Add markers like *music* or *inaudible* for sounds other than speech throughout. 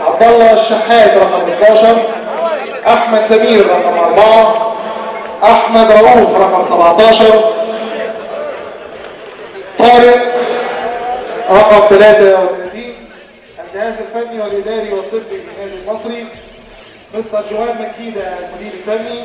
عبد الله الشحات رقم 12 أحمد سمير رقم 4 أحمد رؤوف رقم 17 طارق رقم 33 الجهاز الفني والإداري والطبي للنادي المصري مستر جوان مكيدة المدير الفني.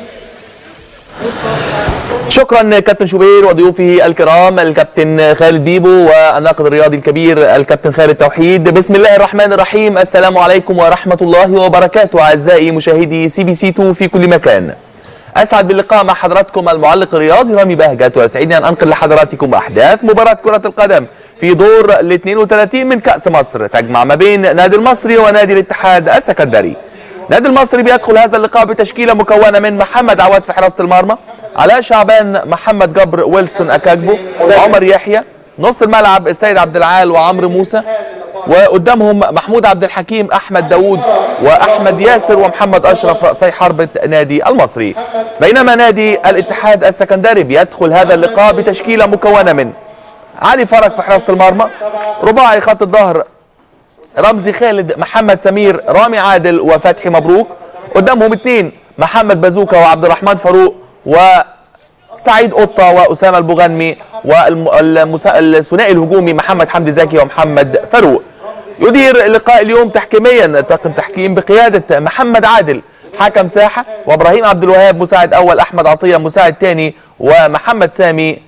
شكرا كابتن شوبير وضيوفه الكرام الكابتن خالد بيبو والناقد الرياضي الكبير الكابتن خالد توحيد. بسم الله الرحمن الرحيم. السلام عليكم ورحمة الله وبركاته أعزائي مشاهدي سي بي سي 2 في كل مكان. أسعد باللقاء مع حضراتكم المعلق الرياضي رامي بهجت ويسعدني أن أنقل لحضراتكم أحداث مباراة كرة القدم في دور ال 32 من كأس مصر. تجمع ما بين نادي المصري ونادي الاتحاد السكندري. نادي المصري بيدخل هذا اللقاء بتشكيلة مكونة من محمد عواد في حراسة المرمى علاء شعبان محمد جبر ويلسون أكاجبو عمر يحيى نص الملعب السيد عبد العال وعمرو موسى وقدامهم محمود عبد الحكيم أحمد داوود وأحمد ياسر ومحمد أشرف رأسي حربة نادي المصري. بينما نادي الاتحاد السكندري بيدخل هذا اللقاء بتشكيلة مكونة من علي فرج في حراسة المرمى رباعي خط الظهر رمزي خالد محمد سمير رامي عادل وفتحي مبروك. قدامهم اثنين محمد بازوكا وعبد الرحمن فاروق وسعيد قطة وأسامة البغنمي والثنائي الهجومي محمد حمدي زكي ومحمد فاروق. يدير لقاء اليوم تحكيميا طاقم تحكيم بقيادة محمد عادل حكم ساحة وإبراهيم عبد الوهاب مساعد أول أحمد عطية مساعد ثاني ومحمد سامي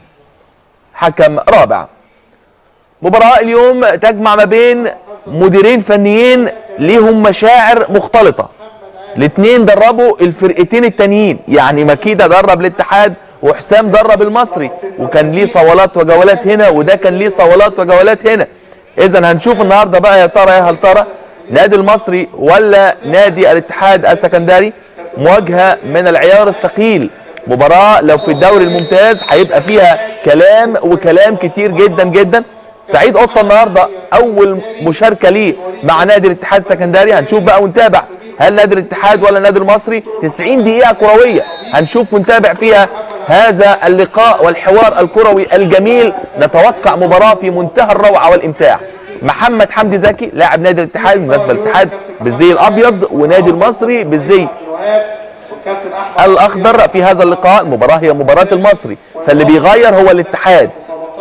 حكم رابع. مباراة اليوم تجمع ما بين مديرين فنيين ليهم مشاعر مختلطة. الاثنين دربوا الفرقتين التانيين. يعني مكيدة درب الاتحاد وحسام درب المصري. وكان ليه صولات وجولات هنا وده كان ليه صولات وجولات هنا. اذا هنشوف النهارده بقى يا ترى يا هل ترى نادي المصري ولا نادي الاتحاد السكندري مواجهة من العيار الثقيل. مباراة لو في الدوري الممتاز هيبقى فيها كلام وكلام كتير جدا جدا. سعيد قطة النهارده أول مشاركة ليه مع نادي الاتحاد السكندري. هنشوف بقى ونتابع هل نادي الاتحاد ولا نادي المصري. 90 دقيقة كروية هنشوف ونتابع فيها هذا اللقاء والحوار الكروي الجميل. نتوقع مباراة في منتهى الروعة والإمتاع. محمد حمدي زكي لاعب نادي الاتحاد بالنسبة للاتحاد بالزي الأبيض ونادي المصري بالزي الأخضر في هذا اللقاء. المباراة هي مباراة المصري. فاللي بيغير هو الاتحاد.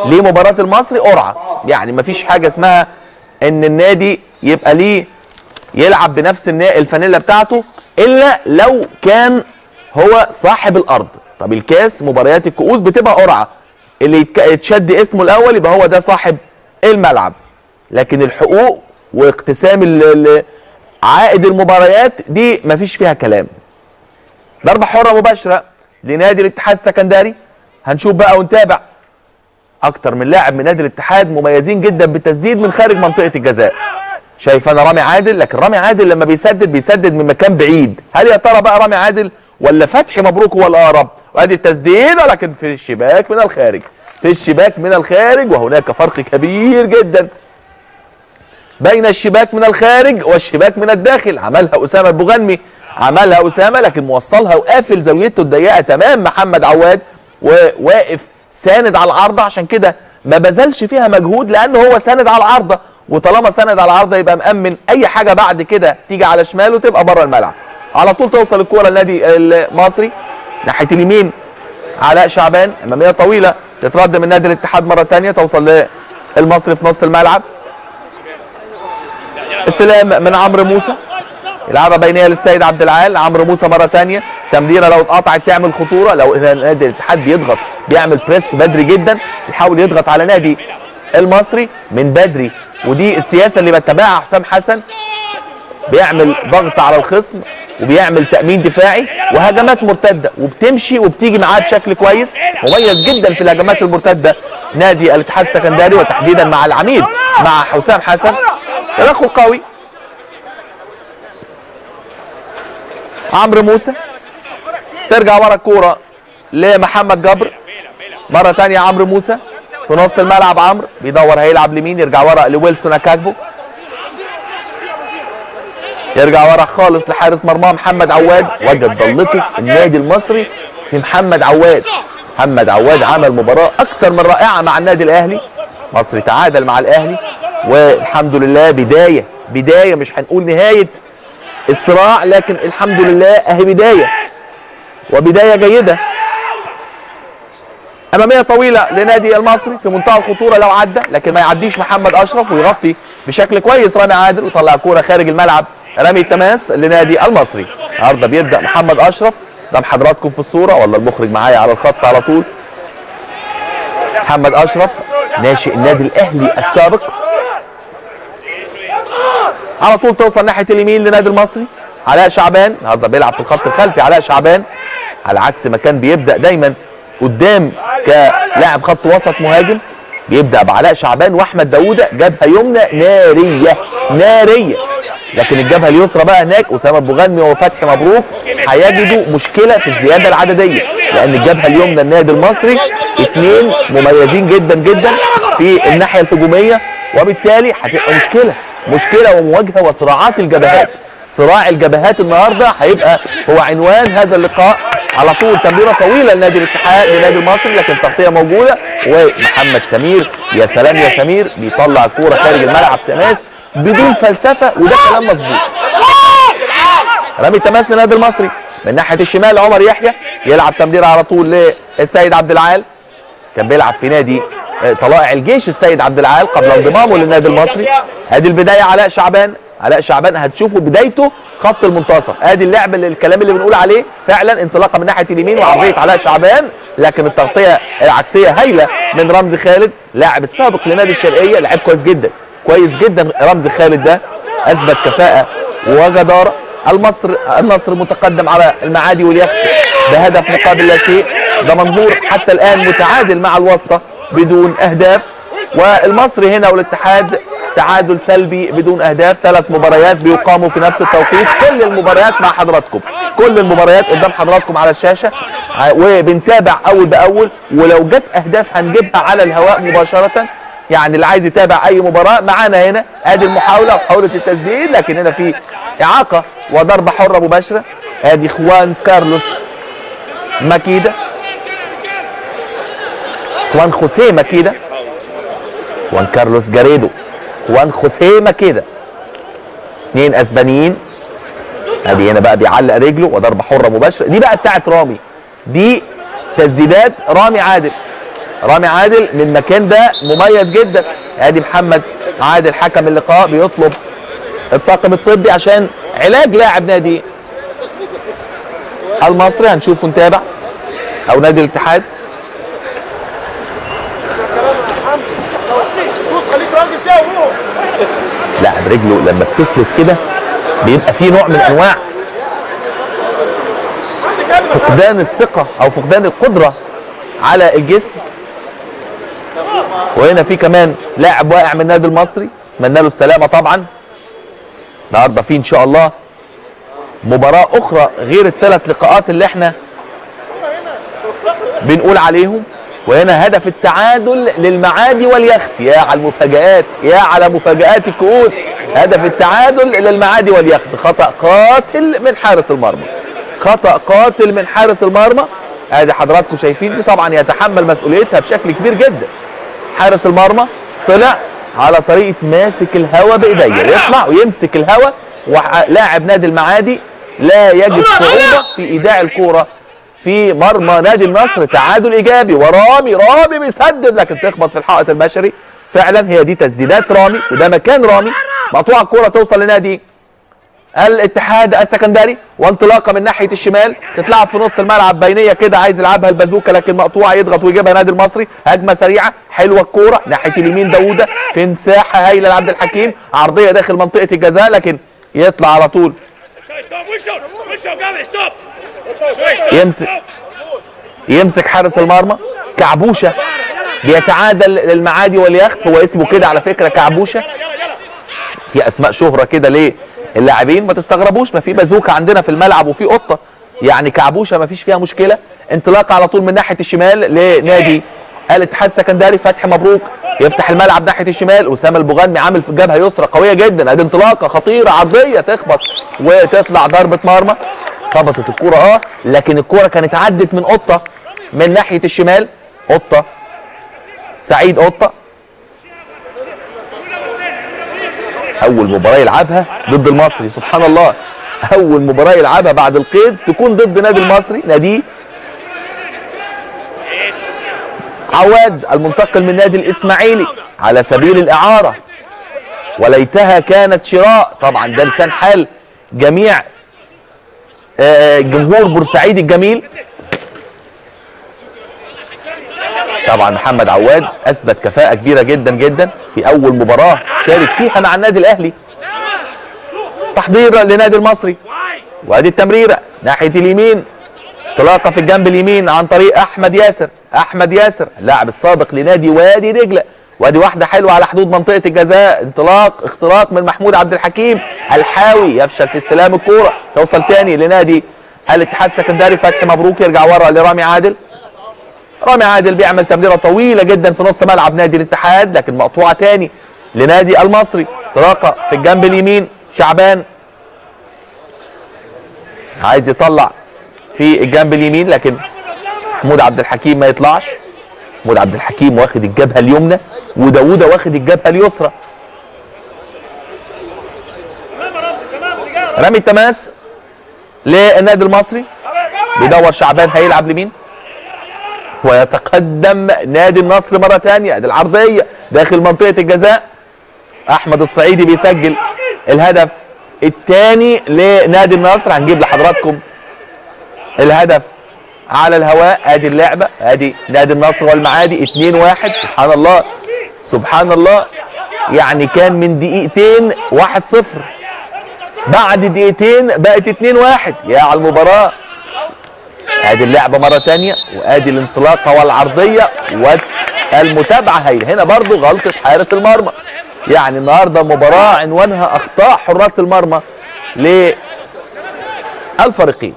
ليه مباراه المصري قرعة. يعني مفيش حاجة اسمها إن النادي يبقى ليه يلعب بنفس الفانيلا بتاعته إلا لو كان هو صاحب الأرض. طب الكاس مباريات الكؤوس بتبقى قرعة. اللي يتشد اسمه الأول يبقى هو ده صاحب الملعب. لكن الحقوق واقتسام عائد المباريات دي مفيش فيها كلام. ضربة حرة مباشرة لنادي الاتحاد السكندري. هنشوف بقى ونتابع. أكتر من لاعب من نادي الاتحاد مميزين جدا بالتسديد من خارج منطقة الجزاء. شايف أنا رامي عادل؟ لكن رامي عادل لما بيسدد بيسدد من مكان بعيد. هل يا ترى بقى رامي عادل ولا فتحي مبروك هو الأقرب؟ وأدي التسديد ولكن في الشباك من الخارج. في الشباك من الخارج وهناك فرق كبير جدا بين الشباك من الخارج والشباك من الداخل. عملها أسامة البغنمي عملها أسامة لكن موصلها وقافل زاويته الضيقة تمام محمد عواد وواقف ساند على العارضه عشان كده ما بذلش فيها مجهود لأنه هو ساند على العارضه وطالما ساند على العارضه يبقى مأمن أي حاجة بعد كده تيجي على شماله تبقى بره الملعب. على طول توصل الكورة للنادي المصري ناحية اليمين علاء شعبان أمامية طويلة تترد من نادي الاتحاد مرة ثانية توصل للمصري في نص الملعب. استلام من عمرو موسى. يلعبها بينيه للسيد عبد العال عمرو موسى مرة ثانية تمريرة لو اتقطعت تعمل خطورة لو نادي الاتحاد بيضغط بيعمل بريس بدري جدا يحاول يضغط على نادي المصري من بدري. ودي السياسة اللي بتبعها حسام حسن. بيعمل ضغط على الخصم وبيعمل تأمين دفاعي وهجمات مرتدة وبتمشي وبتيجي معاه بشكل كويس مميز جدا في الهجمات المرتدة. نادي الاتحاد السكندري وتحديدا مع العميد مع حسام حسن. تدخل قوي. عمرو موسى. ترجع ورا الكورة لمحمد جبر. مرة تانية عمرو موسى. في نص الملعب عمرو. بيدور هيلعب لمين؟ يرجع ورا لويلسون اكاجبو يرجع ورا خالص لحارس مرماه محمد عواد. وجد ضلته النادي المصري في محمد عواد. محمد عواد عمل مباراة أكتر من رائعة مع النادي الأهلي. مصر تعادل مع الأهلي. والحمد لله بداية. بداية مش هنقول نهاية الصراع لكن الحمد لله أهي بداية وبداية جيدة. أمامية طويلة لنادي المصري في منتهى الخطورة لو عدى لكن ما يعديش محمد أشرف ويغطي بشكل كويس رامي عادل ويطلع كورة خارج الملعب رامي التماس لنادي المصري. النهارده بيبدأ محمد أشرف قدام حضراتكم في الصورة ولا المخرج معايا على الخط على طول. محمد أشرف ناشئ النادي الأهلي السابق. على طول توصل ناحية اليمين لنادي المصري. علاء شعبان النهارده بيلعب في الخط الخلفي. علاء شعبان على عكس ما كان بيبدأ دايما قدام كلاعب خط وسط مهاجم بيبدأ بعلاء شعبان وأحمد داوودة. جبهة يمنى نارية نارية. لكن الجبهة اليسرى بقى هناك. أسامة بوغنمي وفتحي مبروك. هيجدوا مشكلة في الزيادة العددية لأن الجبهة اليمنى النادي المصري اثنين مميزين جدا جدا في الناحية الهجومية وبالتالي هتبقى مشكلة. مشكلة ومواجهة وصراعات الجبهات. صراع الجبهات النهارده هيبقى هو عنوان هذا اللقاء. على طول تمريرة طويلة لنادي الاتحاد لنادي المصري لكن تغطية موجودة. ومحمد سمير يا سلام يا سمير بيطلع الكوره خارج الملعب تماس بدون فلسفة وده كلام مظبوط. رامي تماس للنادي المصري. من ناحية الشمال عمر يحيى يلعب تمريرة على طول للسيد عبد العال. كان بيلعب في نادي طلائع الجيش السيد عبد العال قبل انضمامه للنادي المصري. ادي البداية علاء شعبان. علاء شعبان هتشوفوا بدايته خط المنتصف. ادي اللعب اللي الكلام اللي بنقول عليه فعلا انطلاقة من ناحية اليمين وعرضية علاء شعبان. لكن التغطية العكسية هايلة من رمزي خالد لاعب السابق لنادي الشرقية لعب كويس جدا. كويس جدا رمزي خالد ده. أثبت كفاءة وجداره المصر النصر متقدم على المعادي واليخت بهدف مقابل لا شيء. ده منظور حتى الآن متعادل مع الواسطة. بدون أهداف. والمصري هنا والاتحاد تعادل سلبي بدون أهداف. ثلاث مباريات بيقاموا في نفس التوقيت. كل المباريات مع حضراتكم. كل المباريات قدام حضراتكم على الشاشة. وبنتابع أول بأول. ولو جت أهداف هنجيبها على الهواء مباشرة. يعني اللي عايز يتابع أي مباراة معانا هنا. ادي المحاولة محاوله التسديد. لكن هنا في إعاقة وضربة حرة مباشرة. ادي خوان كارلوس ماكيدا. خوان خوسيه ماكيدا خوان كارلوس جاريدو خوان خوسيه ماكيدا اثنين أسبانيين. ادي هنا بقى بيعلق رجله وضربة حرة مباشرة. دي بقى بتاعت رامي. دي تسديدات رامي عادل. رامي عادل من المكان ده مميز جدا. ادي محمد عادل حكم اللقاء بيطلب الطاقم الطبي عشان علاج لاعب نادي المصري. هنشوف ونتابع أو نادي الاتحاد. لاعب رجله لما بتفلت كده بيبقى فيه نوع من أنواع فقدان الثقة أو فقدان القدرة على الجسم. وهنا في كمان لاعب واقع من النادي المصري اتمنى له السلامة طبعا. النهارده في إن شاء الله مباراة أخرى غير الثلاث لقاءات اللي إحنا بنقول عليهم. وهنا هدف التعادل للمعادي واليخت. يا على المفاجآت يا على مفاجآت الكؤوس. هدف التعادل للمعادي واليخت. خطأ قاتل من حارس المرمى. خطأ قاتل من حارس المرمى. ادي حضراتكم شايفين دي طبعا يتحمل مسؤوليتها بشكل كبير جدا. حارس المرمى طلع على طريقة ماسك الهوا بإيديه. يطلع ويمسك الهوا. ولاعب نادي المعادي لا يجد صعوبة في إيداع الكورة في مرمى نادي النصر تعادل إيجابي. ورامي رامي بيسدد لكن تخبط في الحائط البشري. فعلا هي دي تسديدات رامي وده مكان رامي. مقطوعه الكورة توصل لنادي الاتحاد السكندري وانطلاقة من ناحية الشمال. تتلعب في نص الملعب بينية كده عايز يلعبها البازوكا لكن مقطوعة يضغط ويجيبها نادي المصري. هجمة سريعة حلوة الكورة. ناحية اليمين داوودة في مساحه هايلة لعبد الحكيم. عرضية داخل منطقة الجزاء لكن يطلع على طول. يمسك يمسك حارس المرمى كعبوشة بيتعادل للمعادي واليخت هو اسمه كده على فكرة كعبوشة. في أسماء شهرة كده ليه اللاعبين ما تستغربوش ما في بازوكا عندنا في الملعب وفي قطة. يعني كعبوشة ما فيش فيها مشكلة. انطلاق على طول من ناحية الشمال لنادي الاتحاد السكندري فتحي مبروك يفتح الملعب ناحية الشمال. أسامة البوغنمي عامل في جبهة يسرى قوية جدا أدي انطلاقة خطيرة عرضية تخبط وتطلع ضربة مرمى. خبطت الكورة آه لكن الكورة كانت عدت من قطة من ناحية الشمال. قطة. سعيد قطة. أول مباراة يلعبها ضد المصري سبحان الله. أول مباراة يلعبها بعد القيد تكون ضد نادي المصري ناديه عواد المنتقل من نادي الإسماعيلي على سبيل الإعارة. وليتها كانت شراء. طبعا ده لسان حال جميع جمهور بورسعيد الجميل. طبعا محمد عواد أثبت كفاءة كبيرة جدا جدا في أول مباراة شارك فيها مع النادي الأهلي. تحضير لنادي المصري. وأدي التمريره ناحية اليمين. انطلاقه في الجنب اليمين عن طريق أحمد ياسر. أحمد ياسر اللاعب السابق لنادي وادي دجلة. وادي واحدة حلوة على حدود منطقة الجزاء. انطلاق اختراق من محمود عبد الحكيم الحاوي يفشل في استلام الكورة. توصل تاني لنادي الاتحاد السكندري. فتحي مبروك يرجع ورا لرامي عادل. رامي عادل بيعمل تمريرة طويلة جدا في نص ملعب نادي الاتحاد لكن مقطوعة تاني لنادي المصري. انطلاقه في الجنب اليمين شعبان. عايز يطلع في الجنب اليمين لكن محمود عبد الحكيم ما يطلعش. محمود عبد الحكيم واخد الجبهة اليمنى وداوودة واخد الجبهة اليسرى. رمي التماس للنادي المصري. بيدور شعبان هيلعب لمين؟ ويتقدم نادي النصر مرة ثانية ادي العرضية داخل منطقة الجزاء. أحمد الصعيدي بيسجل الهدف الثاني لنادي النصر. هنجيب لحضراتكم الهدف. على الهواء. ادي اللعبة ادي نادي النصر والمعادي 2 1 سبحان الله سبحان الله. يعني كان من دقيقتين 1 0 بعد دقيقتين بقت 2 1 يا على المباراة. ادي اللعبة مرة تانية وادي الانطلاقة والعرضية والمتابعة. هي هنا برضو غلطة حارس المرمى. يعني النهارده مباراة عنوانها أخطاء حراس المرمى للفريقين.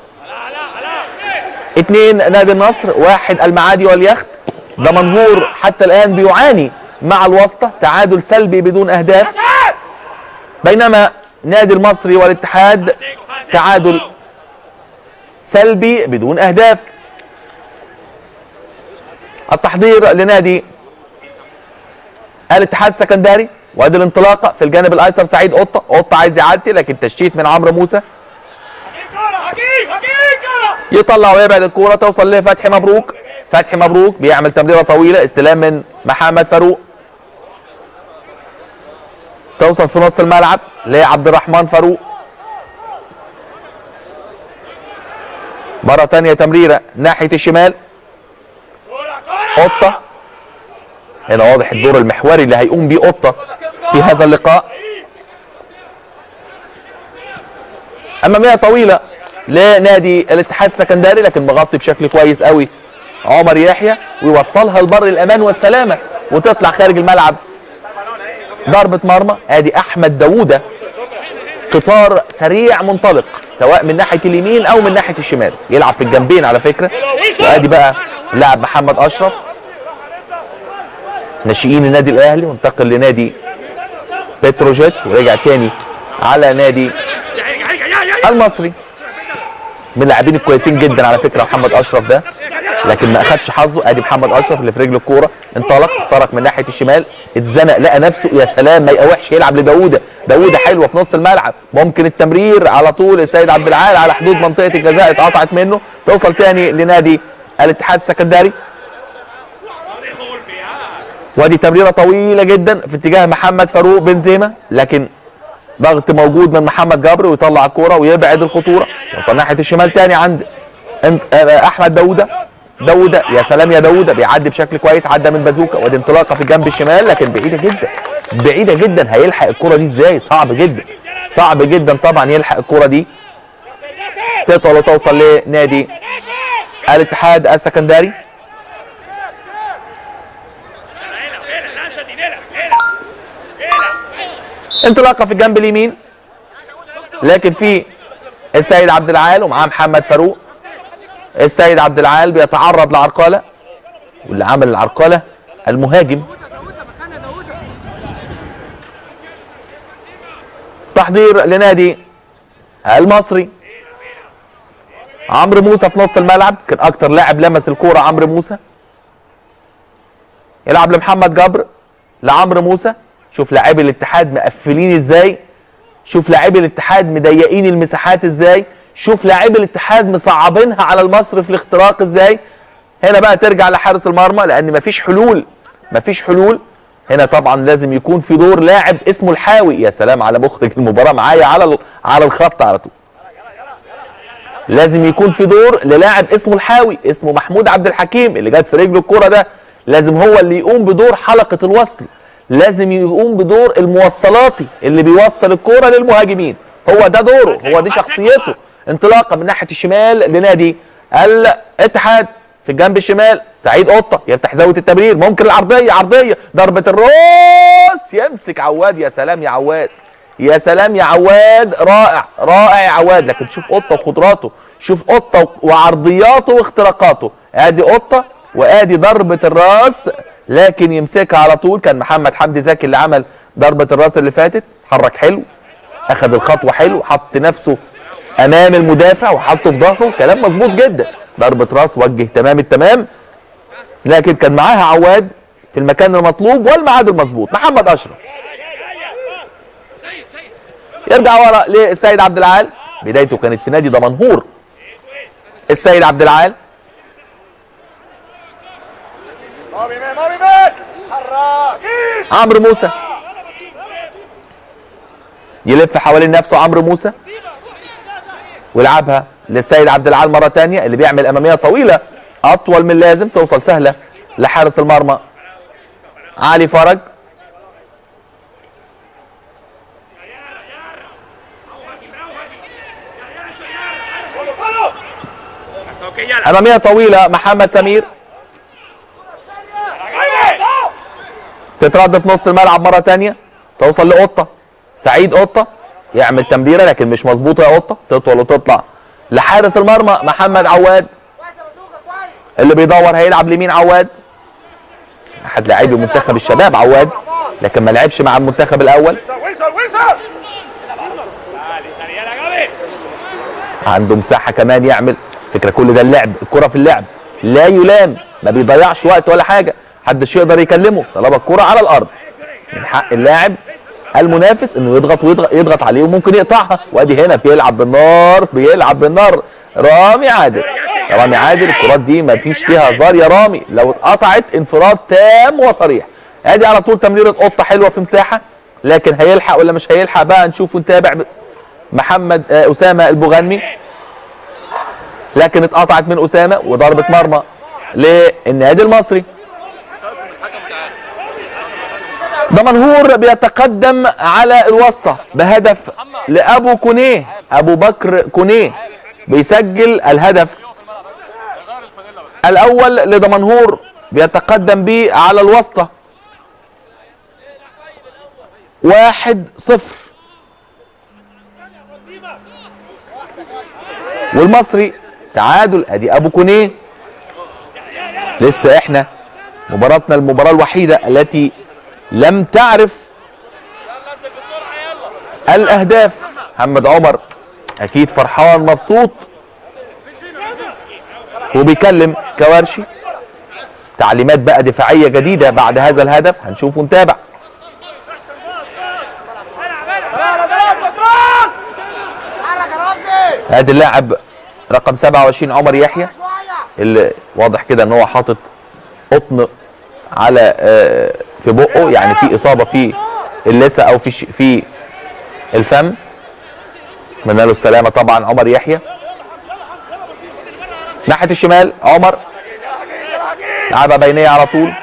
اثنين نادي النصر واحد المعادي واليخت. دمنهور حتى الآن بيعاني مع الواسطة تعادل سلبي بدون أهداف. بينما نادي المصري والاتحاد تعادل سلبي بدون أهداف. التحضير لنادي الاتحاد السكندري وادي الانطلاقة في الجانب الأيسر سعيد قطة. قطة عايز يعدي لكن تشتيت من عمرو موسى. يطلع ويبعد الكورة توصل لفتحي مبروك؟ فتحي مبروك بيعمل تمريرة طويلة استلام من محمد فاروق. توصل في نص الملعب لعبد الرحمن فاروق. مرة تانية تمريرة ناحية الشمال. قطة. هنا واضح الدور المحوري اللي هيقوم بيه قطة في هذا اللقاء. أمامية طويلة. لنادي الاتحاد السكندري لكن مغطي بشكل كويس قوي عمر يحيى ويوصلها لبر الأمان والسلامة وتطلع خارج الملعب. ضربة مرمى آدي أحمد داوودة. قطار سريع منطلق سواء من ناحية اليمين أو من ناحية الشمال. يلعب في الجنبين على فكرة. وآدي بقى لاعب محمد أشرف. ناشئين النادي الأهلي وانتقل لنادي بتروجيت ورجع تاني على نادي المصري. من اللاعبين الكويسين جدا على فكرة محمد أشرف ده. لكن ما أخدش حظه. أدي محمد أشرف اللي في رجل الكورة. انطلق اخترق من ناحية الشمال اتزنق لقى نفسه يا سلام ما يقاوحش يلعب لداوودة داوودة حلوة في نص الملعب. ممكن التمرير على طول السيد عبد العال على حدود منطقة الجزاء اتقطعت منه. توصل تاني لنادي الاتحاد السكندري. وأدي تمريرة طويلة جدا في اتجاه محمد فاروق بنزيما. لكن ضغط موجود من محمد جبر ويطلع الكورة ويبعد الخطورة. توصل ناحية الشمال تاني عند انت- آه، أحمد داوودة. داوودة يا سلام يا داوودة. بيعدي بشكل كويس عدى من بازوكا. ودي انطلاقة في الجنب الشمال لكن بعيدة جدا. بعيدة جدا. هيلحق الكورة دي إزاي؟ صعب جدا. صعب جدا طبعا يلحق الكورة دي. تطول وتوصل لنادي الاتحاد السكندري. انطلاقة في الجنب اليمين. لكن في السيد عبد العال ومعاه محمد فاروق. السيد عبد العال بيتعرض لعرقلة واللي عمل العرقلة المهاجم. تحضير لنادي المصري. عمرو موسى في نص الملعب كان أكتر لاعب لمس الكورة عمرو موسى. يلعب لمحمد جبر لعمرو موسى. شوف لاعبي الاتحاد مقفلين إزاي شوف لاعبي الاتحاد مضيقين المساحات إزاي شوف لاعبي الاتحاد مصعبينها على المصري في الاختراق إزاي. هنا بقى ترجع لحارس المرمى لأن مفيش حلول مفيش حلول. هنا طبعا لازم يكون في دور لاعب اسمه الحاوي. يا سلام على مخرج المباراة معايا على على الخط على طول. لازم يكون في دور للاعب اسمه الحاوي اسمه محمود عبد الحكيم اللي جت في رجله الكرة ده. لازم هو اللي يقوم بدور حلقة الوصل. لازم يقوم بدور الموصلاتي اللي بيوصل الكرة للمهاجمين. هو ده دوره هو دي شخصيته. انطلاقة من ناحية الشمال لنادي الاتحاد. في الجنب الشمال سعيد قطة يفتح زاوية التمرير ممكن العرضية عرضية. ضربة الراس. يمسك عواد. يا سلام يا عواد. يا سلام يا عواد. رائع رائع يا عواد. لكن شوف قطة وقدراته. شوف قطة وعرضياته واختراقاته. ادي قطة وادي ضربة الراس. لكن يمسكها على طول. كان محمد حمدي زكي اللي عمل ضربة الرأس اللي فاتت. اتحرك حلو أخذ الخطوة حلو حط نفسه أمام المدافع وحطه في ظهره. كلام مظبوط جدا. ضربة رأس وجه تمام التمام. لكن كان معاها عواد في المكان المطلوب والميعاد المظبوط. محمد أشرف. يرجع ورا للسيد عبد العال. بدايته كانت في نادي دمنهور. السيد عبد العال عمرو موسى. يلف حوالين نفسه عمرو موسى. ويلعبها للسيد عبد العال مرة تانية اللي بيعمل أمامية طويلة أطول من اللازم توصل سهلة لحارس المرمى. علي فرج. أمامية طويلة محمد سمير. تترد في نص الملعب مرة تانية توصل لقطة سعيد قطة يعمل تمريرة لكن مش مظبوطة يا قطة تطول وتطلع لحارس المرمى محمد عواد. اللي بيدور هيلعب لمين عواد؟ أحد لاعبي منتخب الشباب عواد لكن ما لعبش مع المنتخب الأول. عنده مساحة كمان يعمل. فكرة كل ده اللعب الكرة في اللعب لا يلام ما بيضيعش وقت ولا حاجة. محدش يقدر يكلمه. طالما الكرة على الأرض. من حق اللاعب المنافس إنه يضغط ويضغط يضغط عليه وممكن يقطعها. وأدي هنا بيلعب بالنار بيلعب بالنار. رامي عادل. رامي عادل الكرات دي ما فيش فيها هزار يا رامي. لو اتقطعت انفراد تام وصريح. أدي على طول تمريرة قطة حلوة في مساحة. لكن هيلحق ولا مش هيلحق بقى نشوف ونتابع محمد آه، أسامة البغنمي. لكن اتقطعت من أسامة وضربة مرمى. للنادي المصري دمنهور بيتقدم على الوسطى بهدف لأبو كونيه أبو بكر كونيه بيسجل الهدف الأول لدمنهور بيتقدم به على الوسطى واحد صفر. والمصري تعادل أدي أبو كونيه. لسه إحنا مباراتنا المباراة الوحيدة التي لم تعرف الأهداف. محمد عمر أكيد فرحان مبسوط وبيكلم كوارشي. تعليمات بقى دفاعية جديدة بعد هذا الهدف. هنشوف ونتابع. ادي اللاعب رقم 27 عمر يحيى. اللي واضح كده إن هو حاطط قطن على آه، في بقه يعني في إصابة في اللثة أو في في الفم. اتمنى له السلامة طبعا عمر يحيى. ناحية الشمال عمر. لعبها بينية على طول.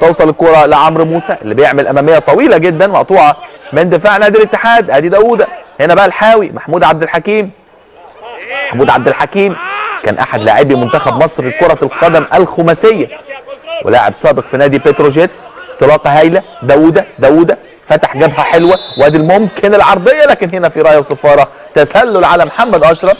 توصل الكرة لعمرو موسى اللي بيعمل أمامية طويلة جدا مقطوعة من دفاع نادي الاتحاد. أدي داوودة هنا بقى الحاوي محمود عبد الحكيم. محمود عبد الحكيم كان أحد لاعبي منتخب مصر لكرة القدم الخماسية ولاعب سابق في نادي بتروجيت. انطلاقة هايلة داوودة داوودة فتح جبهة حلوة وادي الممكن العرضية لكن هنا في راية وصفارة تسلل على محمد أشرف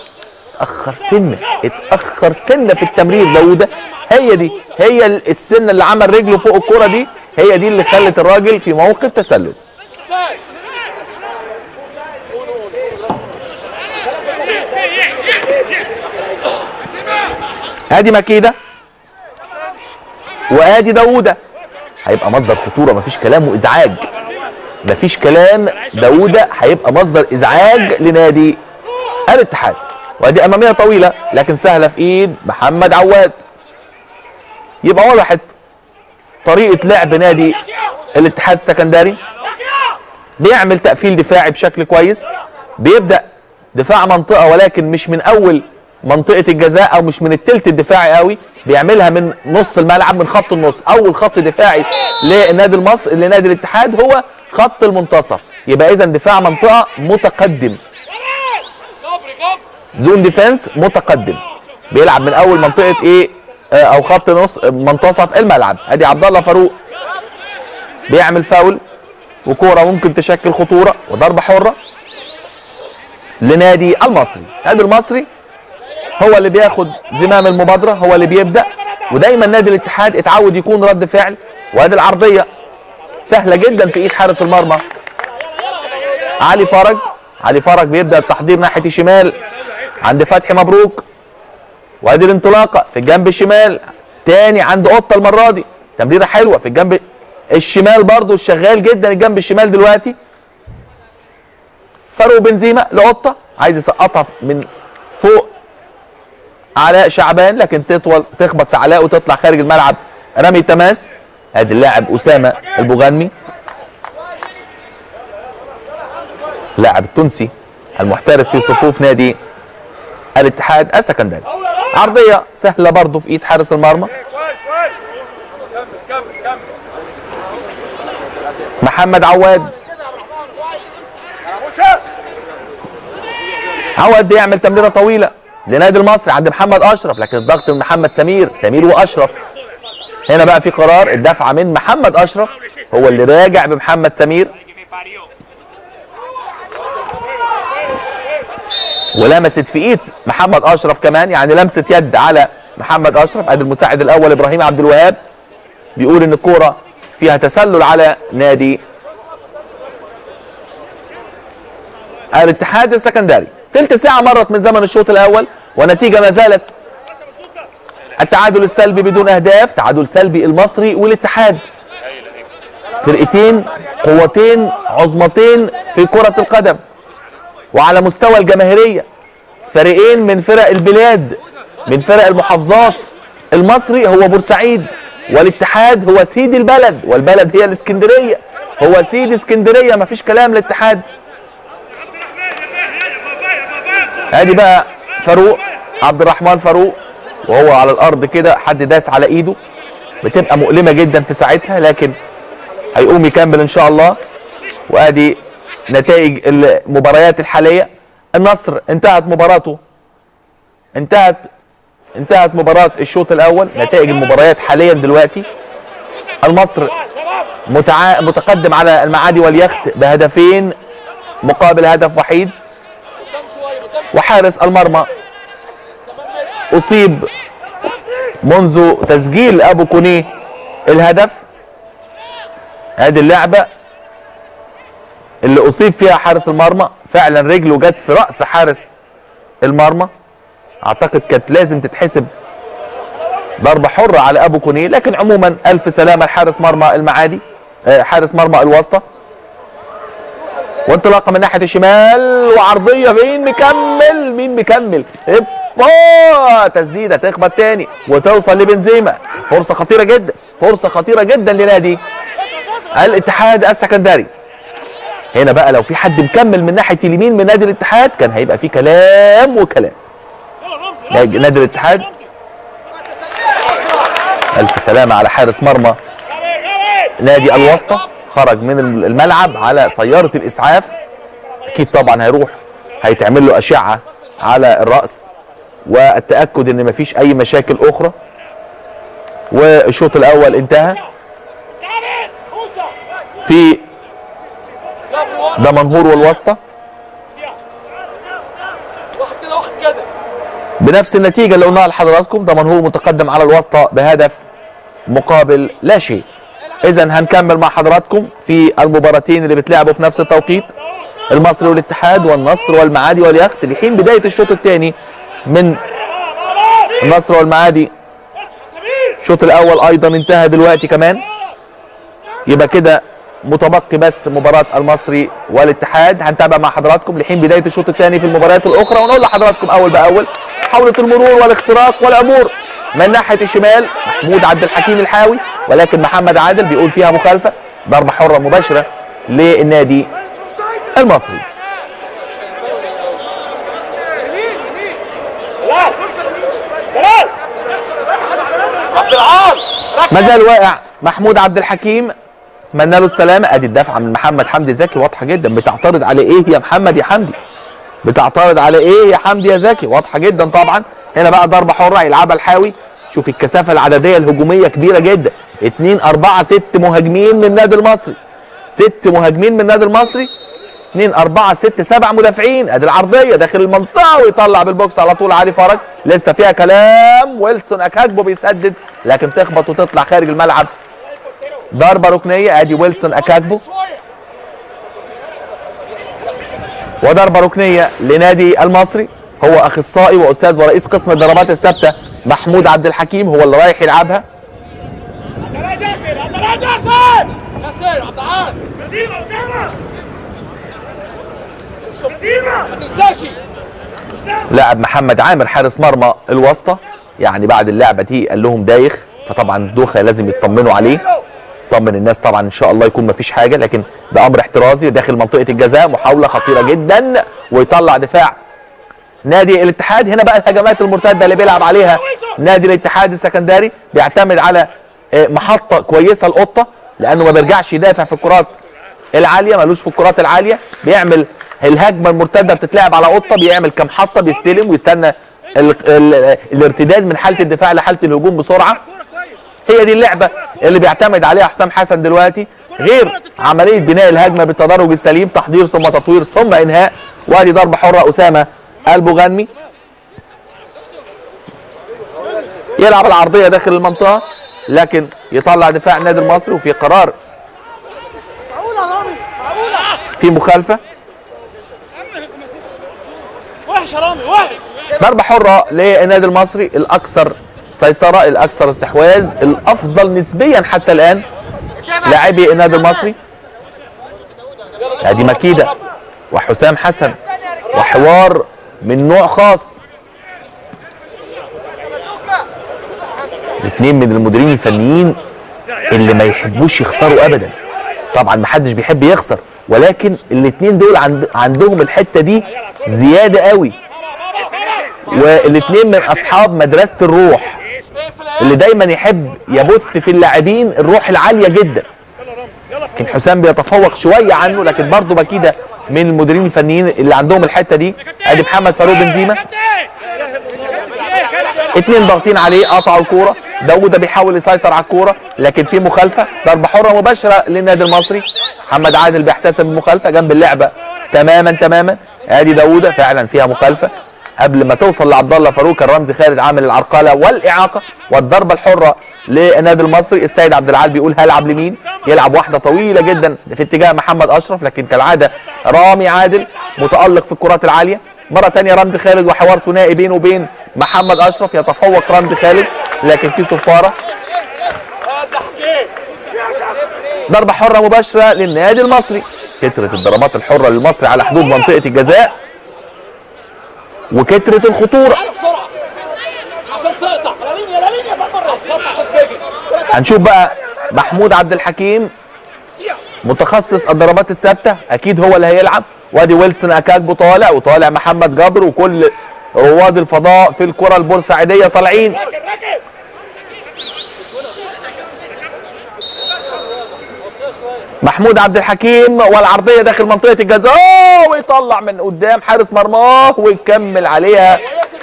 اتأخر سنة أتأخر سنة في التمرير داوودة هي دي هي السنة اللي عمل رجله فوق الكرة دي هي دي اللي خلت الراجل في موقف تسلل. ادي مكيدة وآدي داوودة هيبقى مصدر خطورة مفيش كلام وإزعاج. مفيش كلام داوودة هيبقى مصدر إزعاج لنادي الاتحاد. وأدي اماميه طويلة لكن سهلة في إيد محمد عواد. يبقى وضحت طريقة لعب نادي الاتحاد السكندري. بيعمل تقفيل دفاعي بشكل كويس. بيبدأ دفاع منطقة ولكن مش من أول منطقة الجزاء أو مش من التلت الدفاعي قوي بيعملها من نص الملعب من خط النص. أول خط دفاعي للنادي المصري لنادي الاتحاد هو خط المنتصف. يبقى إذا دفاع منطقة متقدم. زون ديفense متقدم. بيلعب من أول منطقة إيه آه، أو خط نص منتصف الملعب. أدي عبد الله فاروق. بيعمل فاول. وكورة ممكن تشكل خطورة. وضربة حرة لنادي المصري. نادي المصري هو اللي بياخد زمام المبادرة هو اللي بيبدأ. ودايما نادي الاتحاد اتعود يكون رد فعل. وادي العرضية سهلة جدا في إيد حارس المرمى. علي فرج علي فرج بيبدأ التحضير ناحية الشمال. عند فتحي مبروك. وادي الانطلاقة في الجنب الشمال. تاني عند قطة المرة دي. تمريرة حلوة في الجنب الشمال برضو شغال جدا الجنب الشمال دلوقتي. فاروق بنزيما لقطة عايز يسقطها من فوق علاء شعبان لكن تطول تخبط في علاء وتطلع خارج الملعب. رمي تماس ادي اللاعب أسامة البوغانمي. لاعب التونسي المحترف في صفوف نادي الاتحاد السكندري. عرضية سهلة برضه في إيد حارس المرمى. محمد عواد. عواد بيعمل تمريرة طويلة. لنادي المصري عند محمد أشرف لكن الضغط من محمد سمير سمير وأشرف. هنا بقى في قرار الدفعه من محمد أشرف هو اللي راجع بمحمد سمير. ولمست في إيد محمد أشرف كمان يعني لمسه يد على محمد أشرف. أدي المساعد الأول إبراهيم عبد الوهاب بيقول إن الكورة فيها تسلل على نادي الاتحاد السكندري. تلت ساعة مرت من زمن الشوط الأول ونتيجة ما زالت التعادل السلبي بدون أهداف تعادل سلبي المصري والاتحاد. فرقتين قوتين عظمتين في كرة القدم. وعلى مستوى الجماهيرية فريقين من فرق البلاد من فرق المحافظات. المصري هو بورسعيد والاتحاد هو سيد البلد والبلد هي الإسكندرية. هو سيد إسكندرية مفيش كلام الاتحاد ادي بقى فاروق عبد الرحمن فاروق وهو على الأرض كده حد داس على إيده. بتبقى مؤلمة جدا في ساعتها لكن هيقوم يكمل إن شاء الله. وأدي نتائج المباريات الحالية. النصر انتهت مباراته. انتهت انتهت مباراة الشوط الأول نتائج المباريات حاليا دلوقتي. المصر متع... متقدم على المعادي واليخت بهدفين مقابل هدف وحيد. وحارس المرمى. أصيب منذ تسجيل أبو كونيه الهدف. هذه اللعبة اللي أصيب فيها حارس المرمى. فعلا رجله جت في رأس حارس المرمى. أعتقد كانت لازم تتحسب ضربة حرة على أبو كونيه لكن عموما ألف سلامة لحارس مرمى المعادي آه، حارس مرمى الواسطة. وانطلاقة من ناحية الشمال وعرضية. مين مكمل؟ مين مكمل؟ اوبا تسديدة تخبط تاني وتوصل لبنزيما. فرصة خطيرة جدا فرصة خطيرة جدا لنادي الاتحاد السكندري. هنا بقى لو في حد مكمل من ناحية اليمين من نادي الاتحاد كان هيبقى في كلام وكلام. نادي نادي الاتحاد. ألف سلامة على حارس مرمى. نادي الواسطة. خرج من الملعب على سيارة الإسعاف. أكيد طبعا هيروح هيتعمل له أشعة على الرأس والتأكد إن مفيش أي مشاكل أخرى. والشوط الأول انتهى. في دمنهور والواسطة. بنفس النتيجة اللي قلناها لحضراتكم دمنهور متقدم على الواسطة بهدف مقابل لا شيء. اذا هنكمل مع حضراتكم في المباراتين اللي بتلعبوا في نفس التوقيت. المصري والاتحاد والنصر والمعادي واليخت لحين بداية الشوط الثاني من النصر والمعادي. الشوط الأول أيضا انتهى دلوقتي كمان. يبقى كده متبقي بس مباراة المصري والاتحاد. هنتابع مع حضراتكم لحين بداية الشوط الثاني في المباريات الأخرى ونقول لحضراتكم أول بأول محاولة المرور والاختراق والعبور من ناحية الشمال محمود عبد الحكيم الحاوي ولكن محمد عادل بيقول فيها مخالفة ضربة حرة مباشرة للنادي المصري. ما زال واقع محمود عبد الحكيم اتمنى له السلامة. أدي الدفعة من محمد حمدي زكي واضحة جدا. بتعترض على إيه يا محمد يا حمدي؟ بتعترض على إيه يا حمدي يا زكي؟ واضحة جدا طبعا. هنا بقى ضربه حرة يلعبها الحاوي. شوف الكثافة العددية الهجومية كبيرة جدا. 2 4 6 مهاجمين من النادي المصري. ست مهاجمين من النادي المصري. 2 4 6 7 مدافعين. أدي العرضية داخل المنطقة ويطلع بالبوكس على طول علي فرج. لسه فيها كلام. ويلسون اكاجبو بيسدد لكن تخبط وتطلع خارج الملعب. ضربه ركنيه آدي ويلسون اكاجبو وضربه ركنيه لنادي المصري هو أخصائي وأستاذ ورئيس قسم الضربات الثابتة محمود عبد الحكيم هو اللي رايح يلعبها. لاعب محمد عامر حارس مرمى الواسطه يعني بعد اللعبة دي قال لهم دايخ فطبعا دوخة لازم يطمنوا عليه. طمن الناس طبعا إن شاء الله يكون مفيش حاجة لكن ده أمر احترازي داخل منطقة الجزاء محاولة خطيرة جدا ويطلع دفاع نادي الاتحاد. هنا بقى الهجمات المرتدة اللي بيلعب عليها نادي الاتحاد السكندري بيعتمد على آه، محطة كويسة القطة لأنه ما بيرجعش يدافع في الكرات العالية ملوش في الكرات العالية. بيعمل الهجمة المرتدة بتتلعب على قطة بيعمل كمحطه بيستلم ويستنى ال ال الارتداد من حالة الدفاع لحالة الهجوم بسرعة. هي دي اللعبة اللي بيعتمد عليها حسام حسن دلوقتي غير عملية بناء الهجمة بالتدرج السليم تحضير ثم تطوير ثم إنهاء وادي ضربه حرة أسامة البوغنمي. يلعب العرضية داخل المنطقة لكن يطلع دفاع النادي المصري وفي قرار في مخالفة. ضربه حرة للنادي المصري الأكثر سيطرة الأكثر استحواذ الأفضل نسبيا حتى الآن لاعبي النادي المصري. ادي مكيدة وحسام حسن وحوار من نوع خاص. الاثنين من المديرين الفنيين اللي ما يحبوش يخسروا ابدا. طبعا ما حدش بيحب يخسر ولكن الاثنين دول عند عندهم الحتة دي زيادة قوي. والاثنين من أصحاب مدرسة الروح. اللي دايما يحب يبث في اللاعبين الروح العالية جدا. لكن حسام بيتفوق شوية عنه لكن برضه مكيده من المديرين الفنيين اللي عندهم الحتة دي. أدي محمد فاروق بنزيما اتنين ضاغطين عليه قطعوا الكورة. داوود بيحاول يسيطر على الكورة لكن في مخالفة. ضربة حرة مباشرة للنادي المصري. محمد عادل بيحتسب المخالفة جنب اللعبة تماما تماما. أدي داوود فعلا فيها مخالفة. قبل ما توصل لعبد الله فاروق كان رمزي خالد عامل العرقلة والإعاقة والضربة الحرة للنادي المصري السيد عبد العال بيقول هلعب لمين؟ يلعب واحدة طويلة جدا في اتجاه محمد أشرف لكن كالعادة رامي عادل متألق في الكرات العالية. مرة تانية رمزي خالد وحوار ثنائي بينه وبين محمد أشرف يتفوق رمزي خالد لكن في صفارة. ضربة حرة مباشرة للنادي المصري. كترت الضربات الحرة للمصري على حدود منطقة الجزاء وكترت الخطوره بسرعة عشان تقطع لا لين يا لا لين يا بره عشان تيجي هنشوف بقى محمود عبد الحكيم متخصص الضربات الثابتة أكيد هو اللي هيلعب. وأدي ويلسون اكاجبو طالع وطالع محمد جابر وكل رواد الفضاء في الكرة البورسعيدية طالعين. محمود عبد الحكيم والعرضية داخل منطقة الجزاء. ويطلع من قدام حارس مرماه ويكمل عليها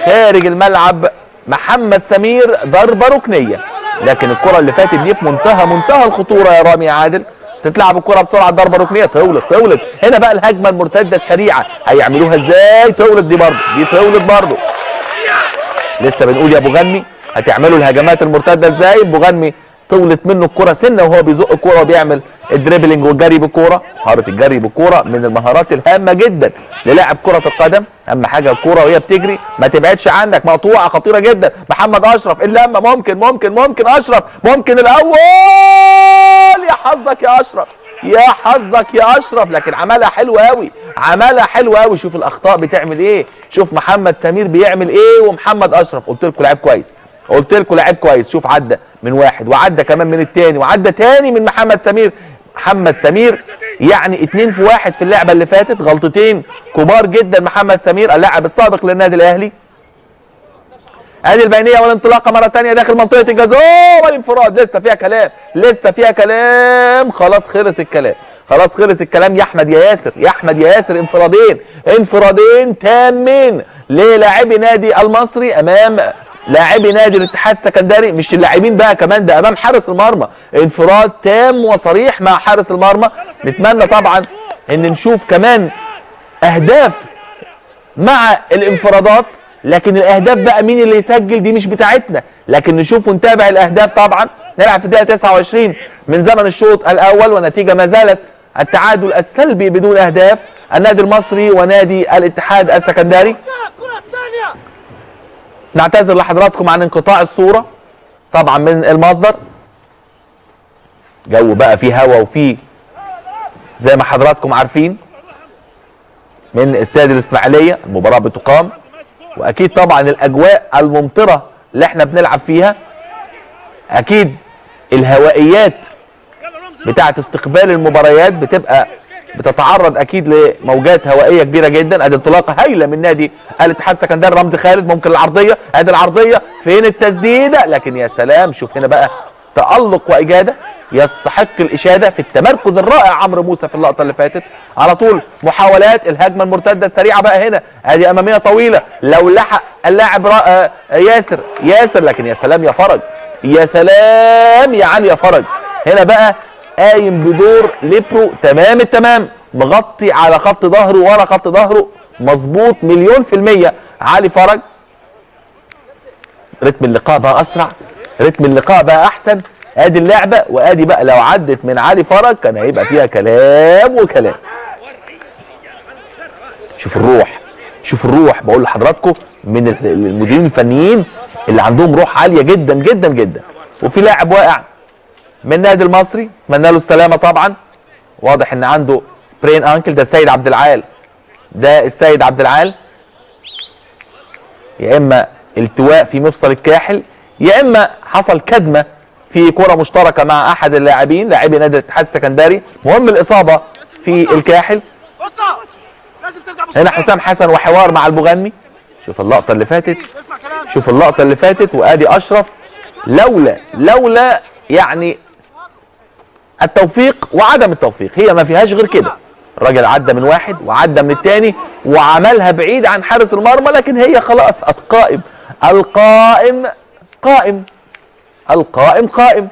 خارج الملعب محمد سمير ضربة ركنية. لكن الكرة اللي فاتت دي في منتهى منتهى الخطورة يا رامي عادل. تتلعب الكرة بسرعة ضربه ركنية تولد تولد. هنا بقى الهجمة المرتدة السريعة. هيعملوها إزاي؟ تولد دي برضه دي تولد برضه. لسه بنقول يا أبو غنمي هتعملوا الهجمات المرتدة إزاي؟ أبو غنمي طولت منه الكرة سنة وهو بيزق الكره وبيعمل ال dribbling والجري بالكورة. مهاره الجري بالكورة من المهارات الهامة جدا للاعب كرة القدم. أهم حاجة الكورة وهي بتجري. ما تبعدش عنك. مقطوعة خطيرة جدا. محمد أشرف اللمه ممكن ممكن ممكن أشرف. ممكن الأول. يا حظك يا أشرف. يا حظك يا أشرف. لكن عملها حلو قوي عملها حلو قوي شوف الأخطاء بتعمل إيه. شوف محمد سمير بيعمل إيه ومحمد أشرف. قلت لكم لعيب كويس. قلت لكم لعيب كويس شوف عدى من واحد وعدى كمان من التاني وعدى تاني من محمد سمير. محمد سمير يعني اتنين في واحد في اللعبة اللي فاتت غلطتين كبار جدا. محمد سمير اللاعب السابق للنادي الأهلي. ادي البينية والانطلاقة مرة ثانية داخل منطقة الجزاء والانفراد. لسه فيها كلام لسه فيها كلام. خلاص خلص الكلام خلاص خلص الكلام. يا أحمد يا ياسر يا أحمد يا ياسر انفرادين انفرادين تامين للاعبي نادي المصري أمام لاعبي نادي الاتحاد السكندري مش اللاعبين بقى كمان ده أمام حارس المرمى. انفراد تام وصريح مع حارس المرمى. نتمنى طبعا إن نشوف كمان أهداف مع الانفرادات لكن الأهداف بقى مين اللي يسجل؟ دي مش بتاعتنا. لكن نشوف ونتابع الأهداف طبعا. نلعب في الدقيقة 29 من زمن الشوط الأول والنتيجه ما زالت التعادل السلبي بدون أهداف. النادي المصري ونادي الاتحاد السكندري. نعتذر لحضراتكم عن انقطاع الصورة طبعا من المصدر. جو بقى فيه هوا وفيه زي ما حضراتكم عارفين من استاد الإسماعيلية المباراة بتقام. وأكيد طبعا الأجواء الممطرة اللي إحنا بنلعب فيها أكيد الهوائيات بتاعة استقبال المباريات بتبقى بتتعرض أكيد لموجات هوائية كبيرة جدا. أدي انطلاقه هايلة من نادي الاتحاد السكندري رمزي خالد ممكن العرضية أدي العرضية. فين التسديدة؟ لكن يا سلام شوف هنا بقى تألق وإجادة. يستحق الإشادة في التمركز الرائع عمرو موسى في اللقطة اللي فاتت. على طول محاولات الهجمة المرتدة السريعة بقى هنا. ادي أمامية طويلة. لو لحق اللاعب را- آه، ياسر. ياسر لكن يا سلام يا فرج. يا سلام يا علي يا فرج. هنا بقى قايم بدور ليبرو. تمام التمام. مغطي على خط ظهره ورا خط ظهره. مظبوط مليون في المية. علي فرج. رتم اللقاء بقى أسرع. رتم اللقاء بقى أحسن. أدي اللعبة وأدي بقى. لو عدت من علي فرج كان هيبقى فيها كلام وكلام. شوف الروح. شوف الروح. بقول لحضراتكم من ال- المديرين الفنيين اللي عندهم روح عالية جدا جدا جدا. وفي لاعب واقع. من النادي المصري اتمنى له السلامه طبعا. واضح إن عنده سبرين انكل ده السيد عبد العال. ده السيد عبد العال. يا إما التواء في مفصل الكاحل يا إما حصل كدمة في كرة مشتركة مع أحد اللاعبين لاعبي نادي الاتحاد السكندري. مهم الإصابة في الكاحل. هنا حسام حسن وحوار مع البغني شوف اللقطة اللي فاتت. شوف اللقطة اللي فاتت وآدي أشرف. لولا لولا يعني التوفيق وعدم التوفيق. هي ما فيهاش غير كده. الراجل عدى من واحد وعدى من التاني وعملها بعيد عن حارس المرمى لكن هي خلاص القائم. القائم قائم. القائم قائم.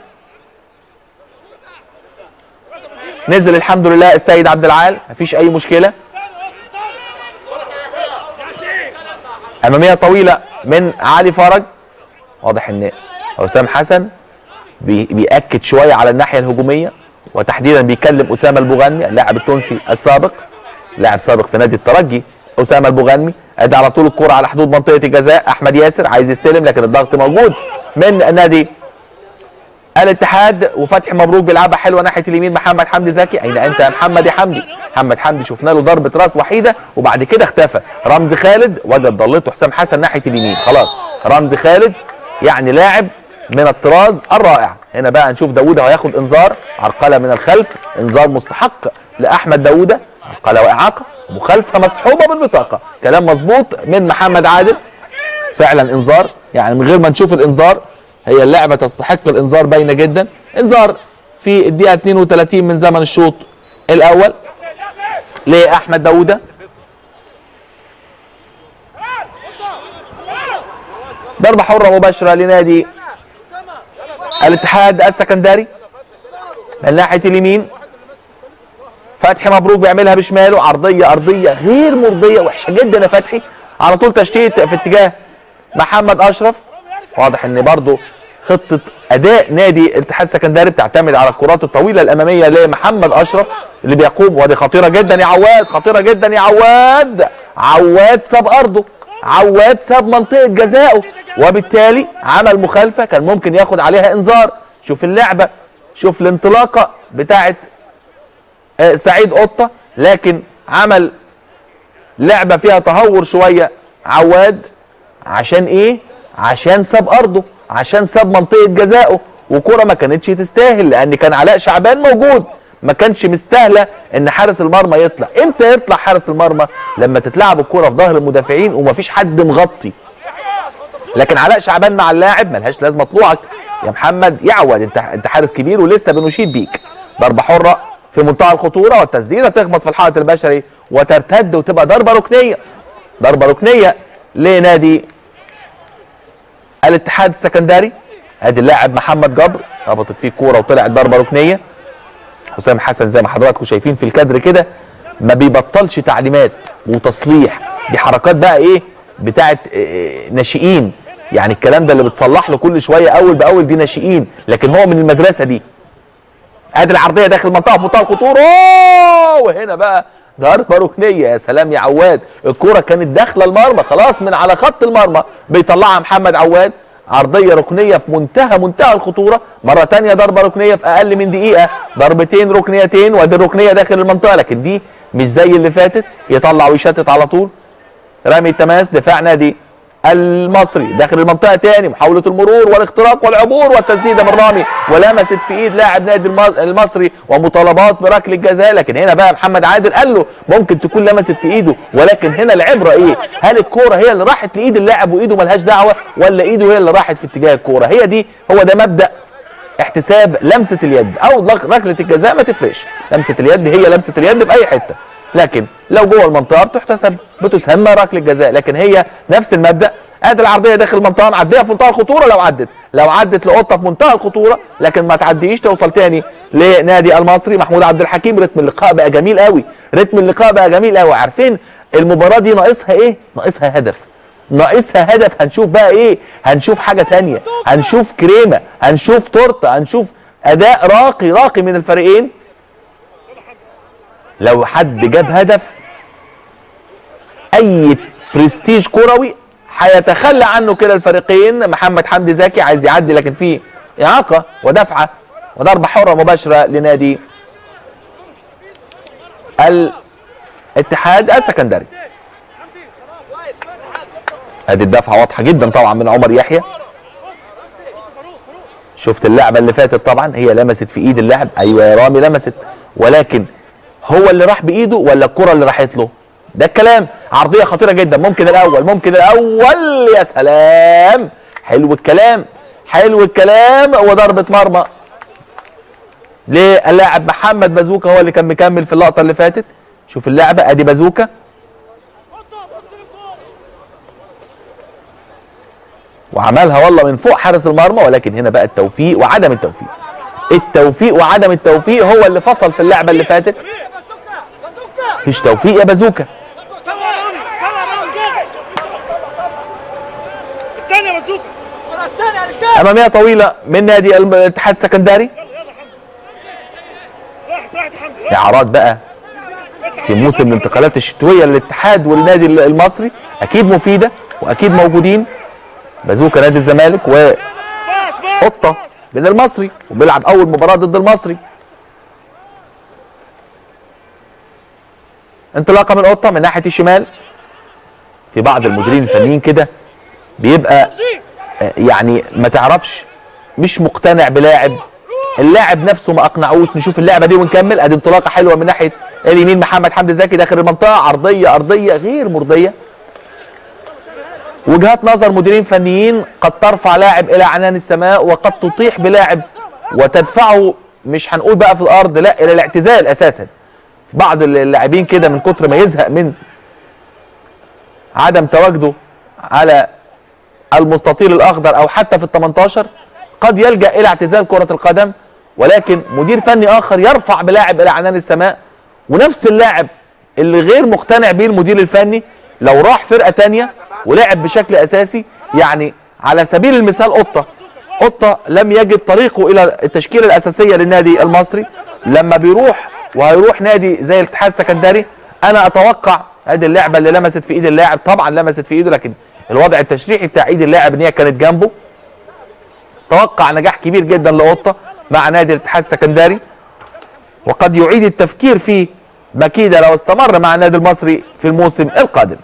نزل الحمد لله السيد عبد العال. مفيش أي مشكلة. اماميه طويلة من علي فرج. واضح إن حسام حسن. بيأكد شوية على الناحية الهجومية وتحديدا بيكلم أسامة البغنمي اللاعب التونسي السابق لاعب سابق في نادي الترجي أسامة البغنمي أدي على طول الكرة على حدود منطقة الجزاء. أحمد ياسر عايز يستلم لكن الضغط موجود من نادي الاتحاد. وفتحي مبروك بيلعبها حلوة ناحية اليمين محمد حمدي زكي. أين أنت يا محمد يا حمدي؟ محمد حمدي شفنا له ضربة راس وحيدة وبعد كده اختفى. رمزي خالد وجد ضلته حسام حسن ناحية اليمين. خلاص رمزي خالد يعني لاعب من الطراز الرائع. هنا بقى نشوف داوود هياخد انذار عرقلة من الخلف انذار مستحق لأحمد داوود عرقلة واعاقة مخالفة مسحوبة بالبطاقة. كلام مظبوط من محمد عادل. فعلا انذار يعني من غير ما نشوف الانذار هي اللعبة تستحق الانذار باينة جدا. انذار في الدقيقة 32 من زمن الشوط الأول لأحمد داوودة ضربة حرة مباشرة لنادي الاتحاد السكندري من ناحية اليمين. فتحي مبروك بيعملها بشماله. عرضية أرضية غير مرضية وحشة جدا يا فتحي. على طول تشتيت في اتجاه محمد أشرف. واضح إن برضو خطة أداء نادي الاتحاد السكندري بتعتمد على الكرات الطويلة الأمامية لمحمد أشرف اللي بيقوم. ودي خطيرة جدا يا عواد خطيرة جدا يا عواد. عواد ساب أرضه عواد ساب منطقة جزائه. وبالتالي عمل مخالفه كان ممكن ياخد عليها انذار. شوف اللعبة شوف الانطلاقة بتاعت آه، سعيد قطة لكن عمل لعبة فيها تهور شوية عواد. عشان إيه؟ عشان ساب أرضه عشان ساب منطقة جزائه. وكرة ما كانتش تستاهل لأن كان علاء شعبان موجود. ما كانش مستاهلة إن حارس المرمى يطلع. إمتى يطلع حارس المرمى؟ لما تتلعب الكرة في ظهر المدافعين ومفيش حد مغطي. لكن علاء شعبان مع اللاعب ملهاش لازمة طلوعك. يا محمد يعود انت انت حارس كبير ولسه بنشيد بيك. ضربة حرة في منتهى الخطورة والتسديده تخبط في الحائط البشري وترتد وتبقى ضربة ركنية. ضربة ركنية لنادي الاتحاد السكندري. ادي اللاعب محمد جبر. ربطت فيه كورة وطلعت ضربة ركنية. حسام حسن زي ما حضراتكم شايفين في الكادر كده. ما بيبطلش تعليمات وتصليح. دي حركات بقى إيه؟ بتاعت إيه ناشئين. يعني الكلام ده اللي بتصلح له كل شوية أول بأول دي ناشئين لكن هو من المدرسة دي. ادي العرضية داخل المنطقة في منتهى الخطوره! وهنا بقى ضربه ركنيه يا سلام يا عواد. الكورة كانت داخلة المرمى. خلاص من على خط المرمى. بيطلعها محمد عواد. عرضية ركنية في منتهى منتهى الخطورة. مرة تانية ضربة ركنية في أقل من دقيقة. ضربتين ركنيتين وأدي الركنية داخل المنطقة. لكن دي مش زي اللي فاتت. يطلع ويشتت على طول. رمي التماس دفاع نادي. المصري داخل المنطقة تاني محاولة المرور والاختراق والعبور والتسديده من رامي. ولمست في إيد لاعب نادي الم- المصري ومطالبات بركله الجزاء. لكن هنا بقى محمد عادل قال له ممكن تكون لمست في إيده ولكن هنا العبرة إيه؟ هل الكورة هي اللي راحت لإيد اللاعب وإيده ملهاش دعوة ولا إيده هي اللي راحت في اتجاه الكورة؟ هي دي هو ده مبدأ احتساب لمسة اليد أو ركلة الجزاء ما تفرقش. لمسة اليد هي لمسة اليد في أي حتة. لكن لو جوه المنطقة بتحتسب بتسمى ركله جزاء لكن هي نفس المبدأ. ادي العرضية داخل المنطقة نعديها في منتهى الخطورة لو عدت. لو عدت لقطة في منتهى الخطورة لكن ما تعديش توصل تاني لنادي المصري محمود عبد الحكيم. رتم اللقاء بقى جميل قوي. رتم اللقاء بقى جميل قوي. عارفين المباراة دي ناقصها إيه؟ ناقصها هدف. ناقصها هدف. هنشوف بقى إيه؟ هنشوف حاجة تانية. هنشوف كريمة. هنشوف تورتة. هنشوف أداء راقي راقي من الفريقين. لو حد جاب هدف أي برستيج كروي هيتخلى عنه كده الفريقين. محمد حمدي زكي عايز يعدي لكن في إعاقة ودفعة وضربة حرة مباشرة لنادي الاتحاد السكندري. أدي الدفعة واضحة جدا طبعا من عمر يحيى. شفت اللعبة اللي فاتت طبعا هي لمست في إيد اللاعب. أيوه يا رامي لمست ولكن هو اللي راح بإيده ولا الكرة اللي راحت له؟ ده الكلام عرضية خطيرة جدا. ممكن الأول ممكن الأول. يا سلام! حلو الكلام. حلو الكلام. وضربة مرمى للاعب محمد بازوكا هو اللي كان مكمل في اللقطة اللي فاتت. شوف اللعبة. أدي بازوكا. وعملها والله من فوق حارس المرمى ولكن هنا بقى التوفيق وعدم التوفيق. التوفيق وعدم التوفيق هو اللي فصل في اللعبة اللي فاتت. مفيش توفيق يا بازوكا. اماميه طويلة من نادي الاتحاد السكندري. اعارات بقى في موسم الانتقالات الشتوية للاتحاد والنادي المصري. أكيد مفيدة وأكيد موجودين. بازوكا نادي الزمالك باص وقطه من المصري وبيلعب أول مباراة ضد المصري. انطلاقة من قطه من ناحية الشمال. في بعض المديرين الفنيين كده بيبقى آه، يعني ما تعرفش مش مقتنع بلاعب. اللاعب نفسه ما أقنعوش نشوف اللعبة دي ونكمل. أدي انطلاقة حلوة من ناحية اليمين محمد حمدي زكي داخل المنطقة. عرضية أرضية غير مرضية. وجهات نظر مديرين فنيين قد ترفع لاعب إلى عنان السماء وقد تطيح بلاعب وتدفعه مش هنقول بقى في الأرض لا إلى الاعتزال أساسا. بعض اللاعبين كده من كتر ما يزهق من عدم تواجده على المستطيل الأخضر أو حتى في ال 18 قد يلجأ إلى اعتزال كرة القدم. ولكن مدير فني آخر يرفع بلاعب إلى عنان السماء. ونفس اللاعب اللي غير مقتنع بيه المدير الفني لو راح فرقة تانية ولعب بشكل أساسي يعني على سبيل المثال قطة. قطة لم يجد طريقه إلى التشكيلة الأساسية للنادي المصري. لما بيروح وهيروح نادي زي الاتحاد السكندري أنا أتوقع ادي اللعبة اللي لمست في إيد اللاعب طبعا لمست في إيده لكن الوضع التشريحي بتاع إيد اللاعب إن هي كانت جنبه. توقع نجاح كبير جدا لقطة مع نادي الاتحاد السكندري. وقد يعيد التفكير فيه مكيدة لو استمر مع النادي المصري في الموسم القادم.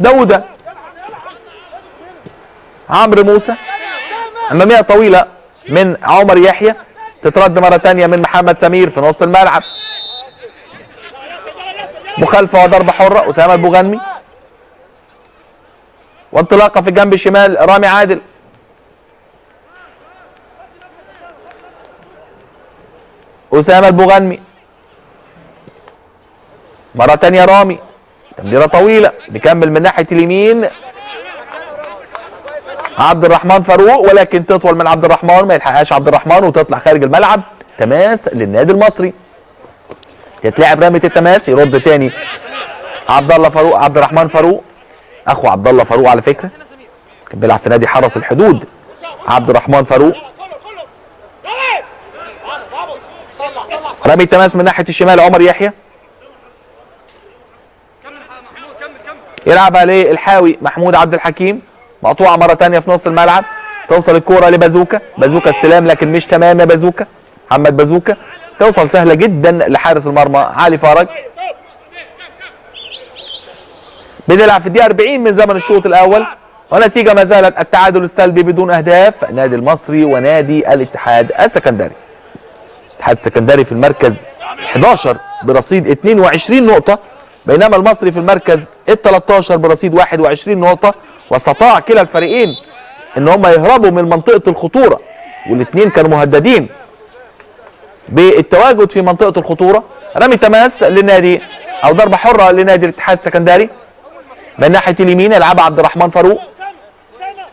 داوودة عمرو موسى. أمامية طويلة من عمر يحيى تترد مرة تانية من محمد سمير في نص الملعب. مخالفة وضربة حرة أسامة البوغنمي. وانطلاقة في الجنب الشمال رامي عادل. أسامة البوغنمي. مرة تانية رامي. تمريرة طويلة نكمل من ناحية اليمين. عبد الرحمن فاروق ولكن تطول من عبد الرحمن ما يلحقهاش عبد الرحمن وتطلع خارج الملعب. تماس للنادي المصري. يتلعب رمية التماس يرد تاني عبد الله فاروق عبد الرحمن فاروق. أخو عبد الله فاروق على فكرة. كان بيلعب في نادي حرس الحدود. عبد الرحمن فاروق رمي التماس من ناحية الشمال عمر يحيى. يلعبها للحاوي محمود عبد الحكيم. مقطوعة مرة تانية في نص الملعب. توصل الكورة لبازوكا. بازوكا استلام لكن مش تمام يا بازوكا. محمد بازوكا. توصل سهلة جدا لحارس المرمى علي فرج بنلعب في الدقيقة 40 من زمن الشوط الأول. ونتيجة ما زالت التعادل السلبي بدون أهداف. نادي المصري ونادي الاتحاد السكندري. الاتحاد السكندري في المركز 11 برصيد 22 نقطة بينما المصري في المركز ال 13 برصيد 21 نقطة. واستطاع كلا الفريقين إن هم يهربوا من منطقة الخطورة والاثنين كانوا مهددين بالتواجد في منطقة الخطورة. رمي تماس للنادي أو ضربة حرة لنادي الاتحاد السكندري من ناحية اليمين يلعبها عبد الرحمن فاروق.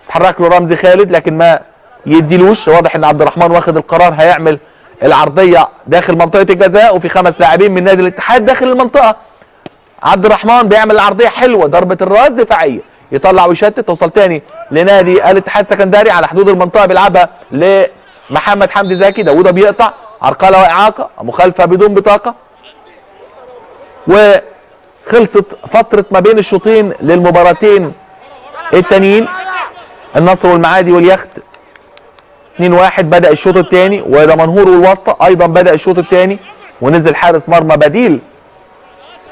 تحرك له رمزي خالد لكن ما يديلوش. واضح إن عبد الرحمن واخد القرار هيعمل العرضية داخل منطقة الجزاء وفي خمس لاعبين من نادي الاتحاد داخل المنطقة. عبد الرحمن بيعمل العرضية حلوة ضربة الراس دفاعية. يطلع ويشتت توصل تاني لنادي الاتحاد السكندري على حدود المنطقة بيلعبها لمحمد حمدي زكي. داوود بيقطع عرقله واعاقه مخالفة بدون بطاقة. وخلصت فترة ما بين الشوطين للمباراتين التانيين. النصر والمعادي واليخت 2 1 بدأ الشوط الثاني ودمنهور والواسطة أيضا بدأ الشوط الثاني ونزل حارس مرمى بديل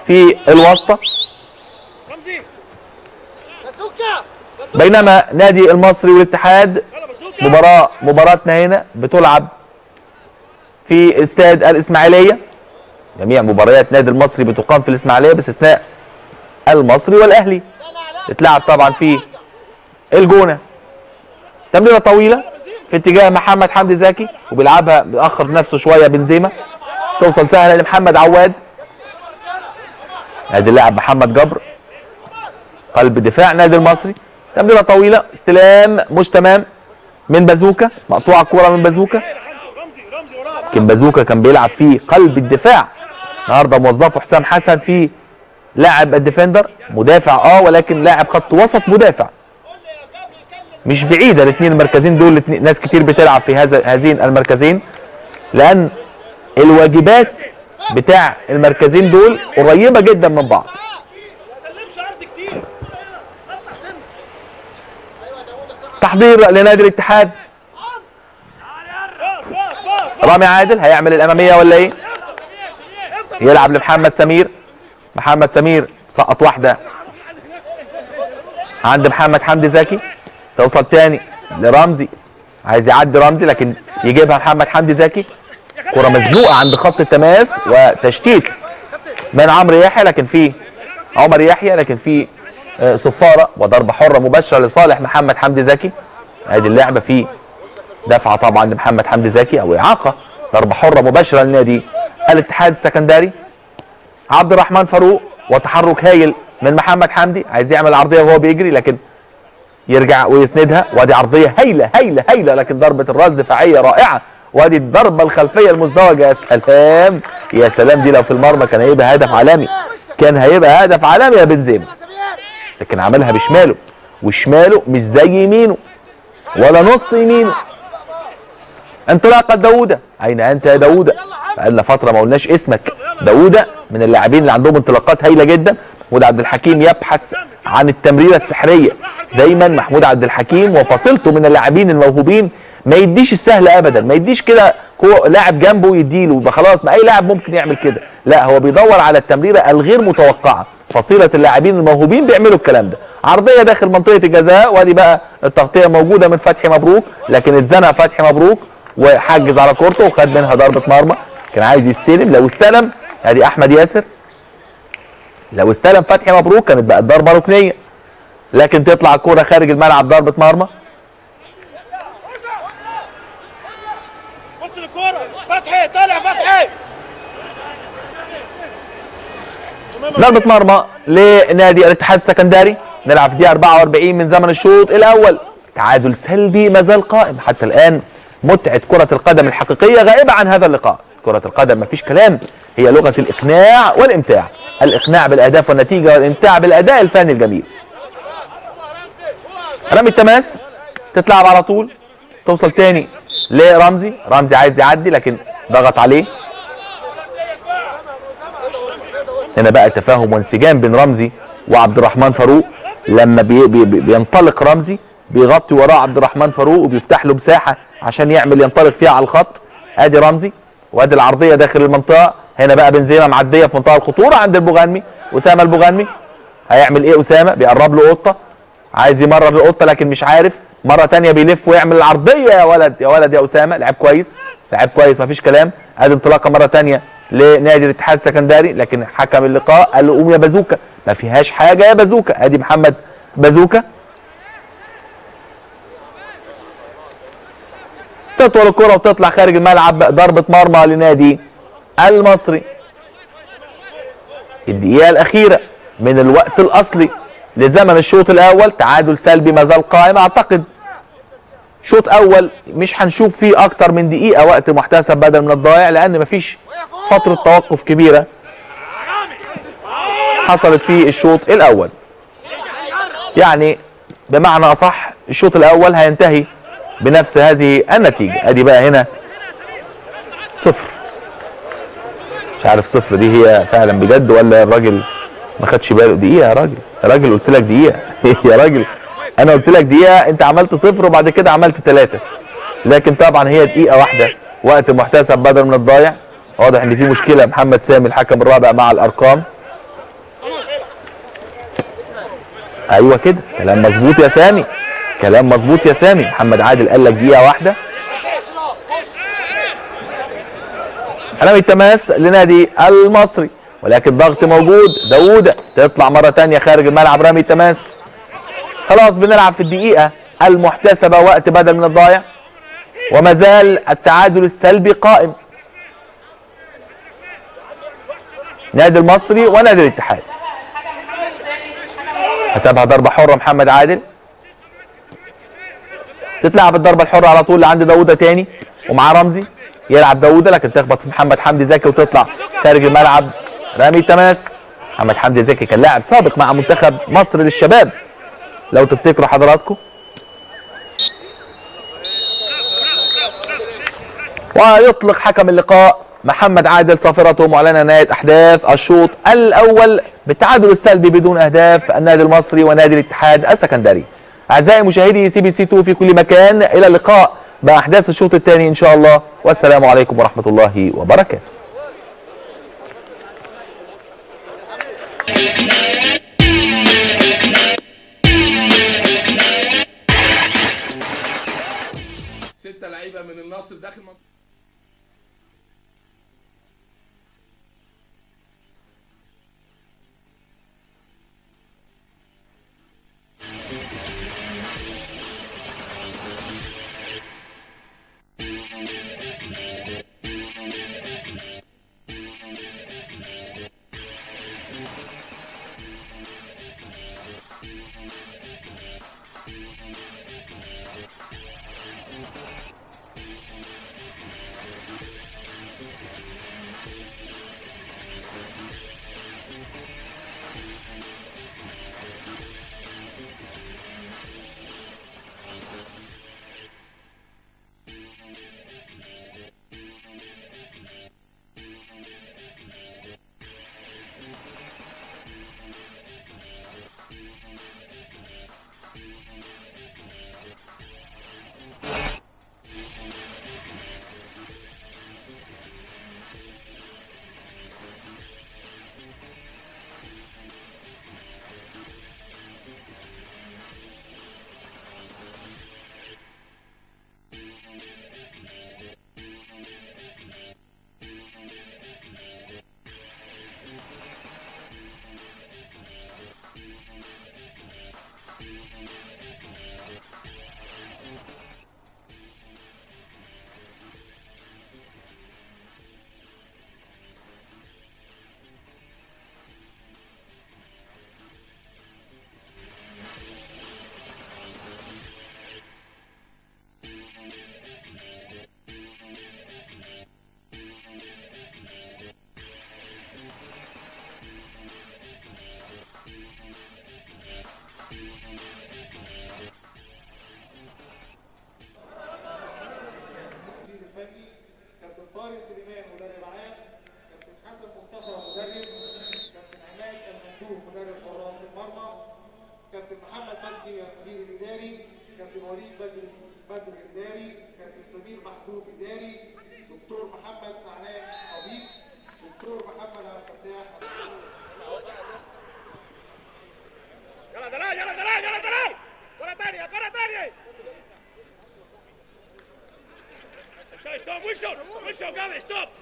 في الواسطة رمزي بازوكا بينما نادي المصري والاتحاد مباراه مباراتنا هنا بتلعب في استاد الإسماعيلية. جميع مباريات نادي المصري بتقام في الإسماعيلية باستثناء المصري والأهلي. اتلعب طبعا في الجونة. تمريرة طويلة في اتجاه محمد حمدي زكي وبيلعبها بيأخر نفسه شوية بنزيما. توصل سهلة لمحمد عواد. ادي اللاعب محمد جبر قلب دفاع نادي المصري. تمريرة طويلة استلام مش تمام. من بازوكا مقطوعة الكوره من بازوكا. لكن بازوكا كان بيلعب في قلب الدفاع. النهارده موظفه حسام حسن في لاعب الديفندر. مدافع آه ولكن لاعب خط وسط مدافع. مش بعيدة الاثنين المركزين دول ناس كتير بتلعب في هذا هذين المركزين. لأن الواجبات بتاع المركزين دول قريبة جدا من بعض ما سلمش عرض كتير تحضير لنادي الاتحاد. رامي عادل هيعمل الأمامية ولا إيه؟ يلعب لمحمد سمير. محمد سمير سقط واحدة. عند محمد حمدي زكي. توصل تاني لرمزي. عايز يعدي رمزي لكن يجيبها محمد حمدي زكي. كرة مزنوقة عند خط التماس وتشتيت من عمرو يحيى لكن في عمر يحيى لكن في آه، صفارة وضربة حرة مباشرة لصالح محمد حمدي زكي. ادي اللعبة في دفعة طبعا لمحمد حمدي زكي أو إعاقة. ضربة حرة مباشرة لنادي الاتحاد السكندري. عبد الرحمن فاروق وتحرك هايل من محمد حمدي. عايز يعمل عرضية وهو بيجري لكن يرجع ويسندها. وادي عرضية هايلة هايلة هايلة لكن ضربة الراس دفاعية رائعة. وادي الضربة الخلفية المزدوجه يا سلام يا سلام. دي لو في المرمى كان هيبقى هدف عالمي. كان هيبقى هدف عالمي يا بنزيما. لكن عملها بشماله وشماله مش زي يمينه ولا نص يمينه. انطلاقه داوودة أين أنت يا داوودة بقالنا فترة ما قلناش اسمك. داوودة من اللاعبين اللي عندهم انطلاقات هايلة جدا. محمود عبد الحكيم يبحث عن التمريرة السحرية. دايما محمود عبد الحكيم وفصيلته من اللاعبين الموهوبين ما يديش السهل ابدا. ما يديش كده لاعب جنبه يديله. يبقى خلاص ما أي لاعب ممكن يعمل كده. لا هو بيدور على التمريرة الغير متوقعة. فصيلة اللاعبين الموهوبين بيعملوا الكلام ده. عرضية داخل منطقة الجزاء وادي بقى التغطية موجودة من فتحي مبروك لكن اتزنق فتحي مبروك وحجز على كورته وخد منها ضربة مرمى. كان عايز يستلم لو استلم ادي أحمد ياسر. لو استلم فتحي مبروك كانت بقت ضربة ركنية. لكن تطلع الكورة خارج الملعب ضربة مرمى. بص للكورة. فتحي طالع فتحي. ضربة مرمى لنادي الاتحاد السكندري. نلعب في دقيقة 44 من زمن الشوط الأول. تعادل سلبي ما زال قائم. حتى الآن متعة كرة القدم الحقيقية غائبة عن هذا اللقاء. كرة القدم ما فيش كلام. هي لغة الإقناع والإمتاع. الإقناع بالأهداف والنتيجة والإمتاع بالأداء الفني الجميل. رمي التماس تتلعب على طول. توصل تاني لرمزي. رمزي عايز يعدي لكن ضغط عليه. هنا بقى تفاهم وانسجام بين رمزي وعبد الرحمن فاروق. لما بي بي بي- بينطلق رمزي بيغطي وراه عبد الرحمن فاروق وبيفتح له مساحة عشان يعمل ينطلق فيها على الخط. ادي رمزي وادي العرضية داخل المنطقة. هنا بقى بنزيما معدية في منتهى الخطورة عند البوغانمي. أسامة البوغانمي هيعمل إيه أسامة؟ بيقرب له قطة. عايز يمرر القطة لكن مش عارف. مرة تانية بيلف ويعمل العرضية يا ولد يا ولد يا أسامة. لعب كويس لعب كويس مفيش كلام. ادي انطلاقة مرة تانية لنادي الاتحاد السكندري لكن حكم اللقاء قال له قوم يا بازوكا. ما فيهاش حاجة يا بازوكا. أدي محمد بازوكا. تطول الكرة وتطلع خارج الملعب ضربة مرمى لنادي المصري. الدقيقة الأخيرة من الوقت الأصلي لزمن الشوط الأول. تعادل سلبي ما زال قائم. أعتقد شوط أول مش هنشوف فيه أكتر من دقيقة وقت محتسب بدل من الضايع لأن مفيش فترة توقف كبيرة حصلت في الشوط الأول. يعني بمعنى أصح الشوط الأول هينتهي بنفس هذه النتيجة. أدي بقى هنا صفر. مش عارف صفر دي هي فعلا بجد ولا الراجل ما خدش باله؟ دقيقة يا راجل. يا راجل قلت لك دقيقة. *laughs* يا راجل أنا قلت لك دقيقة أنت عملت صفر وبعد كده عملت ثلاثة لكن طبعا هي دقيقة واحدة وقت محتسب بدل من الضايع. واضح إن في مشكلة. محمد سامي الحكم الرابع مع الأرقام. أيوه كده. كلام مظبوط يا سامي. كلام مظبوط يا سامي. محمد عادل قال لك دقيقة واحدة. رمي التماس لنادي المصري. ولكن ضغط موجود. داوودة تطلع مرة تانية خارج الملعب. رمي التماس. خلاص بنلعب في الدقيقة المحتسبة وقت بدل من الضايع. وما زال التعادل السلبي قائم. نادي المصري ونادي الاتحاد. حسبها ضربة حرة محمد عادل. تتلعب الضربة الحرة على طول لعند داوودة تاني ومعاه رمزي. يلعب داوودة لكن تخبط في محمد حمدي زكي وتطلع خارج الملعب. رامي التماس محمد حمدي زكي كان لاعب سابق مع منتخب مصر للشباب. لو تفتكروا حضراتكم. ويطلق حكم اللقاء. محمد عادل صافرته معلنة نهاية أحداث الشوط الأول بالتعادل السلبي بدون أهداف النادي المصري ونادي الاتحاد السكندري. أعزائي مشاهدي سي بي سي 2 في كل مكان إلى اللقاء باحداث الشوط الثاني إن شاء الله والسلام عليكم ورحمة الله وبركاته. stop.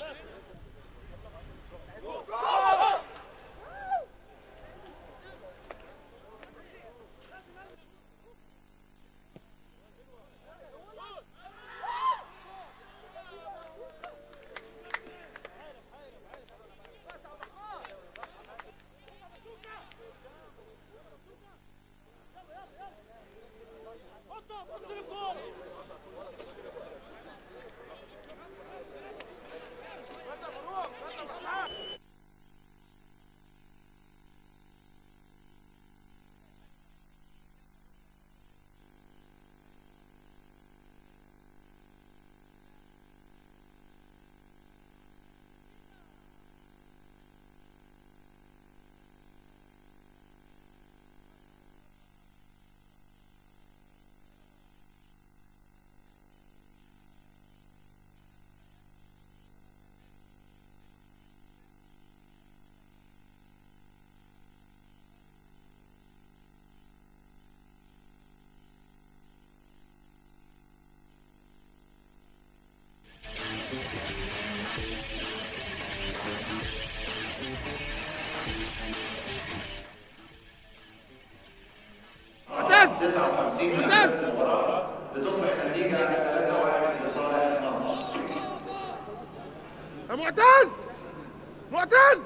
left. 59 من بتصبح نتيجة 3-1 لصالح مصر. يا معتز! معتز!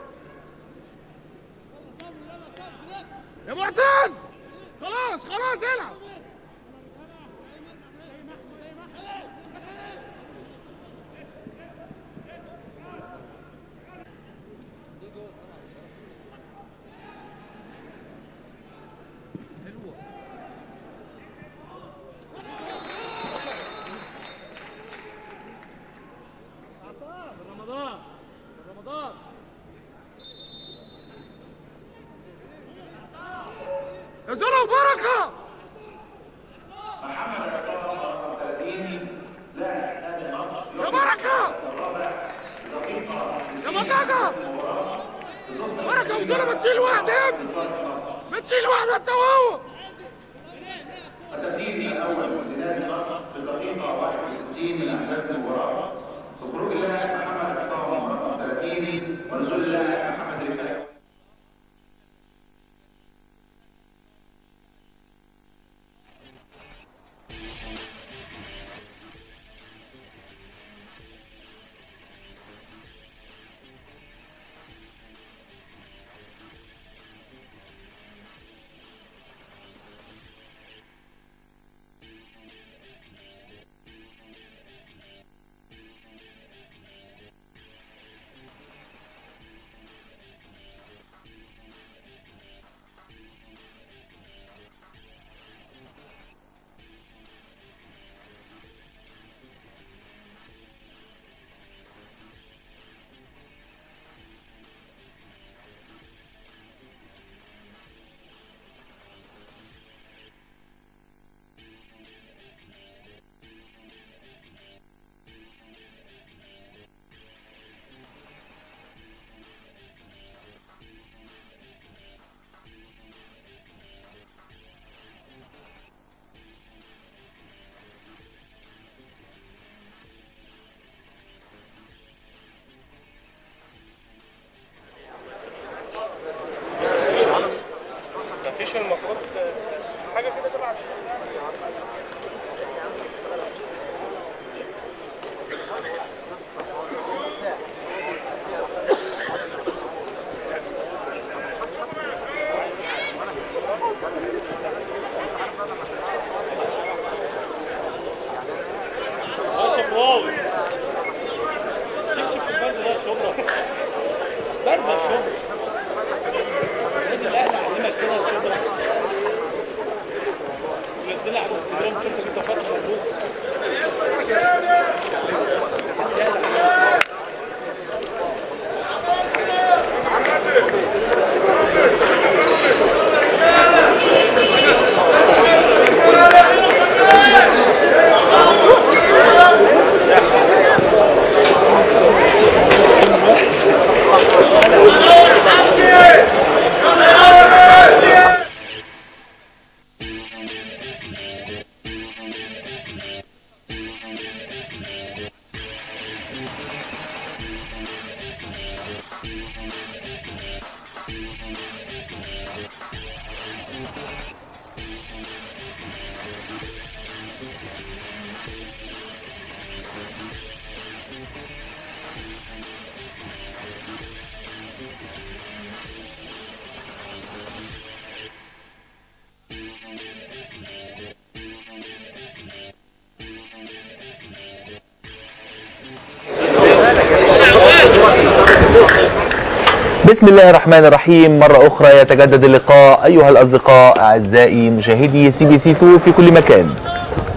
بسم الله الرحمن الرحيم. مرة أخرى يتجدد اللقاء أيها الأصدقاء أعزائي مشاهدي سي بي سي 2 في كل مكان.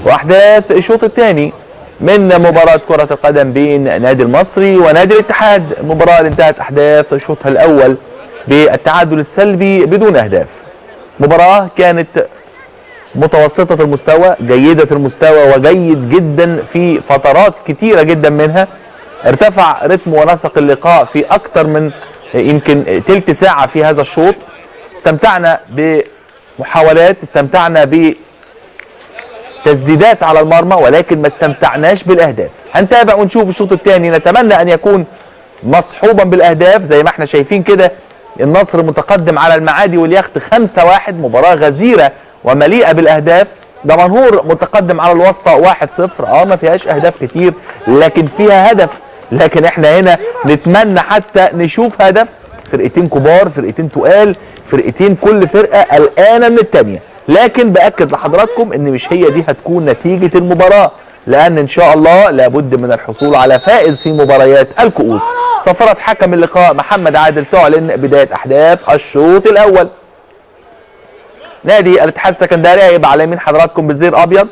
وأحداث الشوط الثاني من مباراة كرة القدم بين نادي المصري ونادي الاتحاد. مباراة انتهت أحداث شوطها الأول بالتعادل السلبي بدون أهداف. مباراة كانت متوسطة المستوى جيدة المستوى وجيد جدا في فترات كتيرة جدا منها. ارتفع رتم ونسق اللقاء في أكثر من يمكن تلت ساعة في هذا الشوط. استمتعنا بمحاولات استمتعنا بتسديدات على المرمى ولكن ما استمتعناش بالأهداف. هنتابع ونشوف الشوط الثاني. نتمنى أن يكون مصحوبا بالأهداف. زي ما إحنا شايفين كده النصر متقدم على المعادي واليخت 5-1 مباراة غزيرة ومليئة بالأهداف. دمنهور متقدم على الوسطى 1-0 آه ما فيهاش أهداف كتير لكن فيها هدف لكن إحنا هنا نتمنى حتى نشوف هدف فرقتين كبار فرقتين تقال فرقتين كل فرقة قلقانة من التانية. لكن بأكد لحضراتكم إن مش هي دي هتكون نتيجة المباراة لأن إن شاء الله لابد من الحصول على فائز في مباريات الكؤوس. صفرت حكم اللقاء محمد عادل تعلن بداية أحداث الشوط الأول. نادي الاتحاد السكندري هيبقى على يمين حضراتكم بالزي الابيض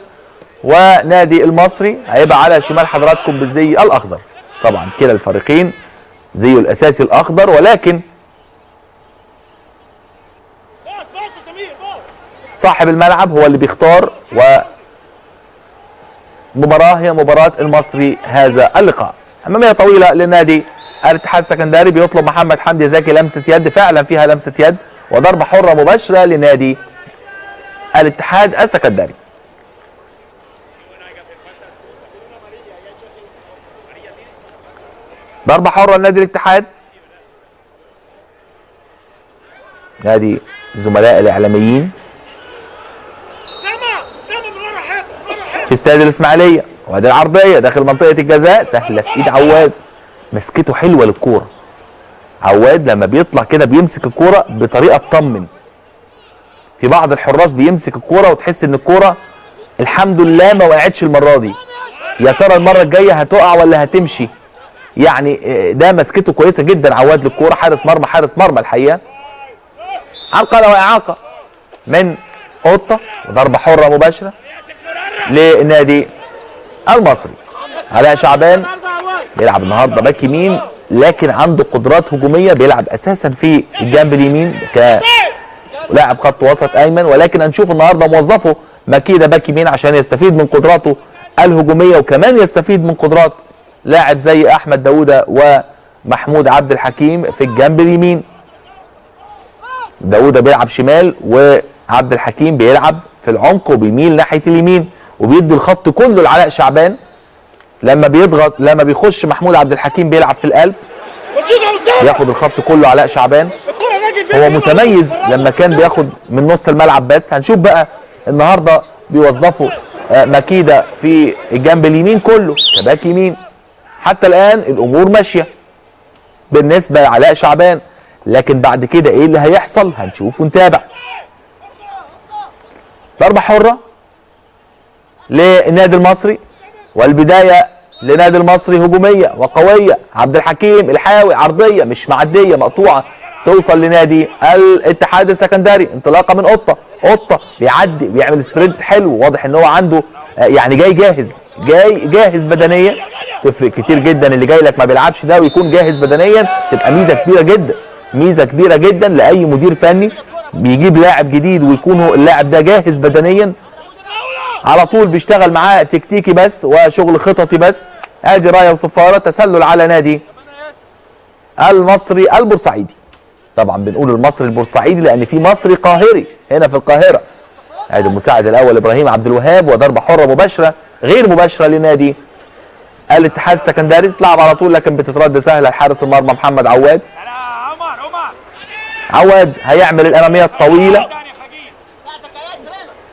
ونادي المصري هيبقى على شمال حضراتكم بالزي الأخضر. طبعا كلا الفريقين زيه الأساسي الأخضر ولكن صاحب الملعب هو اللي بيختار ومباراة هي مباراة المصري هذا اللقاء. أمامية طويلة لنادي الاتحاد السكندري بيطلب محمد حمدي زكي لمسة يد فعلا فيها لمسة يد وضربة حرة مباشرة لنادي الاتحاد السكندري. ضربة حرة لنادي الاتحاد؟ نادي الزملاء حيطه في استاد الإسماعيلية وادي العرضية داخل منطقة الجزاء سهلة في إيد عواد. مسكته حلوة للكورة. عواد لما بيطلع كده بيمسك الكورة بطريقة تطمن. في بعض الحراس بيمسك الكورة وتحس إن الكورة الحمد لله ما وقعتش المرة دي. يا ترى المرة الجاية هتقع ولا هتمشي؟ يعني آه، ده مسكته كويسة جدا عواد للكوره حارس مرمى حارس مرمى الحقيقة. عرقله واعاقه من قطة وضربة حرة مباشرة لنادي المصري. علاء شعبان بيلعب النهارده back يمين لكن عنده قدرات هجومية بيلعب أساسا في الجنب اليمين كلاعب خط وسط أيمن. ولكن هنشوف النهارده موظفه مكيدة back يمين عشان يستفيد من قدراته الهجومية وكمان يستفيد من قدرات لاعب زي أحمد داوودة ومحمود عبد الحكيم في الجنب اليمين. داوودة بيلعب شمال وعبد الحكيم بيلعب في العمق وبيميل ناحية اليمين وبيدي الخط كله لعلاء شعبان. لما بيضغط لما بيخش محمود عبد الحكيم بيلعب في القلب. بياخد الخط كله علاء شعبان. هو متميز لما كان بياخد من نص الملعب بس. هنشوف بقى النهارده بيوظفوا آه، مكيدة في الجنب اليمين كله. كباك يمين. حتى الآن الأمور ماشية. بالنسبة لعلاء شعبان لكن بعد كده إيه اللي هيحصل؟ هنشوف ونتابع. ضربة حرة للنادي المصري والبداية لنادي المصري هجومية وقوية. عبد الحكيم الحاوي عرضية مش معدية مقطوعة توصل لنادي الاتحاد السكندري. انطلاقة من قطة. قطة بيعدي بيعمل sprint حلو واضح إن هو عنده آه، يعني جاي جاهز. جاي جاهز بدنيا. تفرق كتير جدا اللي جاي لك ما بيلعبش ده ويكون جاهز بدنيا تبقى ميزة كبيرة جدا ميزة كبيرة جدا لأي مدير فني بيجيب لاعب جديد ويكون اللاعب ده جاهز بدنيا. على طول بيشتغل معاه تكتيكي بس وشغل خططي بس. آدي رايه وصفارة تسلل على نادي المصري البورسعيدي. طبعا بنقول المصري البورسعيدي لأن في مصري قاهري هنا في القاهرة. آدي المساعد الأول إبراهيم عبد الوهاب وضربة حرة مباشرة غير مباشرة لنادي الاتحاد السكندري تلعب على طول لكن بتترد سهلة. لحارس المرمى محمد عواد. عواد هيعمل الاماميه الطويلة.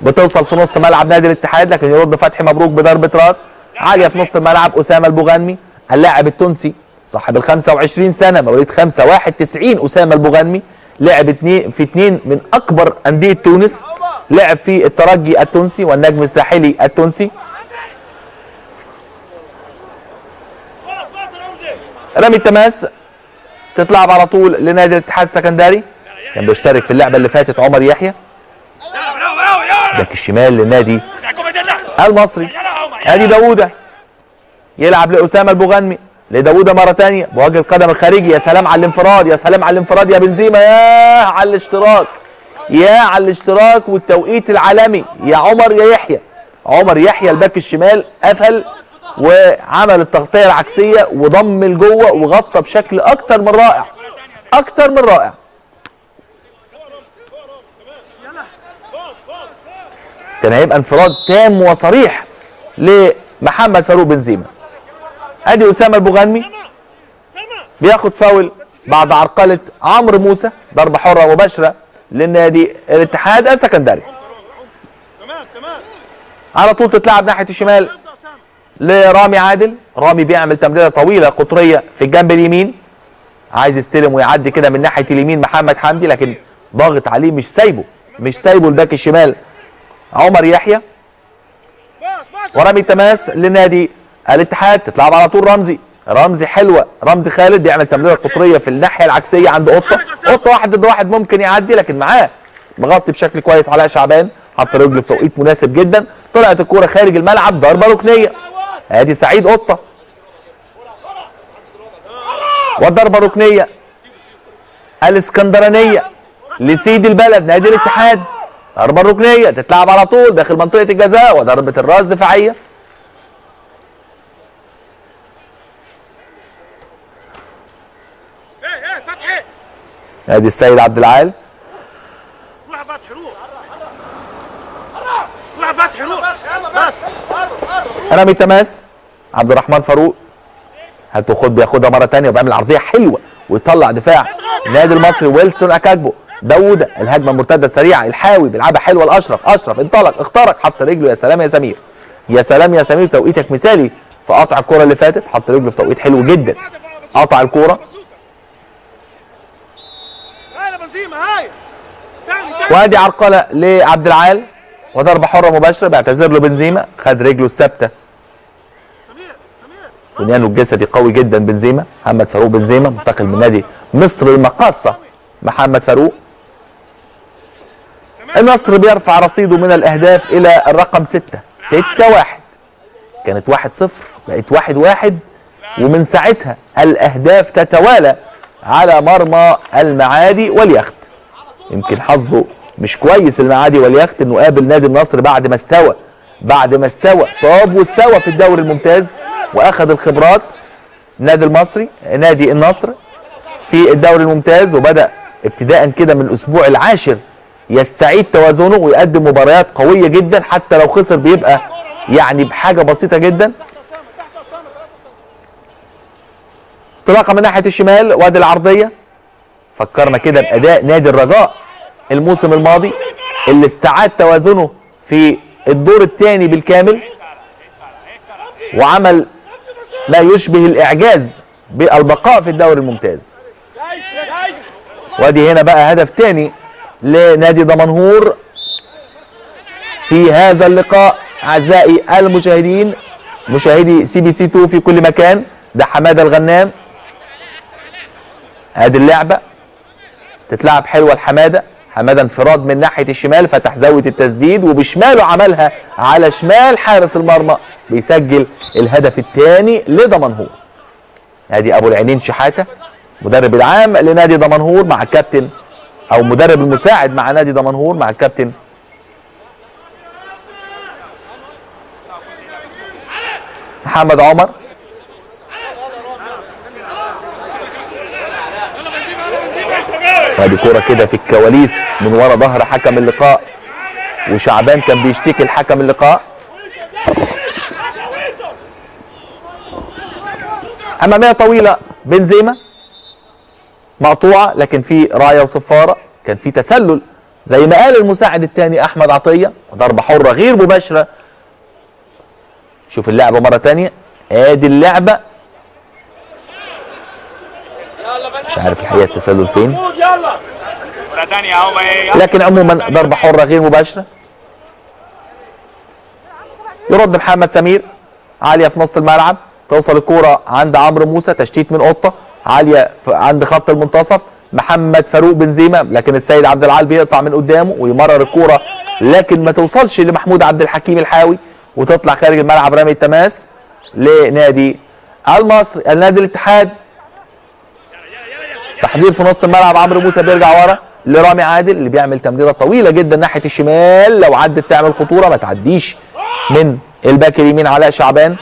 بتوصل في نص ملعب نادي الاتحاد لكن يرد فتحي مبروك بضربة راس. عاليه في نص الملعب أسامة البوغنمي اللاعب التونسي صاحب ال 25 سنة مواليد 5 1 90 أسامة البوغنمي. لعب في اثنين من أكبر أندية تونس. لعب في الترجي التونسي والنجم الساحلي التونسي. رمي التماس تتلعب على طول لنادي الاتحاد السكندري. كان بيشترك في اللعبة اللي فاتت عمر يحيى. back الشمال للنادي المصري. آدي داوودة يلعب لأسامة البوغنمي. لداوودة مرة تانية. بوجه القدم الخارجي. يا سلام على الانفراد. يا سلام على الانفراد. يا بنزيما. يا على الاشتراك. يا على الاشتراك والتوقيت العالمي. يا عمر يا يحيى. عمر يحيى ال back الشمال قفل. وعمل التغطية العكسية وضم لجوه وغطى بشكل أكتر من رائع. أكتر من رائع. كان هيبقى انفراد تام وصريح لمحمد فاروق بنزيما أدي أسامة البوغنمي بياخد فاول بعد عرقلة عمرو موسى ضربة حرة مباشرة للنادي الاتحاد السكندري. على طول تتلعب ناحية الشمال. لرامي عادل. رامي بيعمل تمريرة طويلة قطرية في الجنب اليمين. عايز يستلم ويعدي كده من ناحية اليمين محمد حمدي لكن ضاغط عليه مش سايبه مش سايبه الباك الشمال. عمر يحيى. ورمي التماس لنادي الاتحاد. تتلعب على طول رمزي. رمزي حلوة. رمزي خالد بيعمل تمريرة قطرية في الناحية العكسية عند قطة. قطة واحد ضد واحد ممكن يعدي لكن معاه مغطي بشكل كويس علاء شعبان. حط رجله في توقيت مناسب جدا. طلعت الكورة خارج الملعب. ضربة ركنية. ادي سعيد قطة. والضربة ركنية. الاسكندرانية لسيد البلد نادي الاتحاد. ضربة الركنيه تتلعب على طول داخل منطقة الجزاء وضربة الراس دفاعية. ادي السيد عبد العال. روح فتحي روح. روح فتحي روح. بس. رمي التماس عبد الرحمن فاروق. هات وخد بياخدها مرة ثانية وبيعمل عرضية حلوة ويطلع دفاع النادي المصري ويلسون أكاجبو. داوود الهجمة المرتدة السريعة الحاوي بيلعبها حلوة لاشرف أشرف انطلق اخترق حط رجله يا سلام يا سمير. يا سلام يا سمير توقيتك مثالي. في قطع الكرة اللي فاتت حط رجله في توقيت حلو جدا. قطع الكوره وادي عرقلة لعبد العال. وضربة حرة مباشرة بيعتذر له بنزيما. خد رجله الثابتة. بنيانه الجسدي قوي جدا بنزيما محمد فاروق بنزيما منتقل من نادي مصر المقاصه محمد فاروق. النصر بيرفع رصيده من الأهداف إلى الرقم 6 6 1 كانت 1 0 بقت 1 1 ومن ساعتها الأهداف تتوالى على مرمى المعادي واليخت. يمكن حظه مش كويس المعادي واليخت إنه قابل نادي النصر بعد ما استوى بعد ما استوى طاب واستوى في الدوري الممتاز. وأخذ الخبرات النادي المصري نادي النصر في الدوري الممتاز وبدأ ابتداء كده من الأسبوع العاشر يستعيد توازنه ويقدم مباريات قوية جدا حتى لو خسر بيبقى يعني بحاجة بسيطة جدا. انطلاقه من ناحية الشمال وادي العرضية. فكرنا كده بأداء نادي الرجاء الموسم الماضي اللي استعاد توازنه في الدور الثاني بالكامل وعمل ما يشبه الإعجاز بالبقاء في الدوري الممتاز. وادي هنا بقى هدف تاني لنادي دمنهور في هذا اللقاء أعزائي المشاهدين مشاهدي سي بي سي 2 في كل مكان ده حمادة الغنام. ادي اللعبة تتلعب حلوة لحمادة. حماده انفراد من ناحية الشمال فتح زاوية التسديد وبشماله عملها على شمال حارس المرمى بيسجل الهدف الثاني لدمنهور نادي أبو العينين شحاتة مدرب العام لنادي دمنهور مع الكابتن أو مدرب المساعد مع نادي دمنهور مع الكابتن. محمد عمر. ادي كوره كده في الكواليس من ورا ظهر حكم اللقاء. وشعبان كان بيشتكي الحكم اللقاء. أمامية طويلة بنزيما. مقطوعة لكن في راية وصفارة. كان في تسلل زي ما قال المساعد الثاني أحمد عطية. ضربه حرة غير مباشرة. شوف اللعبه مرة ثانية آدي اللعبة. مش عارف الحقيقة التسلل فين. لكن عموما ضربة حرة غير مباشرة. يرد محمد سمير عالية في نص الملعب. توصل الكورة عند عمرو موسى تشتيت من قطة. عالية عند خط المنتصف. محمد فاروق بنزيما لكن السيد عبد العال بيقطع من قدامه ويمرر الكورة لكن ما توصلش لمحمود عبد الحكيم الحاوي وتطلع خارج الملعب رمي التماس لنادي المصري النادي الاتحاد. تحضير في نص الملعب عمرو موسى بيرجع ورا لرامي عادل اللي بيعمل تمريرة طويلة جدا ناحية الشمال. لو عدت تعمل خطورة ما تعديش من الباك اليمين علاء شعبان.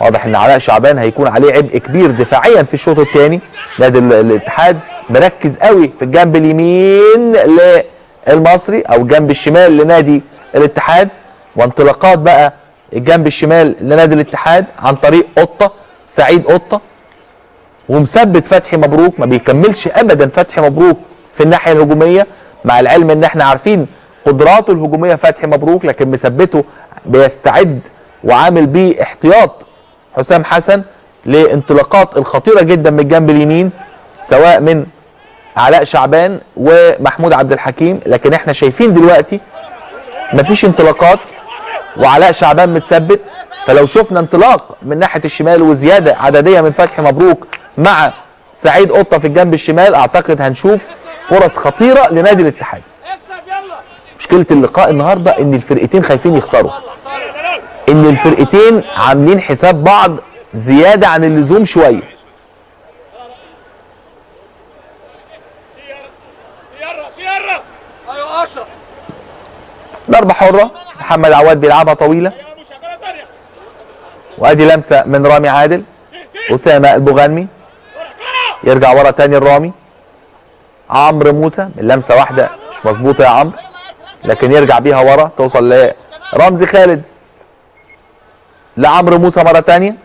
واضح إن علاء شعبان هيكون عليه عبء كبير دفاعيا في الشوط الثاني نادي ال- الاتحاد مركز قوي في الجنب اليمين للمصري أو الجنب الشمال لنادي الاتحاد. وانطلاقات بقى الجنب الشمال لنادي الاتحاد عن طريق قطة سعيد قطة. ومثبت فتحي مبروك ما بيكملش ابدا فتحي مبروك في الناحية الهجومية. مع العلم إن إحنا عارفين قدراته الهجومية فتحي مبروك لكن مثبته بيستعد وعامل بيه احتياط حسام حسن لانطلاقات الخطيرة جدا من الجنب اليمين سواء من علاء شعبان ومحمود عبد الحكيم. لكن إحنا شايفين دلوقتي مفيش انطلاقات وعلاء شعبان متثبت. فلو شفنا انطلاق من ناحية الشمال وزيادة عددية من فتحي مبروك مع سعيد قطة في الجنب الشمال أعتقد هنشوف فرص خطيرة لنادي الاتحاد. مشكلة اللقاء النهارده إن الفرقتين خايفين يخسروا. إن الفرقتين عاملين حساب بعض زيادة عن اللزوم شوية. ضربة حرة محمد عواد بيلعبها طويلة يا ابو شغالة تانية وادي لمسه من رامي عادل أسامة البغنمي يرجع ورا تاني الرامي عمرو موسى من لمسة واحدة مش مظبوطة يا عمرو لكن يرجع بيها ورا توصل لرمزي خالد. لعمرو موسى مرة تانية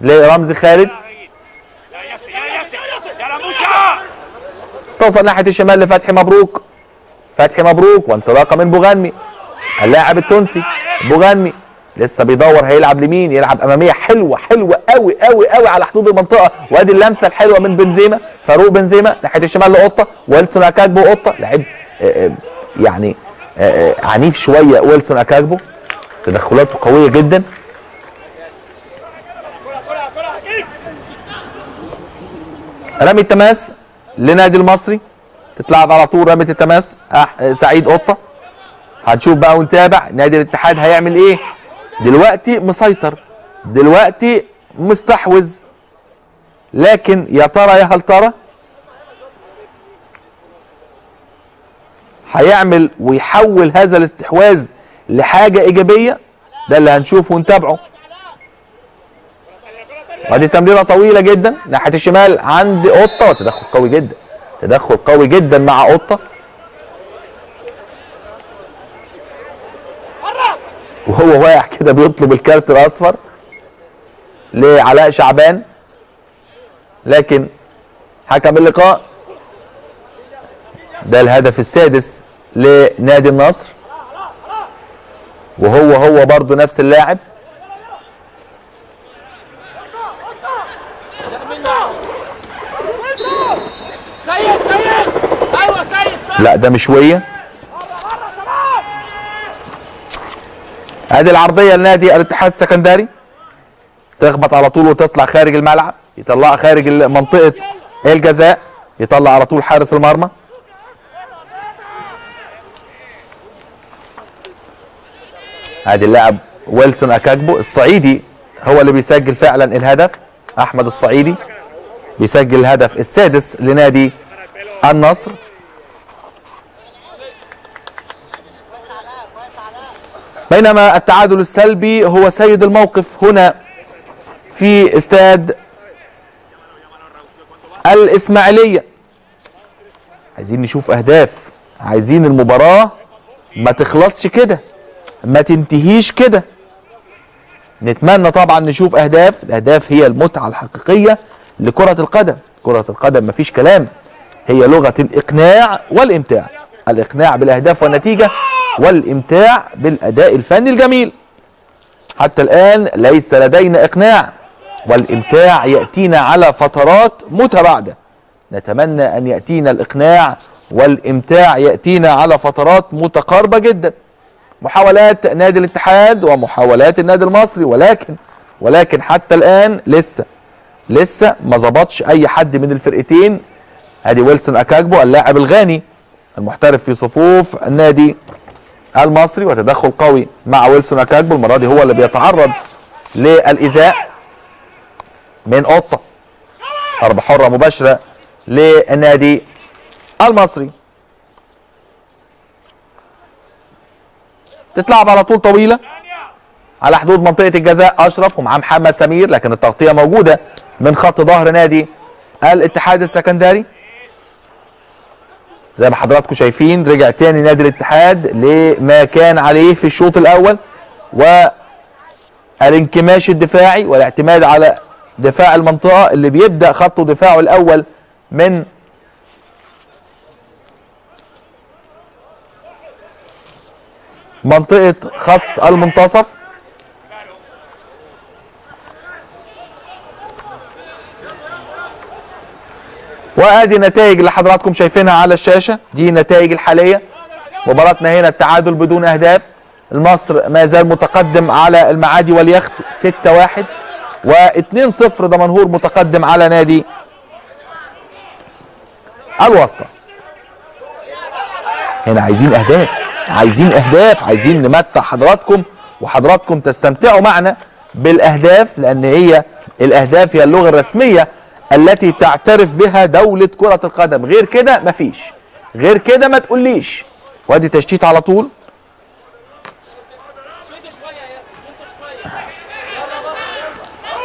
لرمزي خالد. توصل ناحية الشمال لفتحي مبروك فتحي مبروك وانطلاقة من بوغنمي اللاعب التونسي بوغنمي لسه بيدور هيلعب لمين؟ يلعب أمامية حلوة حلوة قوي قوي قوي على حدود المنطقة. وأدي اللمسة الحلوة من بنزيما فاروق بنزيما ناحية الشمال لقطة ويلسون اكاجبو قطة. لعيب آه، آه، يعني آه، عنيف شوية ويلسون اكاجبو تدخلاته قوية جدا. رمي التماس لنادي المصري. تتلعب على طول رمية التماس. سعيد قطة. هنشوف بقى ونتابع. نادي الاتحاد هيعمل إيه؟ دلوقتي مسيطر دلوقتي مستحوذ. لكن يا ترى يا هل ترى؟ هيعمل ويحول هذا الاستحواذ لحاجة إيجابية؟ ده اللي هنشوفه ونتابعه. وادي تمريرة طويلة جدا ناحية الشمال عند قطة. تدخل قوي جدا تدخل قوي جدا مع قطة. وهو واقع كده بيطلب الكارت الأصفر لعلاء شعبان. لكن حكم اللقاء ده الهدف السادس لنادي النصر. وهو هو برضه نفس اللاعب. لا ده مشويه ادي العرضية لنادي الاتحاد السكندري. تخبط على طول وتطلع خارج الملعب. يطلعها خارج منطقة الجزاء. يطلع على طول حارس المرمى. ادي اللاعب ويلسون اكاجبو الصعيدي هو اللي بيسجل فعلا الهدف. أحمد الصعيدي بيسجل الهدف السادس لنادي النصر. بينما التعادل السلبي هو سيد الموقف هنا في استاد الإسماعيلية. عايزين نشوف أهداف. عايزين المباراة ما تخلصش كده ما تنتهيش كده. نتمنى طبعا نشوف أهداف. الأهداف هي المتعة الحقيقية لكرة القدم. كرة القدم مفيش كلام هي لغة الإقناع والإمتاع. الإقناع بالأهداف والنتيجة. والامتاع بالأداء الفني الجميل. حتى الآن ليس لدينا إقناع والامتاع يأتينا على فترات متباعدة. نتمنى أن يأتينا الإقناع والامتاع يأتينا على فترات متقاربة جدا. محاولات نادي الاتحاد ومحاولات النادي المصري ولكن ولكن حتى الآن لسه لسه ما ظبطش أي حد من الفرقتين. ادي ويلسون أكاجبو اللاعب الغاني المحترف في صفوف النادي. المصري وتدخل قوي مع ويلسون أكاجبو المرة دي هو اللي بيتعرض للايذاء من قطه ضربه حرة مباشرة للنادي المصري. تتلعب على طول طويلة على حدود منطقة الجزاء أشرف ومعاه محمد سمير لكن التغطية موجودة من خط ظهر نادي الاتحاد السكندري. زي ما حضراتكم شايفين رجع تاني نادي الاتحاد لما كان عليه في الشوط الأول والانكماش الدفاعي والاعتماد على دفاع المنطقة اللي بيبدأ خط دفاعه الأول من منطقة خط المنتصف. وادي النتائج اللي حضراتكم شايفينها على الشاشة. دي النتائج الحالية. مباراتنا هنا التعادل بدون أهداف. المصر ما زال متقدم على المعادي واليخت 6-1 و2-0 دمنهور متقدم على نادي الواسطة. هنا عايزين أهداف عايزين أهداف عايزين نمتع حضراتكم وحضراتكم تستمتعوا معنا بالأهداف لأن هي الأهداف هي اللغة الرسمية التي تعترف بها دولة كرة القدم. غير كده مفيش. غير كده ما تقوليش. وادي تشتيت على طول.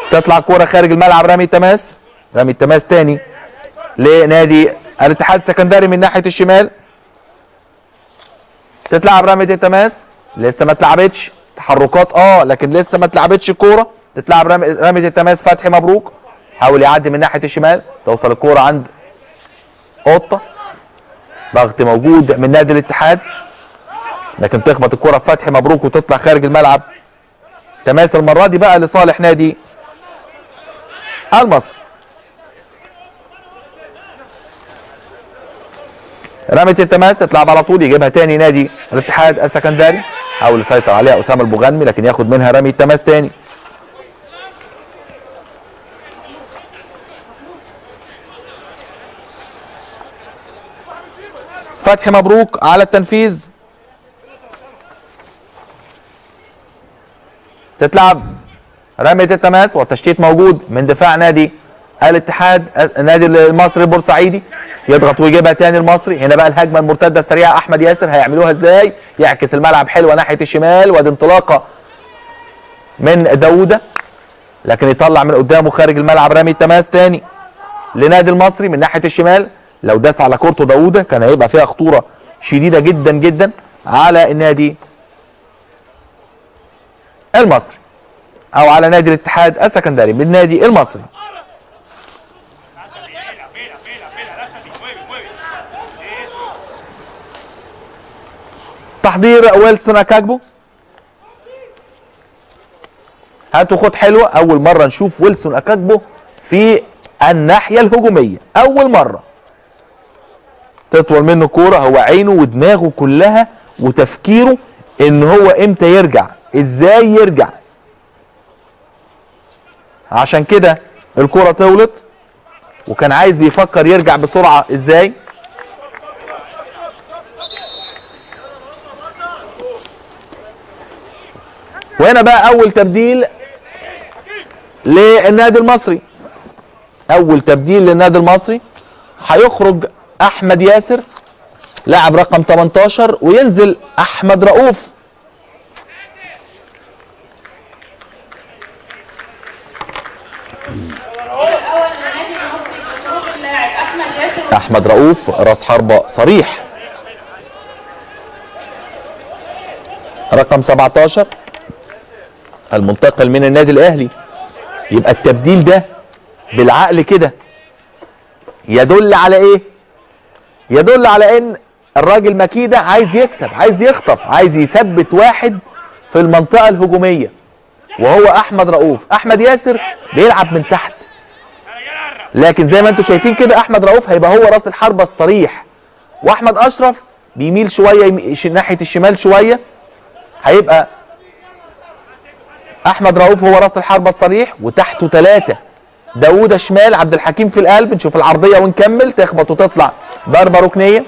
تطلع كوره خارج الملعب. رامي تماس رامي تماس تاني لنادي الاتحاد السكندري من ناحية الشمال. تتلعب رمية التماس. لسه ما اتلعبتش تحركات آه لكن لسه ما اتلعبتش الكورة. تتلعب رمية التماس. فتحي مبروك. حاول يعدي من ناحية الشمال توصل الكورة عند قطة. ضغط موجود من نادي الاتحاد لكن تخبط الكورة في فتحي مبروك وتطلع خارج الملعب. تماس المرة دي بقى لصالح نادي المصري. رمية التماس تتلعب على طول يجيبها تاني نادي الاتحاد السكندري. حاول يسيطر عليها أسامة البوغنمي لكن ياخد منها رمي التماس تاني. فتحي مبروك على التنفيذ. تتلعب رمية التماس والتشتيت موجود من دفاع نادي الاتحاد النادي المصري البورسعيدي. يضغط ويجيبها تاني المصري. هنا بقى الهجمة المرتدة السريعة. أحمد ياسر هيعملوها إزاي؟ يعكس الملعب حلوة ناحية الشمال. وادي انطلاقة من داوودة. لكن يطلع من قدامه خارج الملعب رامي التماس تاني لنادي المصري من ناحية الشمال. لو داس على كورته داوودة كان هيبقى فيها خطورة شديدة جدا جدا على النادي المصري أو على نادي الاتحاد السكندري من النادي المصري. تحضير ويلسون اكاجبو هاتوا خد حلوة. أول مرة نشوف ويلسون اكاجبو في الناحية الهجومية. أول مرة. تطول منه كورة هو عينه ودماغه كلها وتفكيره إن هو إمتى يرجع إزاي يرجع. عشان كده الكورة طولت وكان عايز بيفكر يرجع بسرعة إزاي؟ وهنا بقى أول تبديل للنادي المصري. أول تبديل للنادي المصري هيخرج أحمد ياسر لاعب رقم 18 وينزل أحمد رؤوف. أحمد رؤوف راس حربة صريح. رقم 17 المنتقل من النادي الأهلي. يبقى التبديل ده بالعقل كده. يدل على إيه؟ يدل على إن الراجل مكيدة عايز يكسب عايز يخطف عايز يثبت واحد في المنطقة الهجومية وهو أحمد رؤوف. أحمد ياسر بيلعب من تحت. لكن زي ما أنتم شايفين كده أحمد رؤوف هيبقى هو راس الحربة الصريح. وأحمد أشرف بيميل شوية يمي- ش- ناحية الشمال شوية. هيبقى أحمد رؤوف هو راس الحربة الصريح وتحته ثلاثة داوود شمال عبد الحكيم في القلب. نشوف العرضية ونكمل. تخبط وتطلع. ضربة ركنية.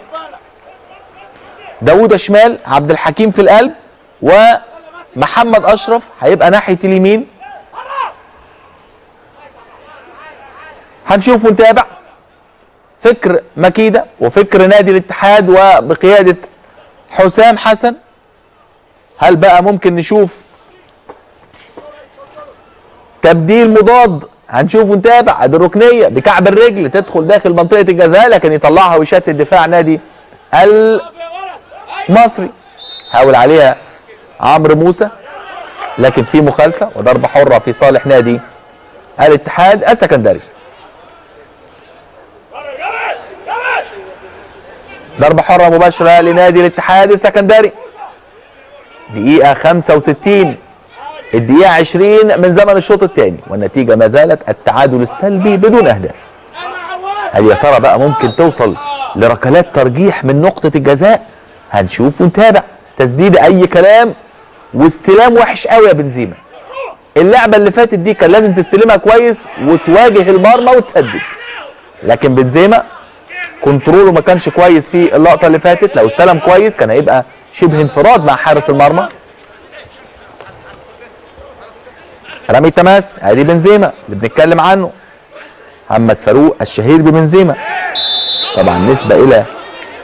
داوود شمال عبد الحكيم في القلب. ومحمد اشرف هيبقى ناحية اليمين. هنشوف ونتابع. فكر مكيدة وفكر نادي الاتحاد وبقيادة حسام حسن. هل بقى ممكن نشوف تبديل مضاد هنشوف ونتابع. ادي الركنية بكعب الرجل تدخل داخل منطقة الجزاء لكن يطلعها ويشتت دفاع نادي المصري. حاول عليها عمرو موسى لكن في مخالفة وضربة حرة في صالح نادي الاتحاد السكندري. ضربة حرة مباشرة لنادي الاتحاد السكندري. دقيقة 65 الدقيقة 20 من زمن الشوط الثاني والنتيجة ما زالت التعادل السلبي بدون أهداف. هل يا ترى بقى ممكن توصل لركلات ترجيح من نقطة الجزاء؟ هنشوف ونتابع. تسديد أي كلام واستلام وحش قوي يا بنزيما. اللعبة اللي فاتت دي كان لازم تستلمها كويس وتواجه المرمى وتسدد. لكن بنزيما كنتروله ما كانش كويس في اللقطة اللي فاتت. لو استلم كويس كان هيبقى شبه انفراد مع حارس المرمى. رمي التماس ادي بنزيما اللي بنتكلم عنه. محمد فاروق الشهير ببنزيما طبعا نسبة إلى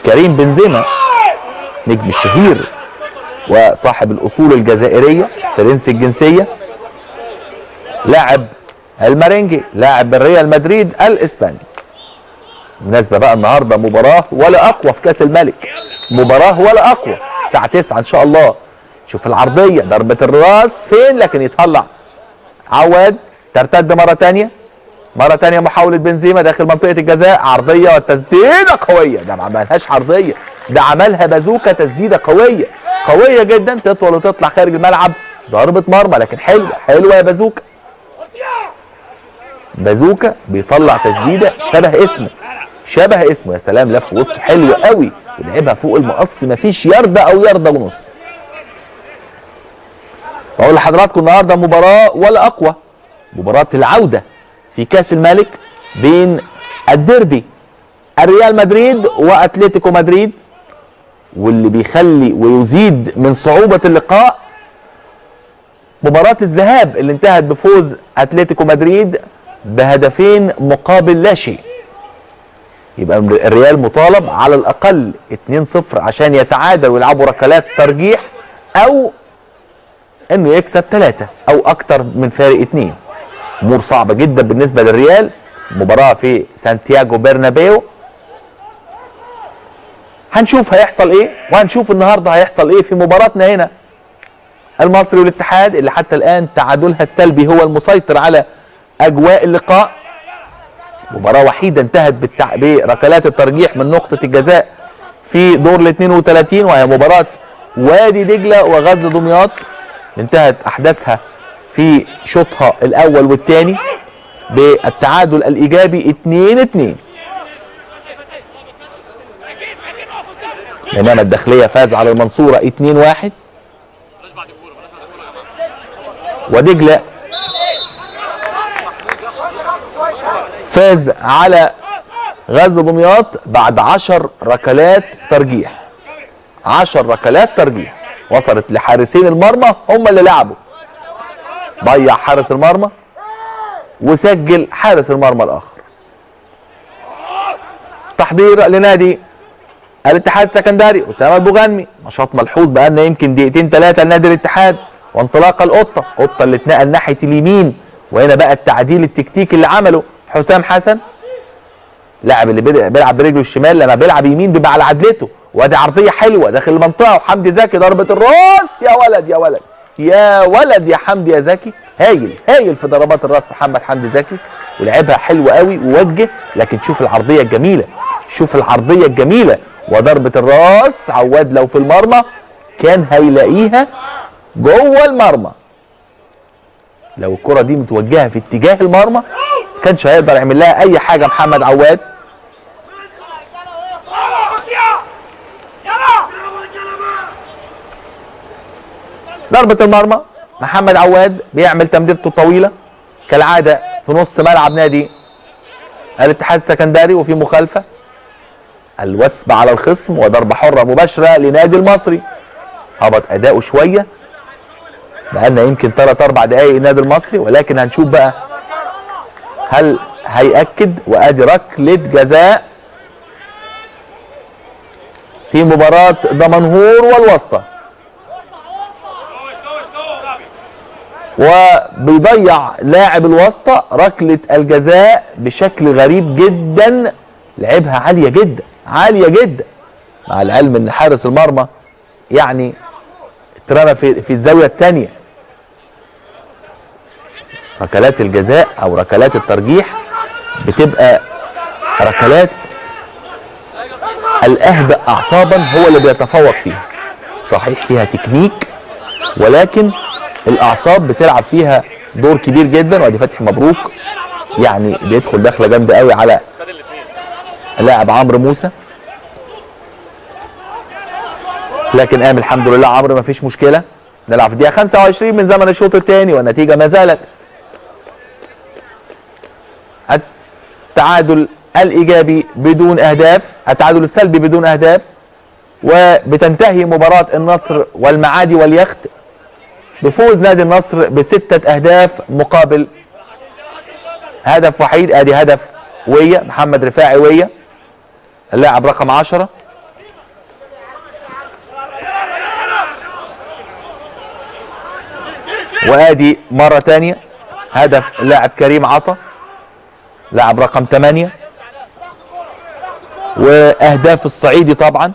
كريم بنزيما نجم الشهير وصاحب الأصول الجزائرية فرنسي الجنسية. لاعب المارينجي لاعب الريال مدريد الإسباني. بالمناسبة بقى النهارده مباراة ولا أقوى في كأس الملك. مباراة ولا أقوى. الساعة 9 إن شاء الله. شوف العرضية ضربة الراس فين؟ لكن يطلع. عواد ترتد مرة تانية. مرة تانية محاولة بنزيما داخل منطقة الجزاء. عرضية والتسديدة قوية. ده ما عملهاش عرضية. ده عملها بازوكا تسديدة قوية. قوية جدا. تطول وتطلع خارج الملعب. ضربة مرمى لكن حلوة. حلوة يا بازوكا. بازوكا بيطلع تسديدة شبه اسمه. شبه اسمه. يا سلام لف وسطه حلو قوي. ولعبها فوق المقص. مفيش يردة أو يردة ونص. بقول لحضراتكم النهارده مباراة ولا أقوى. مباراة العودة في كأس الملك بين الديربي الريال مدريد وأتلتيكو مدريد واللي بيخلي ويزيد من صعوبة اللقاء مباراة الذهاب اللي انتهت بفوز أتلتيكو مدريد بهدفين مقابل لا شيء. يبقى الريال مطالب على الأقل 2-0 عشان يتعادل ويلعبوا ركلات ترجيح أو انه يكسب ثلاثة أو أكتر من فارق اتنين. امور صعبة جدا بالنسبة للريال. مباراة في سانتياغو برنابيو. هنشوف هيحصل إيه وهنشوف النهارده هيحصل إيه في مباراتنا هنا. المصري والاتحاد اللي حتى الآن تعادلها السلبي هو المسيطر على أجواء اللقاء. مباراة وحيدة انتهت بالتع... بركلات الترجيح من نقطة الجزاء في دور ال 32 وهي مباراة وادي دجلة وغزل دمياط. انتهت أحداثها في شوطها الأول والثاني بالتعادل الإيجابي 2 2 بينما الداخلية فاز على المنصورة 2 1 ودجلة فاز على غزل دمياط بعد 10 ركلات ترجيح. 10 ركلات ترجيح. وصلت لحارسين المرمى هم اللي لعبوا. ضيع حارس المرمى وسجل حارس المرمى الآخر. تحضير لنادي الاتحاد السكندري اسامه البوغنمي نشاط ملحوظ بقالنا يمكن دقيقتين ثلاثة لنادي الاتحاد. وانطلاق القطة قطة اللي اتنقل ناحية اليمين. وهنا بقى التعديل التكتيكي اللي عمله حسام حسن لاعب اللي بيلع- بيلعب برجله الشمال لما بيلعب يمين بيبقى على عدلته. وادي عرضية حلوة داخل المنطقة وحمدي زكي ضربة الراس. يا ولد يا ولد. يا ولد يا حمدي يا زكي. هايل هايل في ضربات الراس محمد حمدي زكي. ولعبها حلو قوي ووجه. لكن شوف العرضية الجميلة شوف العرضية الجميلة. وضربة الراس عواد لو في المرمى كان هيلاقيها جوه المرمى. لو الكرة دي متوجهة في اتجاه المرمى كانش هيقدر يعمل لها أي حاجة محمد عواد. ضربة المرمى. محمد عواد بيعمل تمريرته الطويلة كالعادة في نص ملعب نادي الاتحاد السكندري وفي مخالفة. الوثب على الخصم وضربة حرة مباشرة لنادي المصري. هبط أداؤه شوية. بقالنا يمكن 3 4 دقايق النادي المصري. ولكن هنشوف بقى هل هيأكد وادي ركلة جزاء في مباراة دمنهور والوسطى وبيضيع لاعب الوسطى ركلة الجزاء بشكل غريب جدا. لعبها عالية جدا عالية جدا. مع العلم إن حارس المرمى يعني اترمى في في الزاوية الثانية ركلات الجزاء أو ركلات الترجيح بتبقى ركلات الاهدأ اعصابا هو اللي بيتفوق فيها. صحيح فيها تكنيك ولكن الأعصاب بتلعب فيها دور كبير جدا وأدي فتحي مبروك. يعني بيدخل دخلة جامدة قوي على لاعب عمرو موسى. لكن قام الحمد لله عمرو ما فيش مشكلة. نلعب في الدقيقة 25 من زمن الشوط الثاني والنتيجة ما زالت. التعادل الإيجابي بدون أهداف التعادل السلبي بدون أهداف وبتنتهي مباراة النصر والمعادي واليخت بفوز نادي النصر بستة أهداف مقابل هدف وحيد آدي هدف ويا محمد رفاعي ويا. اللاعب رقم عشرة. وآدي مرة تانية. هدف اللاعب كريم عطا. لاعب رقم 8 وأهداف الصعيدي طبعا.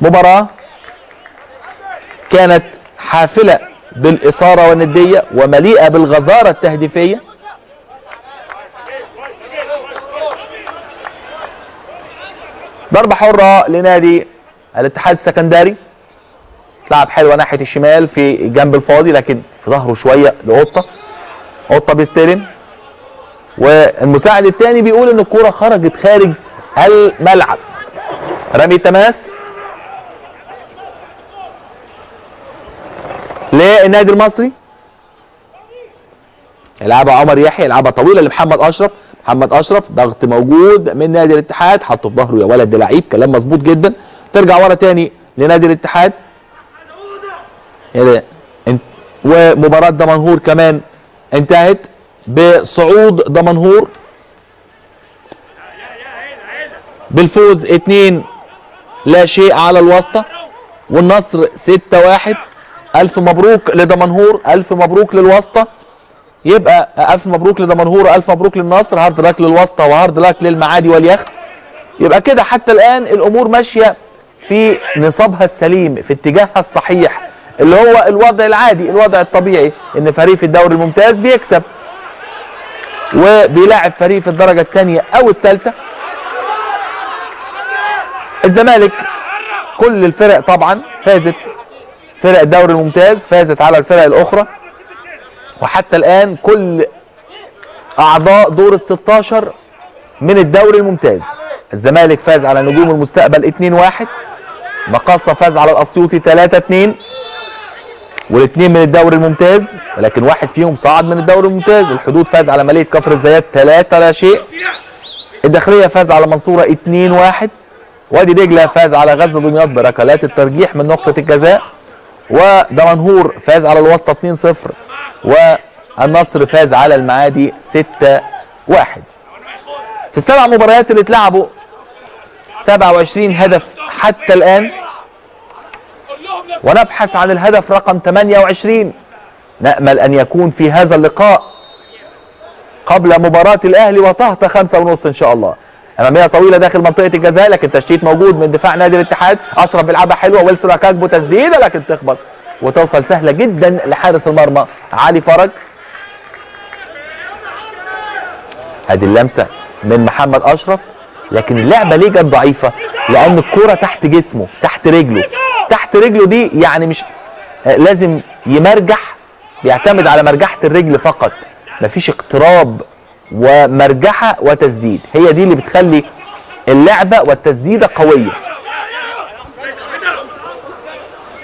مباراة كانت حافلة بالإثارة والندية ومليئة بالغزارة التهديفية. ضربة حرة لنادي الاتحاد السكندري. تلعب حلوة ناحية الشمال في جنب الفاضي لكن في ظهره شوية لقطة. قطة بيستلم. والمساعد الثاني بيقول إن الكرة خرجت خارج الملعب. رمي التماس للنادي المصري؟ يلعبها عمر يحيى يلعبها طويلة لمحمد أشرف. محمد أشرف ضغط موجود من نادي الاتحاد حطه في ظهره يا ولد ده لعيب كلام مظبوط جدا. ترجع ورا تاني لنادي الاتحاد. ومباراة دمنهور كمان انتهت بصعود دمنهور. بالفوز اتنين لا شيء على الواسطة والنصر ستة واحد. ألف مبروك لدمنهور ألف مبروك للواسطة. يبقى ألف مبروك لدمنهور ألف مبروك للنصر hard luck للواسطة و hard luck للمعادي واليخت. يبقى كده حتى الآن الأمور ماشية في نصابها السليم في اتجاهها الصحيح اللي هو الوضع العادي الوضع الطبيعي إن فريق في الدوري الممتاز بيكسب. وبيلاعب فريق في الدرجة الثانية أو الثالثة. الزمالك كل الفرق طبعا فازت فرق الدوري الممتاز فازت على الفرق الأخرى. وحتى الآن كل أعضاء دور ال 16 من الدوري الممتاز. الزمالك فاز على نجوم المستقبل 2-1 مقاصة فاز على الأسيوطي 3-2 والاثنين من الدوري الممتاز ولكن واحد فيهم صعد من الدوري الممتاز. الحدود فاز على مالية كفر الزيات 3 لا شيء. الداخلية فاز على منصورة 2-1 وادي دجلة فاز على غزة دمياط بركلات الترجيح من نقطة الجزاء. ودمنهور فاز على الوسطى 2-0 والنصر فاز على المعادي 6-1 في السبع مباريات اللي اتلعبوا 27 هدف حتى الآن. ونبحث عن الهدف رقم 28 نأمل أن يكون في هذا اللقاء قبل مباراة الأهلي وطهطة خمسة ونص إن شاء الله. أمامية طويلة داخل منطقة الجزاء لكن تشتيت موجود من دفاع نادي الاتحاد. أشرف بيلعبها حلوة ويلسون أكاكبو تسديدة لكن تخبط. وتوصل سهلة جدا لحارس المرمى علي فرج. ادي اللمسة من محمد أشرف لكن اللعبة ليه جت ضعيفة؟ لأن الكرة تحت جسمه تحت رجله. تحت رجله دي يعني مش آه، لازم يمرجح بيعتمد على مرجحة الرجل فقط. مفيش اقتراب ومرجحة وتسديد. هي دي اللي بتخلي اللعبة والتسديدة قوية.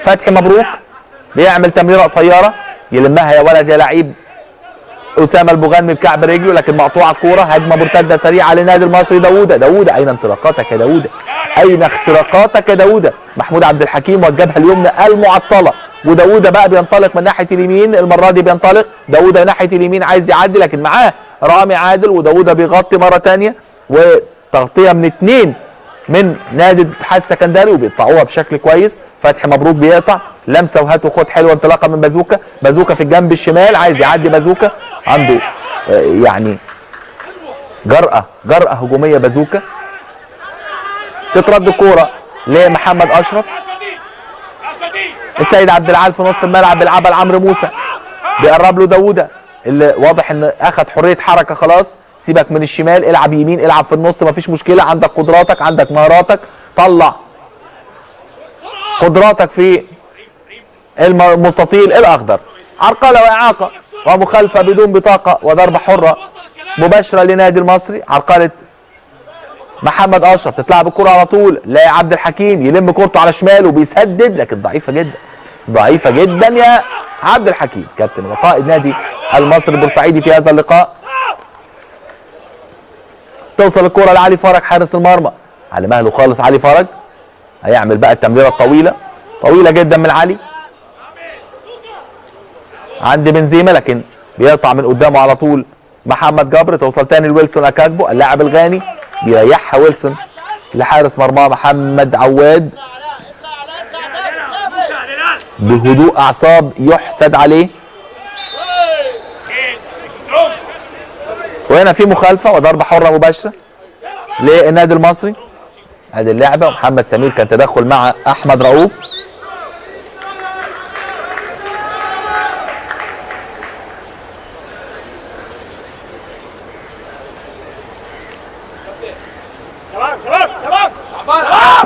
فتحي مبروك. بيعمل تمريرة قصيرة. يلمها يا ولد يا لعيب. أسامة البغنمي بكعب رجله لكن مقطوعة الكورة هجمة مرتدة سريعة للنادي المصري داوودة. داوودة أين انطلاقاتك يا داوودة؟ أين اختراقاتك يا داوودة؟ محمود عبد الحكيم والجبهة اليمنى المعطلة. وداوودة بقى بينطلق من ناحية اليمين. المرة دي بينطلق. داوودة ناحية اليمين عايز يعدي لكن معاه رامي عادل وداوودة بيغطي مرة تانية وتغطية من اتنين من نادي الاتحاد السكندري وبيقطعوها بشكل كويس. فتحي مبروك بيقطع لمسة وهات وخد حلوة انطلاقه من بازوكا. بازوكا في الجنب الشمال عايز يعدي بازوكا. عنده آه، يعني جرأة جرأة هجومية بازوكا. تترد الكورة لمحمد أشرف. السيد عبد العال في نص الملعب بيلعبها لعمرو موسى. بيقرب له داوودة. اللي واضح إن اخد حرية حركة خلاص سيبك من الشمال العب يمين العب في النص مفيش مشكلة. عندك قدراتك عندك مهاراتك. طلع. قدراتك في الم- المستطيل الأخضر. عرقلة وإعاقة. ومخالفة بدون بطاقة وضربة حرة مباشرة لنادي المصري. عرقلة محمد أشرف تتلعب الكرة على طول. لا عبد الحكيم يلم كورته على شماله وبيسدد لكن ضعيفة جدا. ضعيفة جدا يا عبد الحكيم. كابتن وقائد نادي المصري البورسعيدي في هذا اللقاء. توصل الكرة لعلي فرج حارس المرمى. على مهله خالص علي فرج هيعمل بقى التمريرة الطويلة. طويلة جدا من علي. عند بنزيما لكن بيقطع من قدامه على طول محمد جبر. توصل تاني لويلسون اكاجبو اللاعب الغاني. بيريحها ويلسون لحارس مرماه محمد عواد. بهدوء أعصاب يحسد عليه. وهنا في مخالفة وضربة حرة مباشرة للنادي المصري. ادي اللعبة ومحمد سمير كان تدخل مع أحمد رؤوف.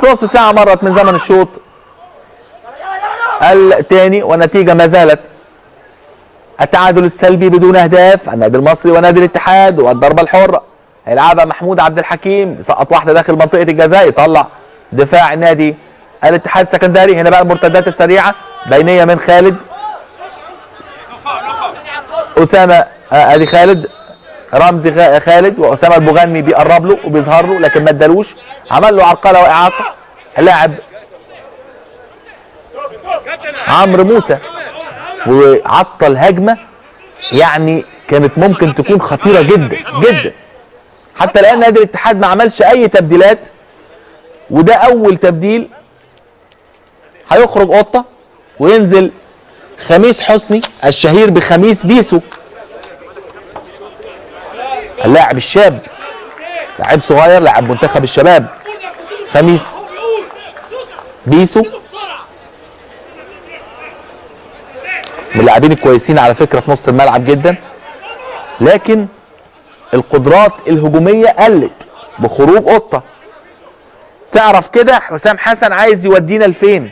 نص ساعة مرت من زمن الشوط. الثاني والنتيجة ما زالت. التعادل السلبي بدون أهداف النادي المصري ونادي الاتحاد والضربة الحرة. هيلعبها محمود عبد الحكيم سقط واحدة داخل منطقة الجزاء يطلع دفاع النادي الاتحاد السكندري. هنا بقى المرتدات السريعة بينية من خالد. أسامة آه، ادي خالد رمزي خالد وأسامة البغني بيقرب له وبيظهر له لكن ما ادالوش. عمل له عرقلة وإعاقة. اللاعب عمرو موسى وعطل هجمة يعني كانت ممكن تكون خطيرة جدا جدا. حتى الآن نادي الاتحاد ما عملش أي تبديلات وده أول تبديل هيخرج قطة وينزل خميس حسني الشهير بخميس بيسو. اللاعب الشاب لاعب صغير لاعب منتخب الشباب خميس بيسو. من اللاعبين الكويسين على فكرة في نص الملعب جدا. لكن القدرات الهجومية قلت بخروج قطة. تعرف كده حسام حسن عايز يودينا لفين؟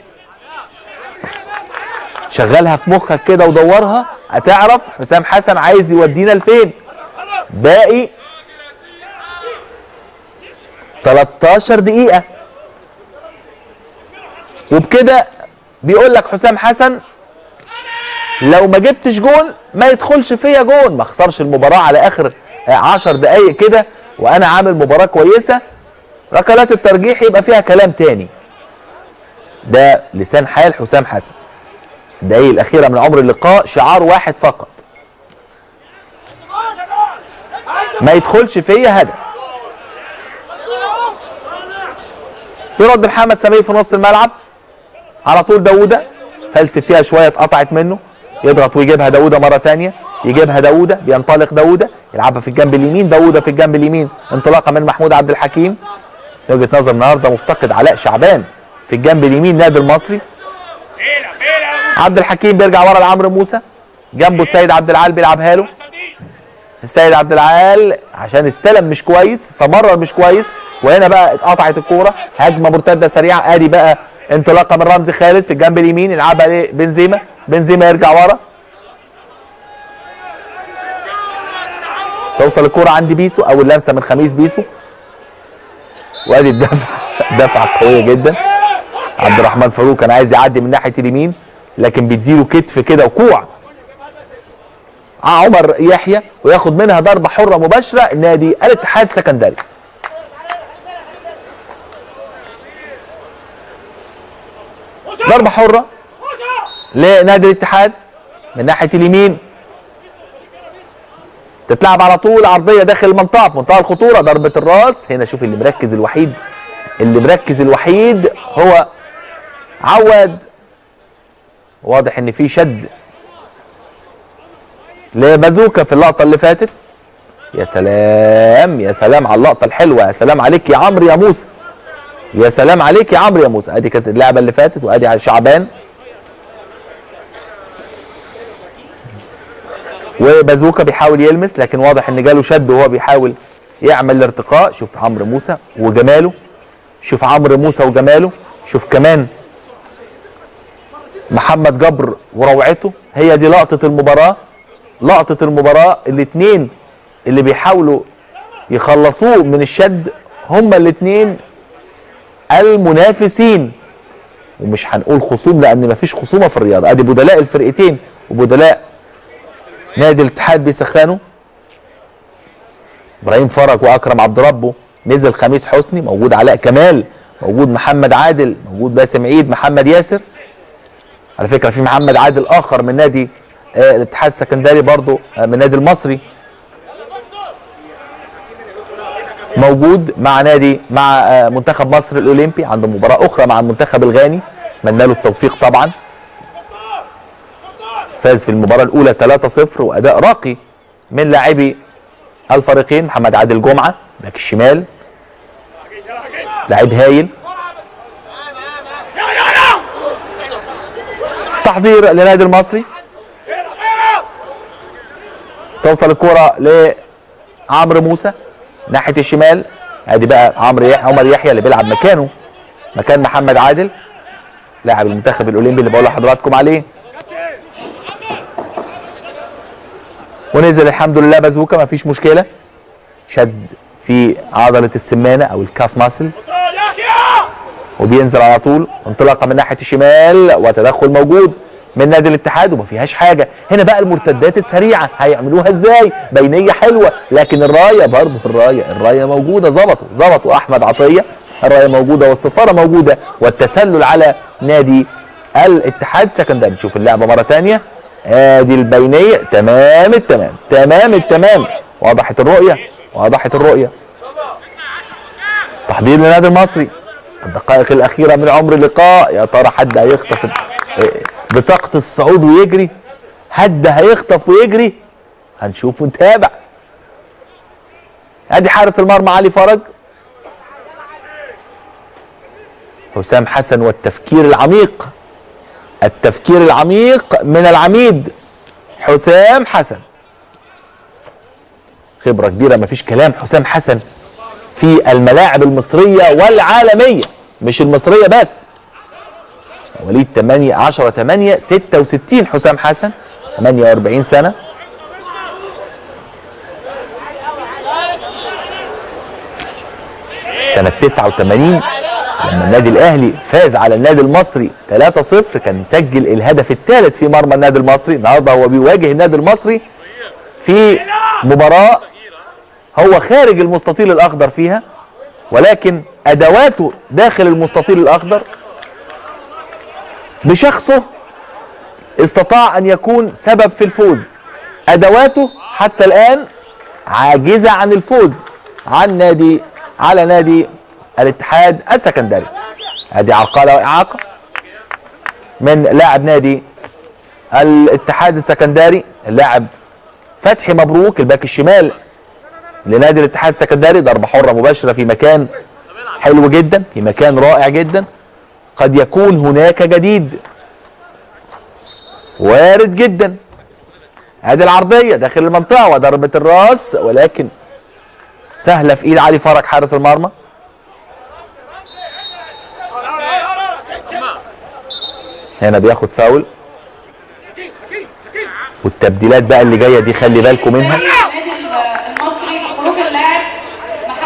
شغلها في مخك كده ودورها. هتعرف حسام حسن عايز يودينا لفين؟ باقي 13 دقيقة. وبكده بيقول لك حسام حسن لو ما جبتش جون ما يدخلش فيا جون. ما اخسرش المباراة على آخر 10 دقايق كده وأنا عامل مباراة كويسة. ركلات الترجيح يبقى فيها كلام تاني. ده لسان حال حسام حسن. الدقايق الأخيرة من عمر اللقاء شعار واحد فقط. ما يدخلش فيا هدف. يرد محمد سمير في نص الملعب. على طول داوودة. فلسف فيها شوية اتقطعت منه. يضغط ويجيبها داوودة مرة تانية يجيبها داوودة بينطلق داوودة يلعبها في الجنب اليمين داوودة في الجنب اليمين انطلاقة من محمود عبد الحكيم. وجهة نظر النهارده مفتقد علاء شعبان في الجنب اليمين نادي المصري. عبد الحكيم بيرجع ورا لعمرو موسى جنبه السيد عبد العال بيلعبها له. السيد عبد العال عشان استلم مش كويس فمرر مش كويس وهنا بقى اتقطعت الكورة. هجمة مرتدة سريعة ادي بقى انطلاقة من رمزي خالد في الجنب اليمين يلعبها لبنزيما. بنزيما يرجع ورا. توصل الكورة عند بيسو أو اللمسة من خميس بيسو. وادي الدفع *laughs* دفعه قويه جدا. عبد الرحمن فاروق كان عايز يعدي من ناحية اليمين لكن بيديله كتف كده وكوع. عمر يحيى وياخد منها ضربة حرة مباشرة النادي الاتحاد سكندري ضربة حرة. لنادي الاتحاد؟ من ناحية اليمين. تتلعب على طول عرضية داخل المنطقة في منتهى الخطورة ضربة الراس. هنا شوف اللي مركز الوحيد اللي مركز الوحيد هو عواد. واضح إن في شد لبازوكا في اللقطة اللي فاتت. يا سلام يا سلام على اللقطة الحلوة. يا سلام عليك يا عمرو يا موسى يا سلام عليك يا عمرو يا موسى أدي كانت اللعبة اللي فاتت وأدي على شعبان. وبازوكا بيحاول يلمس لكن واضح إن جاله شد وهو بيحاول يعمل الارتقاء. شوف عمرو موسى وجماله شوف عمرو موسى وجماله شوف كمان محمد جبر وروعته. هي دي لقطة المباراة لقطة المباراة. الاتنين اللي بيحاولوا يخلصوه من الشد هما الاتنين المنافسين. ومش هنقول خصوم لأن مفيش خصومة في الرياضة. أدي بدلاء الفرقتين وبدلاء نادي الاتحاد بيسخنوا إبراهيم فرج وأكرم عبد ربه. نزل خميس حسني موجود علاء كمال موجود محمد عادل موجود باسم عيد محمد ياسر. على فكرة في محمد عادل آخر من نادي آه الاتحاد السكندري برضو آه من نادي المصري. موجود مع نادي مع آه منتخب مصر الأولمبي عنده مباراة أخرى مع المنتخب الغاني. اتمنى له التوفيق طبعا. فاز في المباراة الأولى 3-0 وأداء راقي من لاعبي الفريقين محمد عادل جمعة باك الشمال لاعب هايل. تحضير للنادي المصري. توصل الكرة لعمرو موسى ناحية الشمال. ادي بقى عمرو يحيى عمر يحيى اللي بيلعب مكانه مكان محمد عادل لاعب المنتخب الأولمبي اللي بقول لحضراتكم عليه. ونزل الحمد لله بازوكا مفيش مشكلة. شد في عضلة السمانة أو الكاف ماسل. وبينزل على طول انطلاقة من ناحية الشمال وتدخل موجود من نادي الاتحاد وما فيهاش حاجة. هنا بقى المرتدات السريعة هيعملوها إزاي؟ بينية حلوة لكن الراية برضه الراية الراية موجودة ظبطوا ظبطوا أحمد عطية. الراية موجودة والصفاره موجودة والتسلل على نادي الاتحاد. سكندري نشوف اللعبة مرة ثانية ادي البينية. تمام التمام. تمام التمام. وضحت الرؤية. وضحت الرؤية. تحضير للنادي المصري. الدقائق الأخيرة من عمر اللقاء. يا ترى حد هيخطف بطاقة الصعود ويجري؟ حد هيخطف ويجري؟ هنشوف ونتابع. ادي حارس المرمى علي فرج. حسام حسن والتفكير العميق. التفكير العميق من العميد حسام حسن. خبرة كبيرة مفيش كلام. حسام حسن في الملاعب المصرية والعالمية مش المصرية بس. وليد 8 10 8 66 حسام حسن 48 سنة. سنة 89 لما النادي الأهلي فاز على النادي المصري 3-0 كان مسجل الهدف الثالث في مرمى النادي المصري. النهارده هو بيواجه النادي المصري في مباراة هو خارج المستطيل الأخضر فيها ولكن أدواته داخل المستطيل الأخضر. بشخصه استطاع أن يكون سبب في الفوز. أدواته حتى الآن عاجزة عن الفوز عن نادي على نادي الاتحاد السكندري. ادي عرقله واعاقه من لاعب نادي الاتحاد السكندري اللاعب فتحي مبروك ال back الشمال لنادي الاتحاد السكندري. ضربة حرة مباشرة في مكان حلو جدا في مكان رائع جدا. قد يكون هناك جديد. وارد جدا. ادي العرضية داخل المنطقة وضربة الراس ولكن سهلة في إيد علي فرج حارس المرمى. هنا بياخد فاول. والتبديلات بقى اللي جاية دي خلي بالكم منها.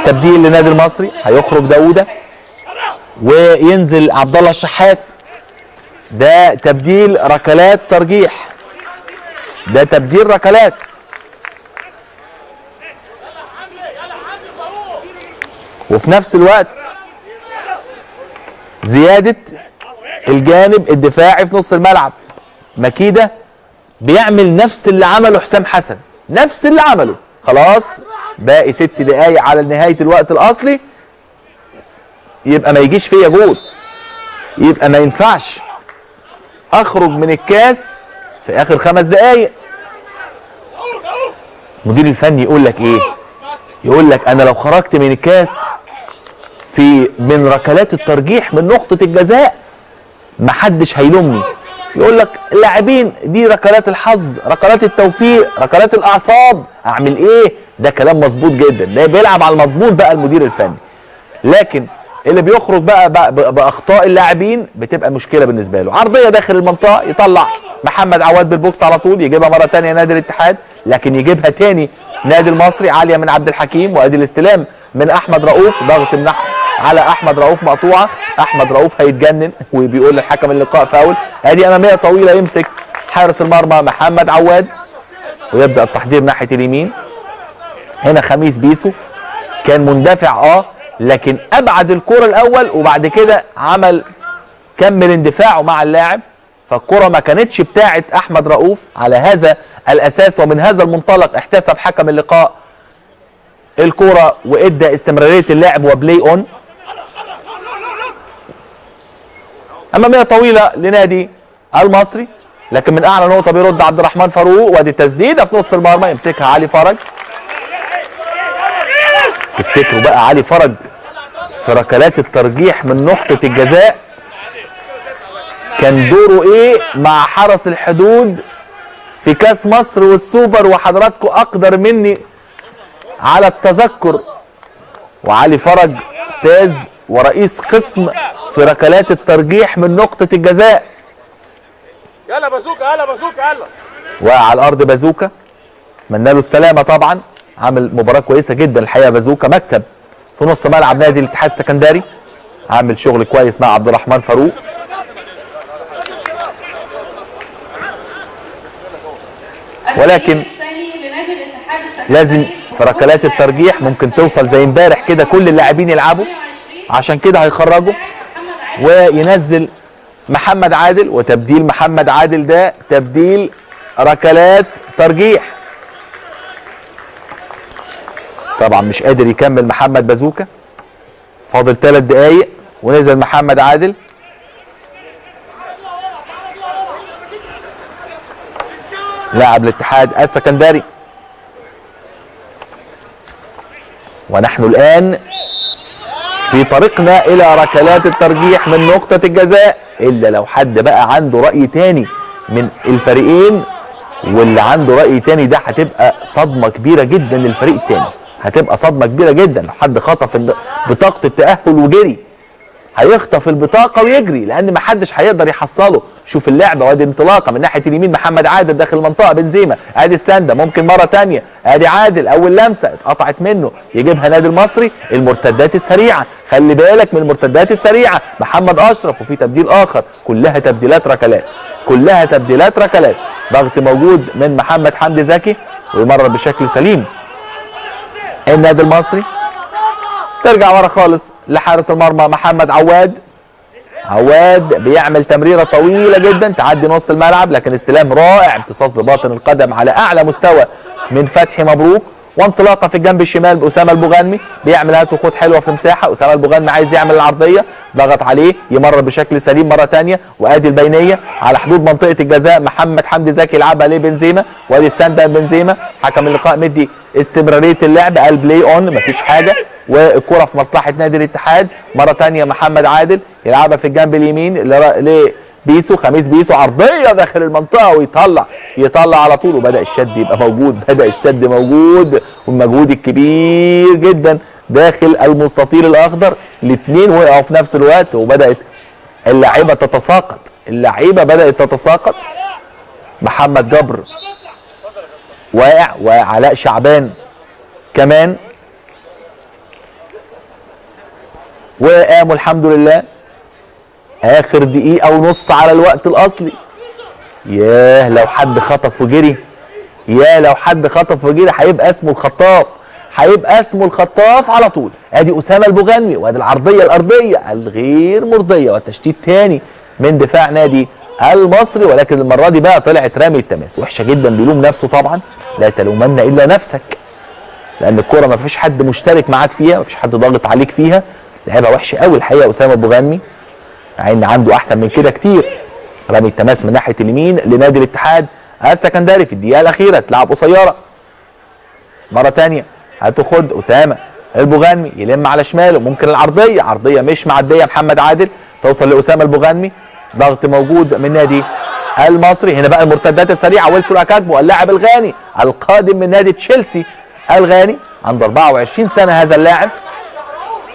تبديل للنادي المصري. هيخرج داوودة وينزل عبد الله الشحات. ده تبديل ركلات ترجيح. ده تبديل ركلات. وفي نفس الوقت زيادة الجانب الدفاعي في نص الملعب. مكيدة بيعمل نفس اللي عمله حسام حسن. نفس اللي عمله. خلاص باقي ست دقايق على نهاية الوقت الأصلي. يبقى ما يجيش فيا جول. يبقى ما ينفعش أخرج من الكاس في آخر خمس دقايق. المدير الفني يقول لك إيه؟ يقول لك أنا لو خرجت من الكاس في من ركلات الترجيح من نقطة الجزاء محدش هيلومني. يقول لك اللاعبين دي ركلات الحظ ركلات التوفيق ركلات الأعصاب. أعمل إيه؟ ده كلام مظبوط جدا. ده بيلعب على المضمون بقى المدير الفني. لكن اللي بيخرج بقى, بقى بأخطاء اللاعبين بتبقى مشكلة بالنسبة له. عرضية داخل المنطقة يطلع محمد عواد بالبوكس على طول يجيبها مرة تانية نادي الاتحاد لكن يجيبها تاني نادي المصري عالية من عبد الحكيم وأدي الاستلام من أحمد رؤوف ضغط من على أحمد رؤوف مقطوعة. أحمد رؤوف هيتجنن وبيقول للحكم اللقاء فاول. أدي أمامية طويلة يمسك حارس المرمى محمد عواد ويبدأ التحضير ناحية اليمين. هنا خميس بيسو كان مندفع آه لكن أبعد الكرة الأول وبعد كده عمل كمل اندفاعه مع اللاعب. فالكرة ما كانتش بتاعه أحمد رؤوف على هذا الأساس ومن هذا المنطلق احتسب حكم اللقاء الكرة وإدى استمرارية اللعب وبلاي أون. امامية طويلة لنادي المصري لكن من أعلى نقطة بيرد عبد الرحمن فاروق وأدي تسديدة في نص المرمى يمسكها علي فرج. تفتكروا بقى علي فرج في ركلات الترجيح من نقطة الجزاء؟ كان دوره إيه مع حرس الحدود في كأس مصر والسوبر وحضراتكم أقدر مني على التذكر؟ وعلي فرج أستاذ ورئيس قسم في ركلات الترجيح من نقطة الجزاء. يلا بازوكا يلا بازوكا يلا. وقع على الأرض بازوكا. اتمنى له السلامة طبعا. عامل مباراة كويسة جدا الحقيقة بازوكا. مكسب في نص ملعب نادي الاتحاد السكندري. عامل شغل كويس مع عبد الرحمن فاروق. ولكن لازم في ركلات الترجيح ممكن توصل زي امبارح كده كل اللاعبين يلعبوا. عشان كده هيخرجوا وينزل محمد عادل وتبديل محمد عادل ده تبديل ركلات ترجيح. طبعا مش قادر يكمل محمد بازوكا. فاضل ثلاث دقايق ونزل محمد عادل. لاعب الاتحاد السكندري. ونحن الآن في طريقنا إلى ركلات الترجيح من نقطة الجزاء. إلا لو حد بقى عنده رأي تاني من الفريقين واللي عنده رأي تاني ده هتبقى صدمة كبيرة جدا للفريق التاني. هتبقى صدمة كبيرة جدا. لو حد خطف بطاقة التأهل وجري هيخطف البطاقة ويجري لأن ما حدش هيقدر يحصله. شوف اللعبة وادي انطلاقة من ناحية اليمين محمد عادل داخل المنطقة بنزيما ادي السندة ممكن مرة تانية ادي عادل أول لمسة اتقطعت منه يجيبها نادي المصري المرتدات السريعة خلي بالك من المرتدات السريعة محمد أشرف وفي تبديل آخر كلها تبديلات ركلات كلها تبديلات ركلات ضغط موجود من محمد حمدي زكي ويمرر بشكل سليم. النادي المصري ترجع ورا خالص لحارس المرمى محمد عواد. عواد بيعمل تمريرة طويلة جدا تعدي نص الملعب لكن استلام رائع امتصاص بباطن القدم على أعلى مستوى من فتحي مبروك. وانطلاقه في الجنب الشمال باسامه البوغانمي بيعمل هات وخد حلوة في مساحة. أسامة البوغانمي عايز يعمل العرضية ضغط عليه يمرر بشكل سليم مرة ثانية وأدي البينية على حدود منطقة الجزاء. محمد حمدي زكي يلعبها لبنزيما وأدي السنده بنزيما. حكم اللقاء مدي استمرارية اللعب. ال play on مفيش حاجة. والكرة في مصلحة نادي الاتحاد. مرة ثانية محمد عادل يلعبها في الجنب اليمين ل بيسو خميس بيسو عرضية داخل المنطقة ويطلع يطلع على طول وبدأ الشد يبقى موجود بدأ الشد موجود والمجهود الكبير جدا داخل المستطيل الأخضر الاثنين وقعوا في نفس الوقت وبدأت اللعيبة تتساقط اللعيبة بدأت تتساقط. محمد جبر واقع وعلاء شعبان كمان. وقاموا الحمد لله. آخر دقيقة ونص على الوقت الأصلي. ياه لو حد خطف وجري. يا لو حد خطف وجري هيبقى اسمه الخطاف. هيبقى اسمه الخطاف على طول. آدي أسامة البوغني وأدي العرضية الأرضية الغير مرضية والتشتيت تاني من دفاع نادي المصري. ولكن المرة دي بقى طلعت رامي التماس. وحشة جدا بيلوم نفسه طبعا. لا تلومن إلا نفسك. لأن الكورة ما فيش حد مشترك معاك فيها ما فيش حد ضاغط عليك فيها. لعبها وحشه قوي الحقيقة أسامة البوغني مع إن عنده أحسن من كده كتير. رمي التماس من ناحية اليمين لنادي الاتحاد. السكندري في الدقيقة الأخيرة تلعب قصيرة. مرة تانية هتاخد أسامة البوغنمي يلم على شماله ممكن العرضية. عرضية مش معدية محمد عادل. توصل لأسامة البوغنمي ضغط موجود من نادي المصري. هنا بقى المرتدات السريعة. ويلسون أكاكبو اللاعب الغاني القادم من نادي تشيلسي. الغاني عنده 24 سنة هذا اللاعب.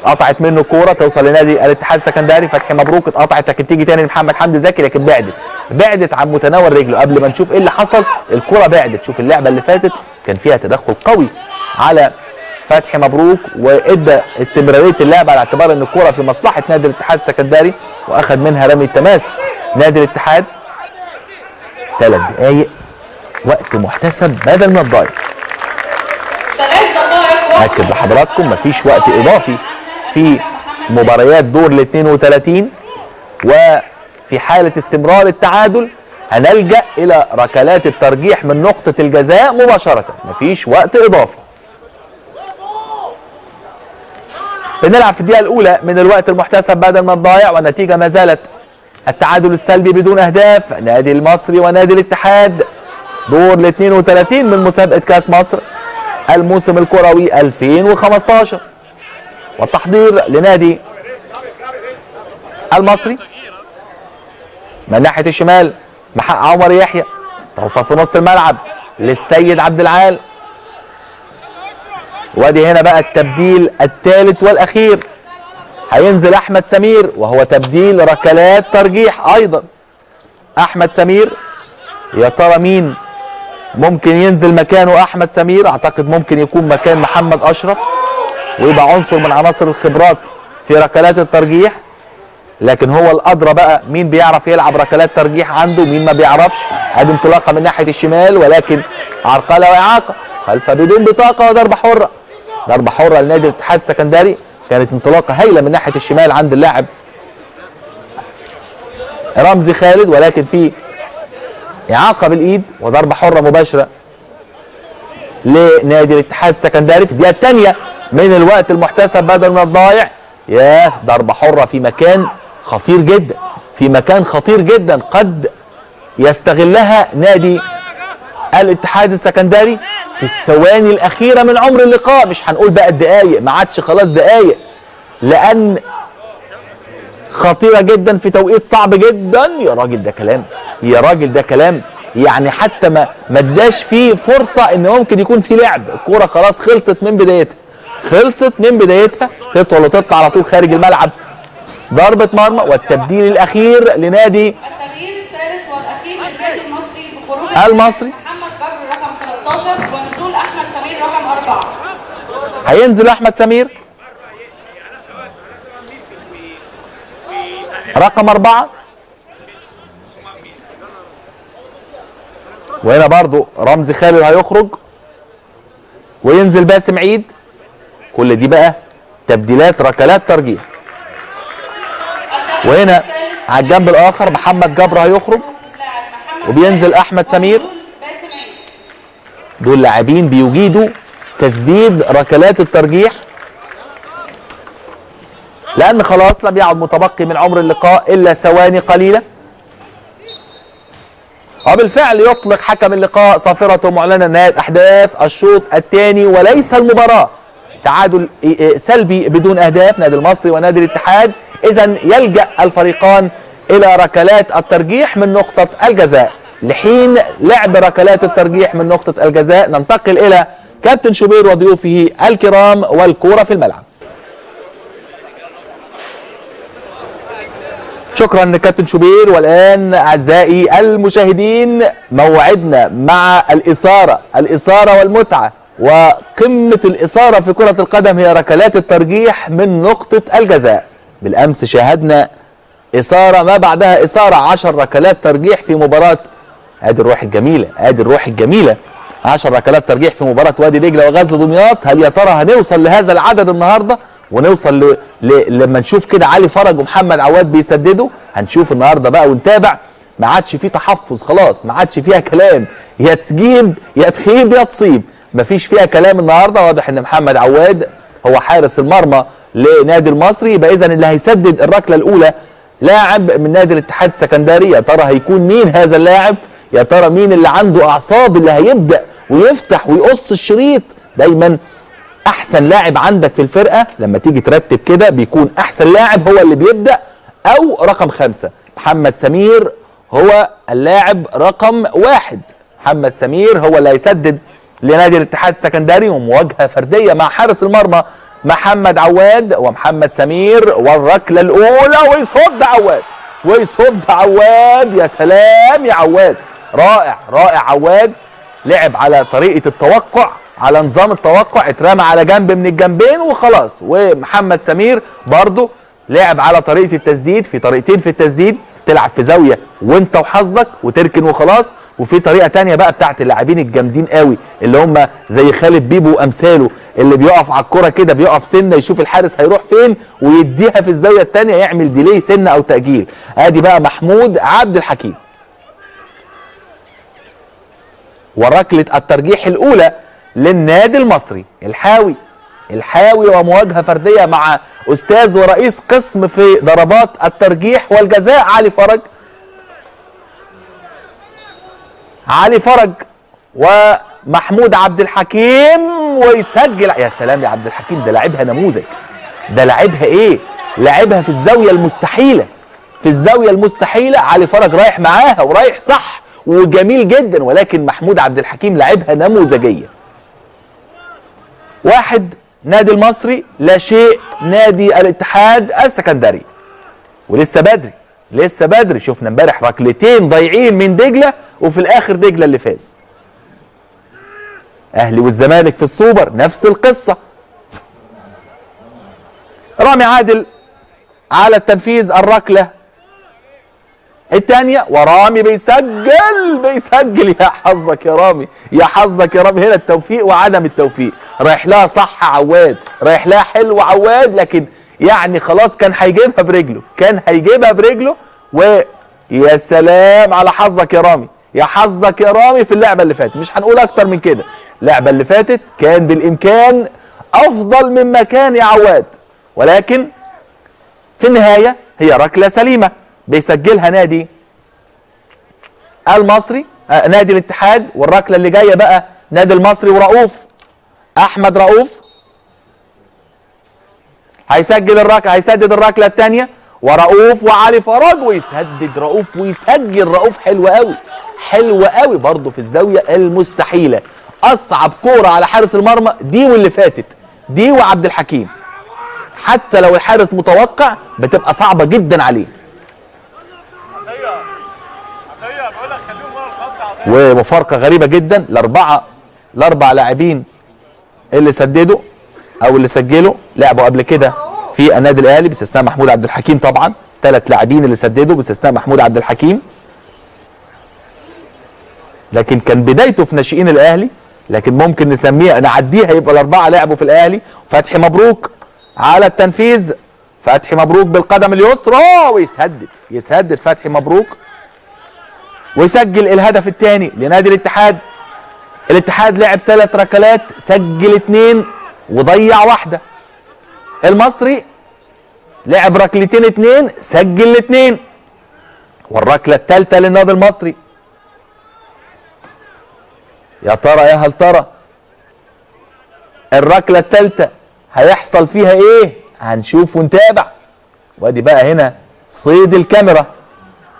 قطعت منه كورة توصل لنادي الاتحاد السكندري فتحي مبروك اتقطعت لكن تيجي تاني لمحمد حمدي زكي لكن بعدت. بعدت عن متناول رجله. قبل ما نشوف إيه اللي حصل الكورة بعدت. شوف اللعبة اللي فاتت كان فيها تدخل قوي على فتحي مبروك وإدى استمرارية اللعب على اعتبار إن الكورة في مصلحة نادي الاتحاد السكندري وأخذ منها رمي التماس. نادي الاتحاد ثلاث دقائق وقت محتسب بدل ما تضيع أكد لحضراتكم مفيش وقت إضافي. في مباريات دور ال 32 وفي حالة استمرار التعادل هنلجأ إلى ركلات الترجيح من نقطة الجزاء مباشرة. مفيش وقت إضافي. بنلعب في الدقيقة الأولى من الوقت المحتسب بدل ما تضيع والنتيجة ما زالت. التعادل السلبي بدون أهداف نادي المصري ونادي الاتحاد. دور ال 32 من مسابقة كاس مصر الموسم الكروي 2015 والتحضير لنادي المصري من ناحية الشمال عمر يحيى توصل في نص الملعب للسيد عبد العال. وادي هنا بقى التبديل الثالث والأخير. هينزل أحمد سمير وهو تبديل ركلات ترجيح أيضا. أحمد سمير يا ترى مين ممكن ينزل مكانه أحمد سمير؟ أعتقد ممكن يكون مكان محمد أشرف. ويبقى عنصر من عناصر الخبرات في ركلات الترجيح. لكن هو الأدرى بقى مين بيعرف يلعب ركلات ترجيح عنده مين ما بيعرفش. ادي انطلاقة من ناحية الشمال ولكن عرقلة واعاقه خلفه بدون بطاقة وضربة حرة. ضربة حرة لنادي الاتحاد السكندري. كانت انطلاقة هايلة من ناحية الشمال عند اللاعب رمزي خالد ولكن في إعاقة بالإيد وضربة حرة مباشرة. لنادي الاتحاد السكندري في الدقيقة الثانية من الوقت المحتسب بدل من الضايع. يا ضربة حرة في مكان خطير جدا في مكان خطير جدا قد يستغلها نادي الاتحاد السكندري في الثواني الأخيرة من عمر اللقاء. مش هنقول بقى الدقايق ما عادش خلاص دقايق لأن خطيرة جدا في توقيت صعب جدا. يا راجل ده كلام يا راجل ده كلام. يعني حتى ما ما اداش فيه فرصة إن ممكن يكون في لعب. الكورة خلاص خلصت من بدايتها. خلصت من بدايتها. تطول وتطلع على طول خارج الملعب. ضربة مرمى والتبديل الأخير لنادي المصري. محمد جبر رقم 13 ونزول أحمد سمير رقم 4 هينزل أحمد سمير. رقم أربعة. وهنا برضو رمزي خالد هيخرج وينزل باسم عيد. كل دي بقى تبديلات ركلات ترجيح. وهنا على الجنب الآخر محمد جبر هيخرج وبينزل أحمد سمير. دول لاعبين بيجيدوا تسديد ركلات الترجيح. لأن خلاص لم يعد متبقي من عمر اللقاء إلا ثواني قليلة. وبالفعل يطلق حكم اللقاء صافرة معلنة نهاية أحداث الشوط الثاني وليس المباراة. تعادل سلبي بدون أهداف نادي المصري ونادي الاتحاد. إذا يلجأ الفريقان إلى ركلات الترجيح من نقطة الجزاء. لحين لعب ركلات الترجيح من نقطة الجزاء ننتقل إلى كابتن شوبير وضيوفه الكرام والكورة في الملعب. شكرا لكابتن شوبير. والآن أعزائي المشاهدين موعدنا مع الإثارة. الإثارة والمتعة وقمة الإثارة في كرة القدم هي ركلات الترجيح من نقطة الجزاء. بالأمس شاهدنا إثارة ما بعدها إثارة 10 ركلات ترجيح في مباراة آدي الروح الجميلة. آدي الروح الجميلة. 10 ركلات ترجيح في مباراة وادي دجلة وغزل دمياط. هل يا ترى هنوصل لهذا العدد النهارده؟ ونوصل ل... ل... لما نشوف كده علي فرج ومحمد عواد بيسددوا هنشوف النهارده بقى ونتابع. ما عادش فيه تحفظ خلاص ما عادش فيها كلام. يا تجيب يا تخيب يا تصيب. ما فيش فيها كلام النهارده. واضح إن محمد عواد هو حارس المرمى لنادي المصري. يبقى اذا اللي هيسدد الركلة الأولى لاعب من نادي الاتحاد السكندري. يا ترى هيكون مين هذا اللاعب؟ يا ترى مين اللي عنده أعصاب اللي هيبدأ ويفتح ويقص الشريط دايما؟ أحسن لاعب عندك في الفرقة لما تيجي ترتب كده بيكون أحسن لاعب هو اللي بيبدأ أو رقم خمسة. محمد سمير هو اللاعب رقم واحد. محمد سمير هو اللي هيسدد لنادي الاتحاد السكندري ومواجهة فردية مع حارس المرمى محمد عواد ومحمد سمير والركلة الأولى ويصد عواد. ويصد عواد يا سلام يا عواد. رائع رائع عواد. لعب على طريقة التوقع. على نظام التوقع اترمى على جنب من الجنبين وخلاص. ومحمد سمير برضو لعب على طريقة التسديد في طريقتين في التسديد تلعب في زاوية وانت وحظك وتركن وخلاص. وفي طريقة تانية بقى بتاعت اللاعبين الجامدين قوي اللي هم زي خالد بيبو وأمثاله اللي بيقف على الكرة كده بيقف سنة يشوف الحارس هيروح فين ويديها في الزاوية التانية يعمل ديلي سنة أو تأجيل. أدي بقى محمود عبد الحكيم. وركله الترجيح الأولى للنادي المصري الحاوي. الحاوي ومواجهه فردية مع أستاذ ورئيس قسم في ضربات الترجيح والجزاء علي فرج. علي فرج ومحمود عبد الحكيم ويسجل. يا سلام يا عبد الحكيم ده لعبها نموذج. ده لعبها إيه؟ لعبها في الزاوية المستحيلة. في الزاوية المستحيلة علي فرج رايح معاها ورايح صح وجميل جدا ولكن محمود عبد الحكيم لعبها نموذجية. واحد نادي المصري لا شيء نادي الاتحاد السكندري. ولسه بدري لسه بدري. شفنا امبارح ركلتين ضايعين من دجلة وفي الآخر دجلة اللي فاز. أهلي والزمالك في السوبر نفس القصة. رامي عادل على التنفيذ الركلة الثانية ورامي بيسجل بيسجل. يا حظك يا رامي يا حظك يا رامي. هنا التوفيق وعدم التوفيق. رايح لها صح عواد رايح لها حلو عواد لكن يعني خلاص كان هيجيبها برجله كان هيجيبها برجله. ويا سلام على حظك يا رامي يا حظك يا رامي في اللعبة اللي فاتت. مش هنقول أكتر من كده. اللعبة اللي فاتت كان بالإمكان أفضل مما كان يا عواد. ولكن في النهاية هي ركلة سليمة. بيسجلها نادي المصري آه نادي الاتحاد والركلة اللي جاية بقى نادي المصري ورؤوف أحمد رؤوف. هيسجل الركله هيسدد الركلة الثانية ورؤوف وعلي فرج ويسدد رؤوف ويسجل رؤوف حلو قوي حلو قوي برضه في الزاوية المستحيلة. أصعب كورة على حارس المرمى دي واللي فاتت دي وعبد الحكيم. حتى لو الحارس متوقع بتبقى صعبة جدا عليه. ومفارقة غريبة جدا الاربعه الاربع لاعبين اللي سددوا أو اللي سجلوا لعبوا قبل كده في النادي الأهلي باستثناء محمود عبد الحكيم طبعا. ثلاث لاعبين اللي سددوا باستثناء محمود عبد الحكيم. لكن كان بدايته في ناشئين الأهلي لكن ممكن نسميها نعديها يبقى الأربعة لعبوا في الأهلي. فتحي مبروك على التنفيذ. فتحي مبروك بالقدم اليسرى ويسدد يسدد فتحي مبروك. ويسجل الهدف الثاني لنادي الاتحاد. الاتحاد لعب ثلاث ركلات سجل اثنين وضيع واحدة. المصري لعب ركلتين اثنين سجل الاثنين والركلة الثالثة للنادي المصري. يا ترى يا هل ترى الركلة الثالثة هيحصل فيها إيه؟ هنشوف ونتابع. وأدي بقى هنا صيد الكاميرا.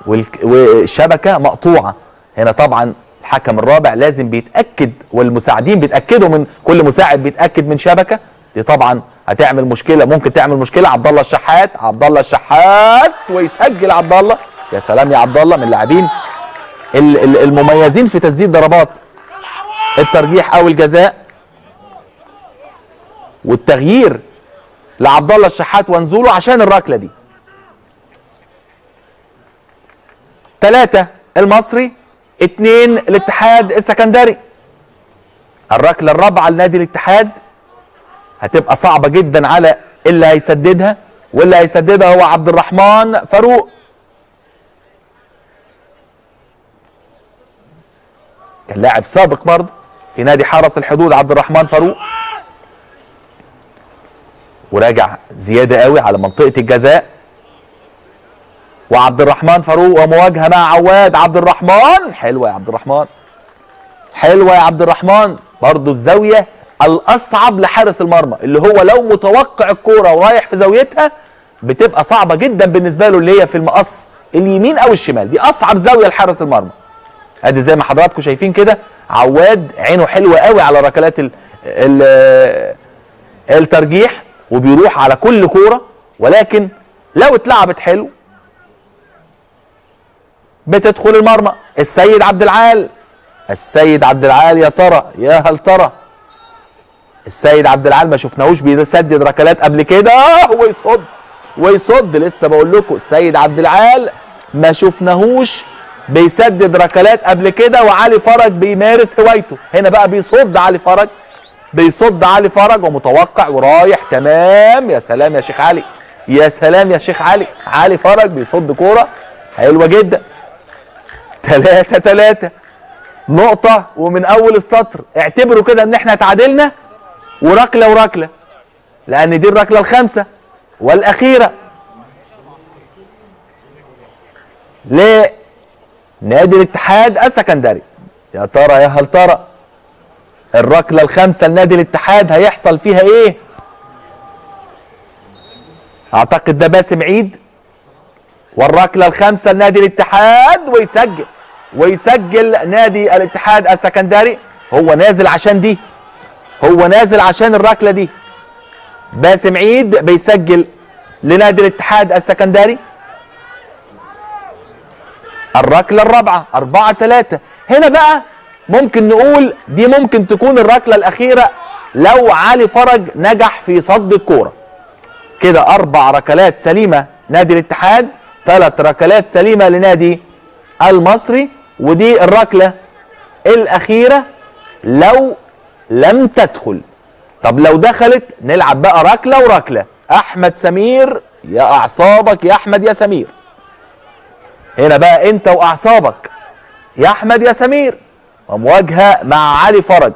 والشبكة مقطوعة. هنا طبعا الحكم الرابع لازم بيتأكد والمساعدين بيتأكدوا من كل مساعد بيتأكد من شبكة. دي طبعا هتعمل مشكلة ممكن تعمل مشكلة. عبد الله الشحات عبد الله الشحات ويسجل عبد الله. يا سلام يا عبد الله من اللاعبين ال- ال- المميزين في تسديد ضربات الترجيح أو الجزاء. والتغيير لعبد الله الشحات ونزوله عشان الركلة دي. ثلاثة المصري اثنين الاتحاد السكندري. الركلة الرابعة لنادي الاتحاد هتبقى صعبة جدا على اللي هيسددها واللي هيسددها هو عبد الرحمن فاروق. كان لاعب سابق برضه في نادي حرس الحدود عبد الرحمن فاروق. وراجع زيادة قوي على منطقة الجزاء. وعبد الرحمن فاروق ومواجهة مع عواد. عبد الرحمن حلوة يا عبد الرحمن حلوة يا عبد الرحمن برضو الزاوية الأصعب لحارس المرمى اللي هو لو متوقع الكورة ورايح في زاويتها بتبقى صعبة جدا بالنسبة له اللي هي في المقص اليمين أو الشمال. دي أصعب زاوية لحارس المرمى. أدي زي ما حضراتكم شايفين كده عواد عينه حلوة قوي على ركلات ال ال الترجيح وبيروح على كل كورة ولكن لو اتلعبت حلو بتدخل المرمى. السيد عبد العال. السيد عبد العال يا ترى يا هل ترى؟ السيد عبد العال ما شفناهوش بيسدد ركلات قبل كده. ويصد. ويصد. لسه بقول لكم السيد عبد العال ما شفناهوش بيسدد ركلات قبل كده وعلي فرج بيمارس هوايته. هنا بقى بيصد علي فرج. بيصد علي فرج ومتوقع ورايح. تمام. يا سلام يا شيخ علي. يا سلام يا شيخ علي. علي فرج بيصد كورة. حلوة جدا. تلاتة تلاتة. نقطة ومن أول السطر اعتبروا كده إن إحنا تعادلنا وركلة وركلة لأن دي الركلة الخامسة والأخيرة. لنادي الاتحاد السكندري. يا ترى يا هل ترى الركلة الخامسة لنادي الاتحاد هيحصل فيها إيه؟ أعتقد ده باسم عيد. والركله الخامسه لنادي الاتحاد ويسجل ويسجل نادي الاتحاد السكندري. هو نازل عشان دي هو نازل عشان الركله دي. باسم عيد بيسجل لنادي الاتحاد السكندري. الركله الرابعة أربعة ثلاثة هنا بقى ممكن نقول دي ممكن تكون الركله الأخيرة لو علي فرج نجح في صد الكورة. كده أربع ركلات سليمة نادي الاتحاد ثلاث ركلات سليمة لنادي المصري ودي الركلة الأخيرة لو لم تدخل. طب لو دخلت نلعب بقى ركلة وركلة. أحمد سمير يا أعصابك يا أحمد يا سمير. هنا بقى أنت وأعصابك. يا أحمد يا سمير. ومواجهة مع علي فرج.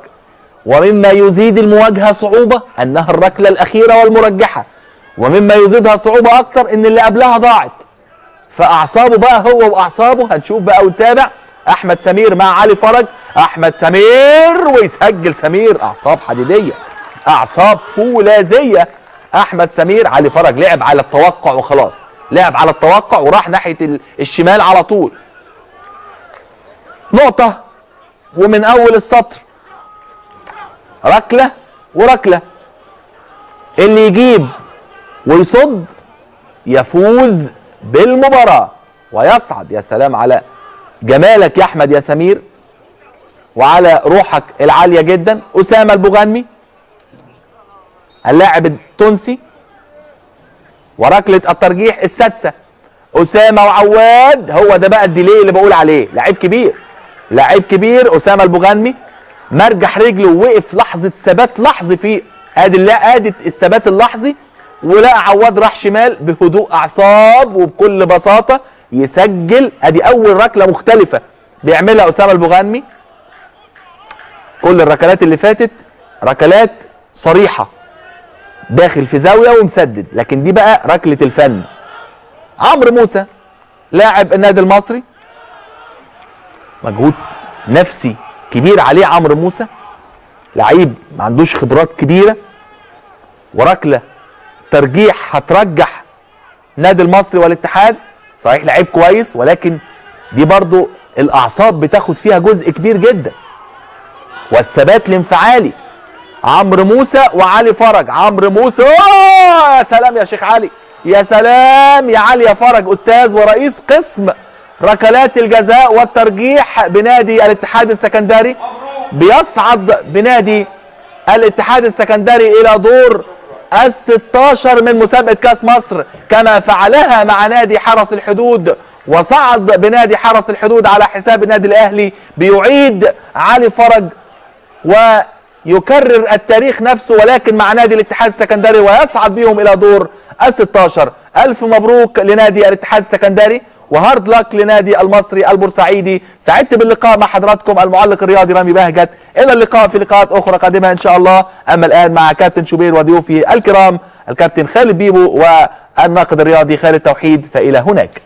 ومما يزيد المواجهة صعوبة أنها الركلة الأخيرة والمرجحة. ومما يزيدها صعوبة أكتر إن اللي قبلها ضاعت. فأعصابه بقى هو وأعصابه. هنشوف بقى ونتابع. أحمد سمير مع علي فرج. أحمد سمير ويسجل سمير. أعصاب حديدية. أعصاب فولاذية. أحمد سمير علي فرج لعب على التوقع وخلاص. لعب على التوقع وراح ناحية ال- الشمال على طول. نقطة. ومن أول السطر. ركلة وركلة. اللي يجيب ويصد يفوز. بالمباراة. ويصعد يا سلام على جمالك يا أحمد يا سمير. وعلى روحك العالية جدا أسامة البغنمي اللاعب التونسي. وركلة الترجيح السادسة أسامة وعواد. هو ده بقى الديلي اللي بقول عليه. لعيب كبير لعيب كبير أسامة البغنمي مرجح رجله وقف لحظة ثبات لحظي في ادي اللا- ادي الثبات اللحظي. ولقى عواد راح شمال بهدوء أعصاب وبكل بساطة يسجل. أدي أول ركلة مختلفة بيعملها أسامة البغانمي كل الركلات اللي فاتت ركلات صريحة داخل في زاوية ومسدد لكن دي بقى ركلة الفن. عمرو موسى لاعب النادي المصري. مجهود نفسي كبير عليه عمرو موسى. لعيب ما عندوش خبرات كبيرة. وركلة ترجيح هترجح نادي المصري والاتحاد؟ صحيح لعيب كويس ولكن دي برضو الأعصاب بتاخد فيها جزء كبير جدا. والثبات الانفعالي عمرو موسى وعلي فرج. عمرو موسى! يا سلام يا شيخ علي يا سلام يا علي يا فرج. أستاذ ورئيس قسم ركلات الجزاء والترجيح بنادي الاتحاد السكندري بيصعد بنادي الاتحاد السكندري إلى دور ال 16 من مسابقة كأس مصر كما فعلها مع نادي حرس الحدود وصعد بنادي حرس الحدود على حساب النادي الأهلي بيعيد علي فرج ويكرر التاريخ نفسه ولكن مع نادي الاتحاد السكندري ويصعد بهم إلى دور ال 16 ألف مبروك لنادي الاتحاد السكندري. وهارد لك لنادي المصري البورسعيدي. سعدت باللقاء مع حضراتكم المعلق الرياضي رامي بهجت. إلى اللقاء في لقاءات أخرى قادمة إن شاء الله. أما الآن مع كابتن شوبير وضيوفي الكرام الكابتن خالد بيبو والناقد الرياضي خالد توحيد فإلى هناك.